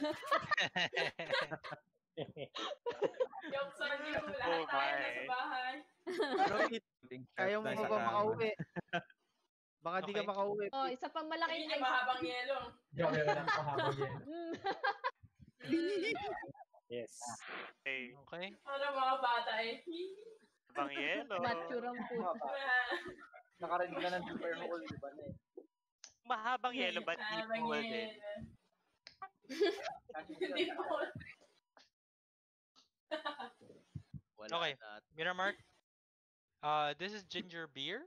S10: Yung sa yung
S7: Oh,
S10: lahat tayo nasa
S7: my.
S10: bahay.
S1: Pero Pete, kaya mo pa ba makauwi? Baka di ka makauwi.
S9: Oh, isa pang malaking
S10: Ayun yung mahabang yelo.
S17: Joke lang pahabol yan.
S9: Mm.
S2: Yes.
S7: Okay.
S4: Okay.
S10: Ano mga bata eh.
S7: Bang yelo.
S9: Naturang po.
S17: Nakarinig na ng super hole, di ba eh.
S7: Mahabang yelo but deep
S10: Mahabang
S7: hole din.
S10: yelo. Hindi po.
S1: Wala
S4: Okay.
S1: na.
S4: Miramark. Uh, this is ginger beer.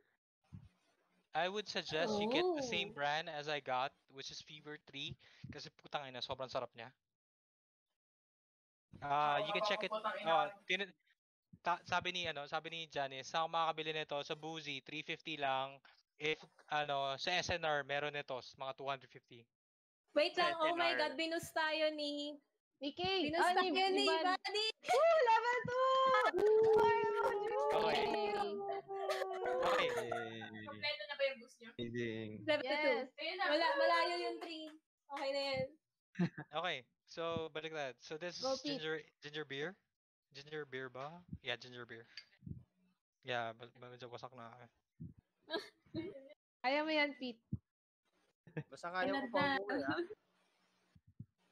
S4: I would suggest you get the same
S6: Oh.
S4: brand as I got, which is Fever 3. Kasi putang ina, sobrang sarap niya. Uh, you can check it. Uh, tin- ta- sabi ni ano, sabi ni Janice, saan makakabili nito sa Boozy, 350 lang. If ano, sa SNR meron nito mga 250.
S6: Wait lang, oh my
S7: SNR.
S6: God, binus tayo ni...
S9: Mickey!
S6: Binus
S9: Ah,
S6: tayo
S9: ni-
S6: ni. Buddy!
S9: Woo! Level 2!
S4: Okay. Okay.
S10: Kompleto na ba yung boost nyo?
S6: Level
S9: Yes.
S6: 2.
S10: Ayun na.
S6: Wala, malayo yung 3. Okay na yan.
S4: Okay. So, balik na. So, this
S9: Go,
S4: is
S9: Pete.
S4: ginger ginger beer. Ginger beer ba? Yeah, ginger beer. Yeah, ba- ba- medyo wasak na. ako.
S9: Kaya mo yan, Pete.
S1: Basta kaya mo pa umuwi, ah.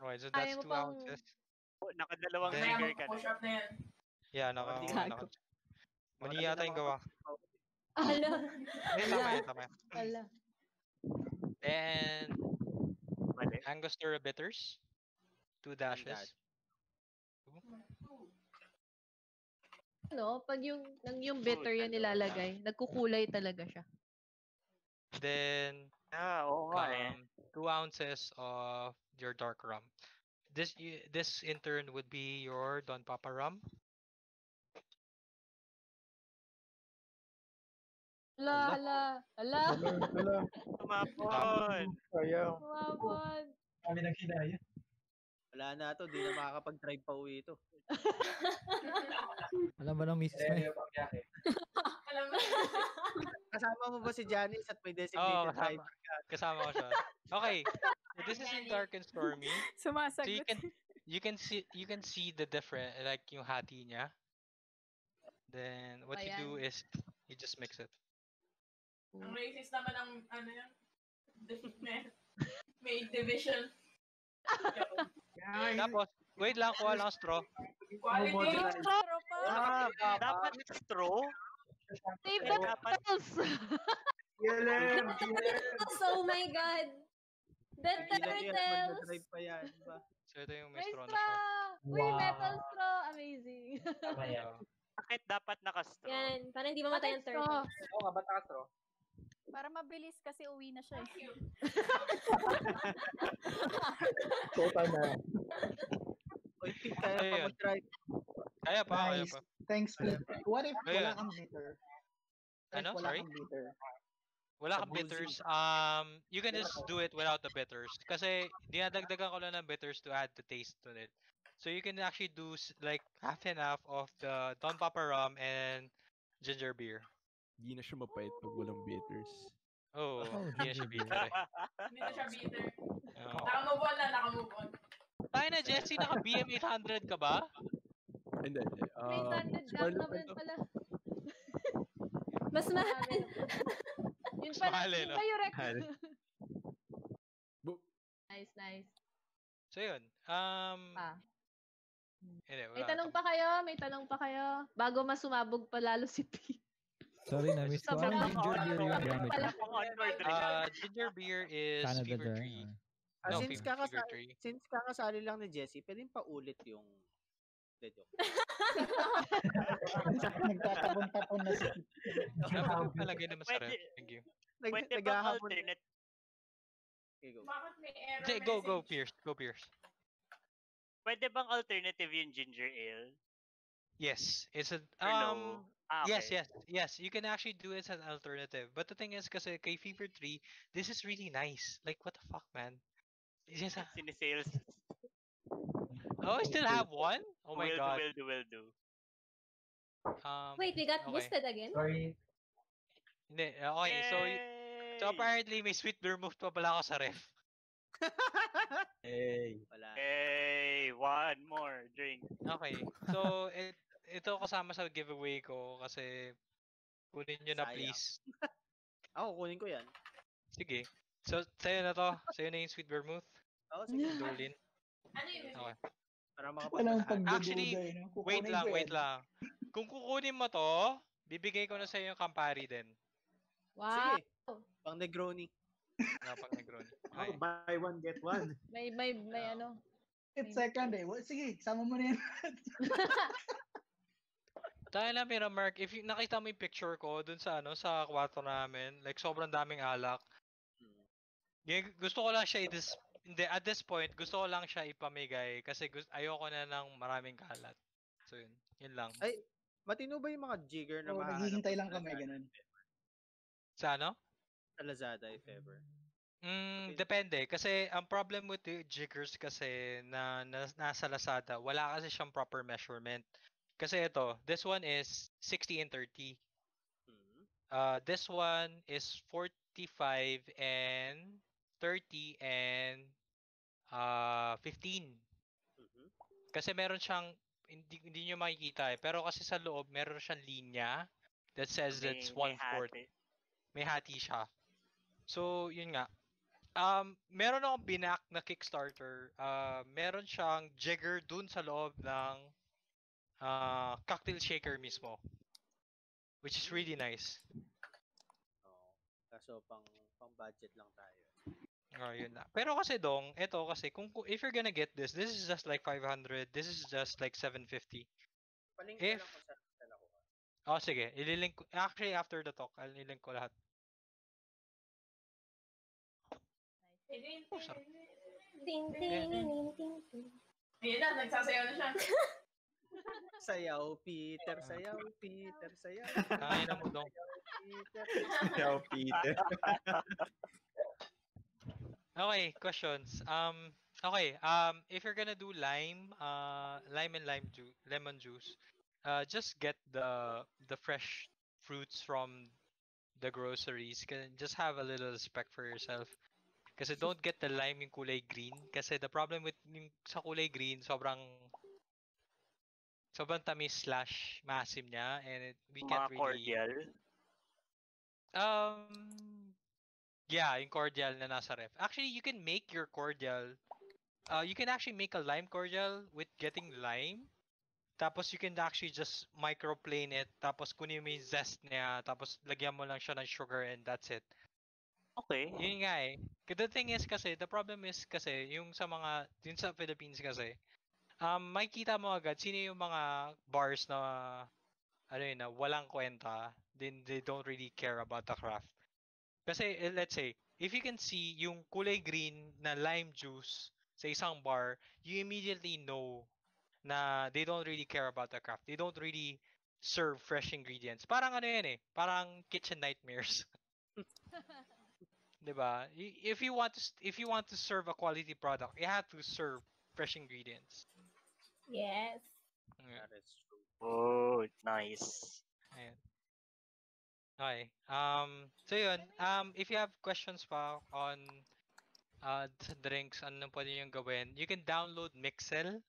S4: Okay, so
S9: Kaya
S4: that's
S9: mo
S4: 2
S9: pang-
S4: ounces.
S7: Oh, Nakadalawang
S4: Then-
S7: trigger ka
S10: Push
S7: na.
S10: up na yan.
S4: Yeah, naka,
S1: Hindi
S4: naka,
S9: Gago.
S4: Mali yata yung gawa.
S6: Ala.
S4: Eh, tama yan, tama yan.
S9: Ala.
S4: And
S7: Mali.
S4: Angostura bitters. Two dashes.
S1: dash.
S9: Ano, pag yung, nang yung bitter yan nilalagay, nagkukulay talaga siya.
S4: Then,
S7: Ah, oo nga eh.
S4: um, two ounces of your dark rum. This this in turn would be your Don Papa rum.
S9: Ala, ala, ala.
S7: Tumapon.
S9: Tumapon.
S17: Kami nang hinaya.
S1: Wala na to, di na makakapag-drive pa uwi ito.
S19: Alam ba ng misis mo
S17: Eh.
S10: Alam mo.
S1: Kasama mo ba si Janice at may
S4: Oh,
S1: designated
S4: kasama,
S1: driver ka?
S4: kasama ko siya. Okay. So this is in dark and stormy. So
S8: Sumasagot.
S4: you can you can see you can see the different like yung hati niya. Then what you do
S9: Ayan.
S4: is you just mix it.
S10: Ang racist naman ang ano yan. May- May division.
S4: Tapos, wait lang, kuha lang straw.
S10: Quality.
S7: Ah, dapat straw?
S9: Save the turtles!
S20: BLM!
S6: oh my God. The turtles.
S1: pa yan.
S4: So ito yung may straw na
S9: straw!
S4: siya.
S9: Uy, metal straw! Amazing.
S7: Bakit dapat naka-straw?
S6: Yan, para hindi mamatay ang
S9: Bakit straw?
S6: turtle.
S17: Oo nga, ba't naka-straw?
S8: Para mabilis kasi uwi na siya eh.
S2: Total na.
S1: Oy, Pete, kaya pa mag-drive.
S4: Kaya pa, kaya
S18: Nice.
S4: pa.
S18: Thanks, Pete. What if wala
S4: Ayun.
S18: kang bitter? What if
S4: Ano?
S18: wala
S4: Sorry?
S18: kang bitter?
S4: Wala kang bitters. Um, you can just do it without the bitters. Kasi dinadagdagan ko lang ng bitters to add the taste to it. So you can actually do s- like half and half of the Don Papa rum and ginger beer.
S11: Hindi na siya mapait pag walang bitters.
S4: Oh,
S19: Oh,
S4: hindi na siya bitter.
S10: Hindi na siya bitter.
S4: Oo.
S10: Nakamove on na, nakamove on.
S4: Tayo na, Jesse, naka BM 800 ka ba?
S11: Hindi, hindi.
S9: May
S11: Ah,
S9: standard
S11: small
S9: gap
S11: naman
S9: pala.
S6: Mas mahal.
S9: Yun pala,
S4: mahal
S9: yun
S4: no?
S9: ba yung rec?
S11: Mahal.
S4: So, yun. Um,
S9: Ah.
S4: Hindi,
S9: May tanong pa kayo? May tanong pa kayo? Bago masumabog pa lalo si P.
S19: Sorry, na-miss ko.
S9: Sobrang
S19: Ang ginger beer yung gamit ko.
S4: Uh, ginger beer is
S19: Canada
S4: fever tree.
S1: Ah,
S4: No,
S1: since,
S4: fever,
S1: kakasa-
S4: fever tree.
S1: since kakasali lang ni Jessie, pwedeng paulit yung... Hindi, joke.
S18: Nagtatapon-tapon na si
S4: Dapat palagay naman sa ref. Thank you.
S1: Nag-
S7: Pwede bang alternate?
S1: Okay, go.
S10: Bakit may error
S4: Hindi, go, go? Pierce. Go, Pierce.
S7: Pwede bang alternative yung ginger ale?
S4: Yes, it's a um.
S7: Ah,
S4: Yes,
S7: okay.
S4: yes, yes. You can actually do it as an alternative. But the thing is, kasi kay Fever 3, this is really nice. Like, what the fuck, man? It's just a...
S7: Sinisales.
S4: Oh, I still have one? Oh my
S7: will
S4: god.
S7: do, will do, will do.
S4: Um,
S6: Wait, we got
S4: okay.
S6: boosted again?
S20: Sorry.
S4: Hindi, okay, so, y- so apparently may sweet vermouth pa pala ako sa ref.
S11: Hey.
S1: Wala.
S7: Hey, one more drink.
S4: Okay, so it, ito kasama sa giveaway ko kasi kunin nyo na
S1: Sayang.
S4: please.
S1: Ako, kunin ko yan.
S4: Sige. So, sa'yo na to. Sa'yo na yung sweet vermouth.
S1: Oo, sige.
S4: Dolin.
S10: Ano yun?
S4: Okay.
S1: Para
S18: Walang
S1: makapagpalahan.
S18: pagdududa.
S4: Actually,
S18: eh, no?
S4: Wait lang, wait lang. Kung kukunin mo to, bibigay ko na sa'yo yung Campari din.
S9: Wow.
S1: Sige. Pang Negroni.
S4: Na pang Negroni. Okay.
S20: Oh, buy one, get one.
S9: May, may, may ano.
S18: It's second eh. Well, sige, sama mo na yan.
S4: Dahil na Mira Mark, if you, nakita mo yung picture ko dun sa ano sa kwarto namin, like sobrang daming alak. Yung- gusto ko lang siya i-dis hindi, at this point, gusto ko lang siya ipamigay kasi gusto, ayoko na ng maraming kalat. So yun, yun lang.
S1: Ay, matino ba yung mga jigger na
S18: Oo,
S1: mahahanap
S18: naghihintay lang kami, ganun.
S4: Sa ano?
S1: Sa Lazada, if ever.
S4: Mm, depende. Kasi ang problem with the jiggers kasi na, na nasa Lazada, wala kasi siyang proper measurement. Kasi ito, this one is 60 and 30.
S1: Hmm.
S4: Uh, this one is 45 and 30 and uh, 15.
S1: Mhm.
S4: Kasi meron siyang hindi hindi niyo makikita eh. Pero kasi sa loob meron siyang linya that says
S7: May-
S4: it's
S7: may
S4: one fourth.
S7: hati.
S4: May hati siya. So, yun nga. Um, meron akong binak na Kickstarter. Uh, meron siyang jigger dun sa loob ng uh, cocktail shaker mismo. Which is really nice.
S1: Oo. Kaso pang pang budget lang tayo.
S4: Oh, yun na. Pero kasi dong, ito kasi kung if you're gonna get this, this is just like 500. This is just like 750.
S1: Palink
S4: If-
S1: lang kung saan ako.
S4: Oh, sige. Ililink ko. Actually, after the talk, I'll ilink ko lahat. Oh, sarap.
S6: Ting, ting, ting, ting, ting.
S10: Ayun na, nagsasayaw na siya.
S1: Sayaw, Peter, sayaw, Peter, sayaw.
S4: Ay, na mo dong.
S1: Peter.
S11: Sayaw, Peter.
S4: Okay, questions. Um, okay. Um, if you're gonna do lime, uh, lime and lime juice, lemon juice, uh, just get the the fresh fruits from the groceries. Can just have a little respect for yourself. Kasi don't get the lime yung kulay green. Kasi the problem with yung sa kulay green, sobrang sobrang tamis slash maasim niya and it, we can't
S7: Mga
S4: really
S7: cordial.
S4: Um, yeah, yung cordial na nasa ref. Actually, you can make your cordial. Uh, you can actually make a lime cordial with getting lime. Tapos you can actually just microplane it. Tapos kunin mo yung zest niya. Tapos lagyan mo lang siya ng sugar and that's it.
S7: Okay.
S4: Yun nga eh. The thing is kasi, the problem is kasi, yung sa mga, yun sa Philippines kasi, um, makikita mo agad sino yung mga bars na, ano yun, na walang kwenta, then they don't really care about the craft. Kasi, eh, let's say, if you can see yung kulay green na lime juice sa isang bar, you immediately know na they don't really care about the craft. They don't really serve fresh ingredients. Parang ano yan eh, parang kitchen nightmares. 'Di ba? If you want to if you want to serve a quality product, you have to serve fresh ingredients.
S6: Yes.
S4: Yeah.
S1: That is true.
S7: Oh, nice.
S4: Ayan. Okay. Um, so yun. Um, if you have questions pa on uh, sa drinks, ano nang pwede nyo gawin, you can download Mixel.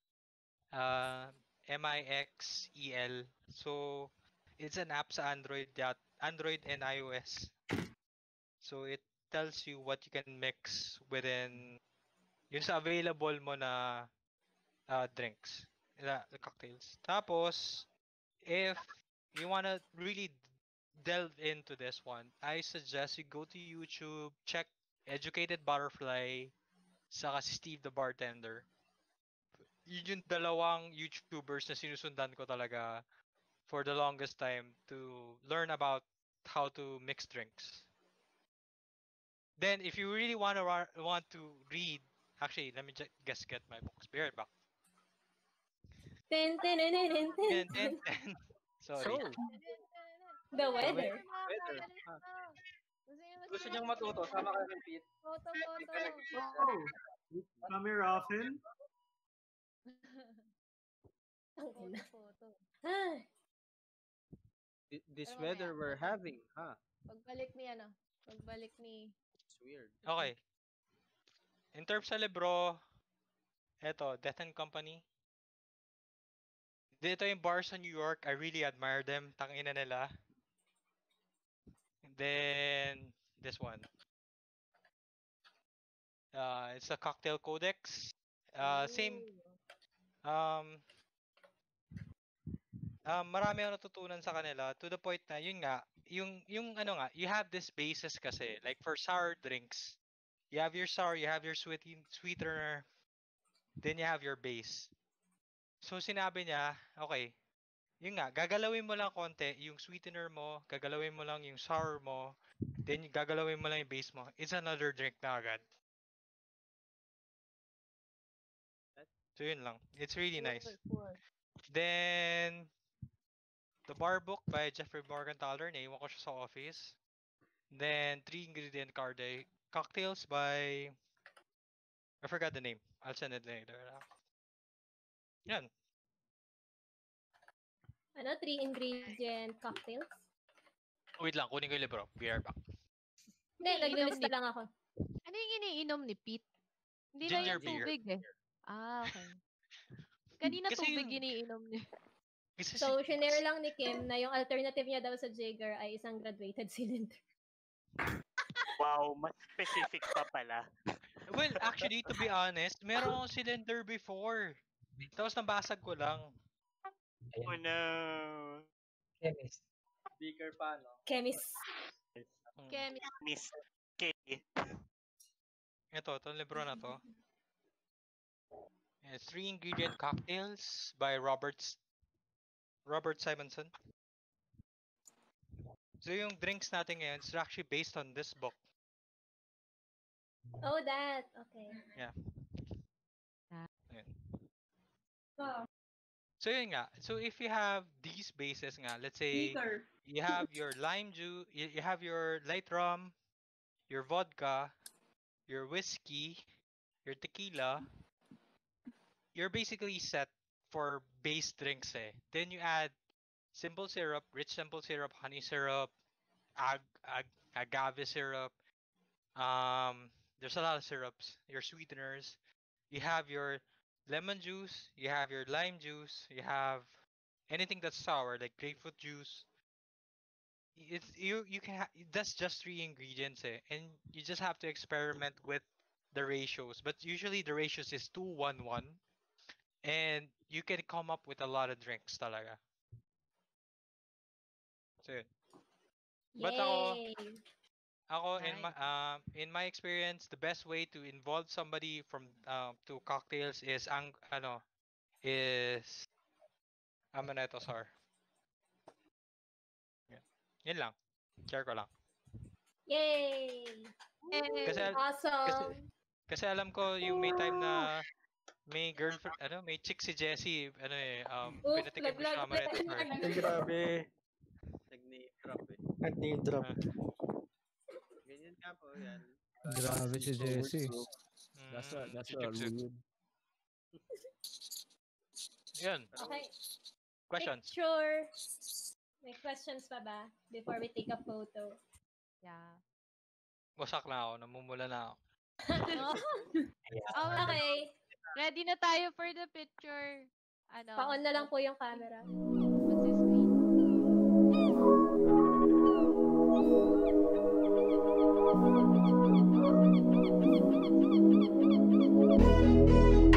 S4: Uh, M-I-X-E-L. So, it's an app sa Android, that, Android and iOS. So, it tells you what you can mix within Yun sa available mo na uh, drinks, na cocktails. Tapos, if you wanna really delve into this one, I suggest you go to YouTube, check Educated Butterfly, saka si Steve the Bartender. Yun yung dalawang YouTubers na sinusundan ko talaga for the longest time to learn about how to mix drinks. Then, if you really want to want to read, actually, let me just get my books. Be right back.
S6: Ten, ten, ten, ten, ten,
S4: Ten, ten, ten. Sorry.
S6: The weather.
S3: Weather. Gusto niyong matuto, sama kayo kay Pete.
S9: Photo,
S20: Oh, come here often.
S6: Ah,
S1: This weather we're having, huh?
S9: Pagbalik ni ano, pagbalik ni
S1: It's weird.
S4: Okay. In terms sa libro, eto, Death and Company. Dito yung bars sa New York, I really admire them. Tangina nila. And then, this one. Uh, it's a cocktail codex. Uh, same, um, um, marami ako natutunan sa kanila to the point na yun nga, yung yung ano nga, you have this basis kasi like for sour drinks, you have your sour, you have your sweet sweetener, then you have your base. So sinabi niya, okay, yun nga, gagalawin mo lang konti yung sweetener mo, gagalawin mo lang yung sour mo, then gagalawin mo lang yung base mo. It's another drink na agad. So yun lang. It's really nice. Then, The Bar Book by Jeffrey Morgenthaler. Naiwan ko siya sa office. Then, Three Ingredient Carde. Cocktails by... I forgot the name. I'll send it later. Yan.
S6: Ano, three ingredient cocktails?
S4: Wait lang, kunin ko yung libro. Be right back.
S6: Hindi, naglilista lang ako.
S5: Ano yung iniinom ni Pete? Hindi na yung
S4: beer.
S5: tubig eh. Ah, okay. Kanina
S4: Kasi
S5: tubig
S4: yun-
S5: iniinom niya.
S6: So, shinare lang ni Kim na yung alternative niya daw sa Jaeger ay isang graduated cylinder.
S7: Wow, mas specific pa pala.
S4: Well, actually, to be honest, meron akong cylinder before. Tapos nabasag ko lang.
S7: Oh no.
S3: Chemist. Speaker pa, no?
S6: Chemist.
S5: Chemist.
S7: Miss K.
S4: Ito, itong libro na to. Eh, Three Ingredient Cocktails by Robert S- Robert Simonson. So yung drinks natin ngayon is actually based on this book.
S6: Oh, that. Okay.
S4: Yeah.
S5: Ah.
S4: Ayan.
S14: Oh,
S4: So yun nga. So if you have these bases nga, let's say
S14: Peter.
S4: you have your lime juice, you, you have your light rum, your vodka, your whiskey, your tequila, you're basically set for base drinks eh. Then you add simple syrup, rich simple syrup, honey syrup, ag, ag, agave syrup. Um, there's a lot of syrups. Your sweeteners. You have your lemon juice. You have your lime juice. You have anything that's sour like grapefruit juice. It's you you can ha- that's just three ingredients eh, and you just have to experiment with the ratios. But usually the ratios is two one one, and you can come up with a lot of drinks talaga. So. But ako! Ako in my um in my experience, the best way to involve somebody from um to cocktails is ang ano is amaretto sour. Yan. Yun lang. Share ko lang.
S6: Yay!
S4: Kasi al- Kasi,
S6: awesome!
S4: kasi alam ko yung may time na may girlfriend, ano, may chick si Jessie, ano eh, um,
S6: Oof,
S4: pinatikim ko siya amaretto sour.
S6: laglag.
S11: Ay, grabe.
S1: Nag-name-drop eh.
S18: Nag-name drop.
S1: Po, yan.
S19: Grabe si Jessie.
S11: That's a, that's
S4: si
S11: a rude.
S4: Yun.
S6: Okay.
S4: Questions?
S6: Picture. May questions pa ba before we take a photo?
S5: Yeah.
S4: Wasak na ako, namumula na ako.
S5: Oh,
S6: Okay.
S5: Ready na tayo for the picture. Ano?
S6: Pa-on na lang po yung camera. Thank you.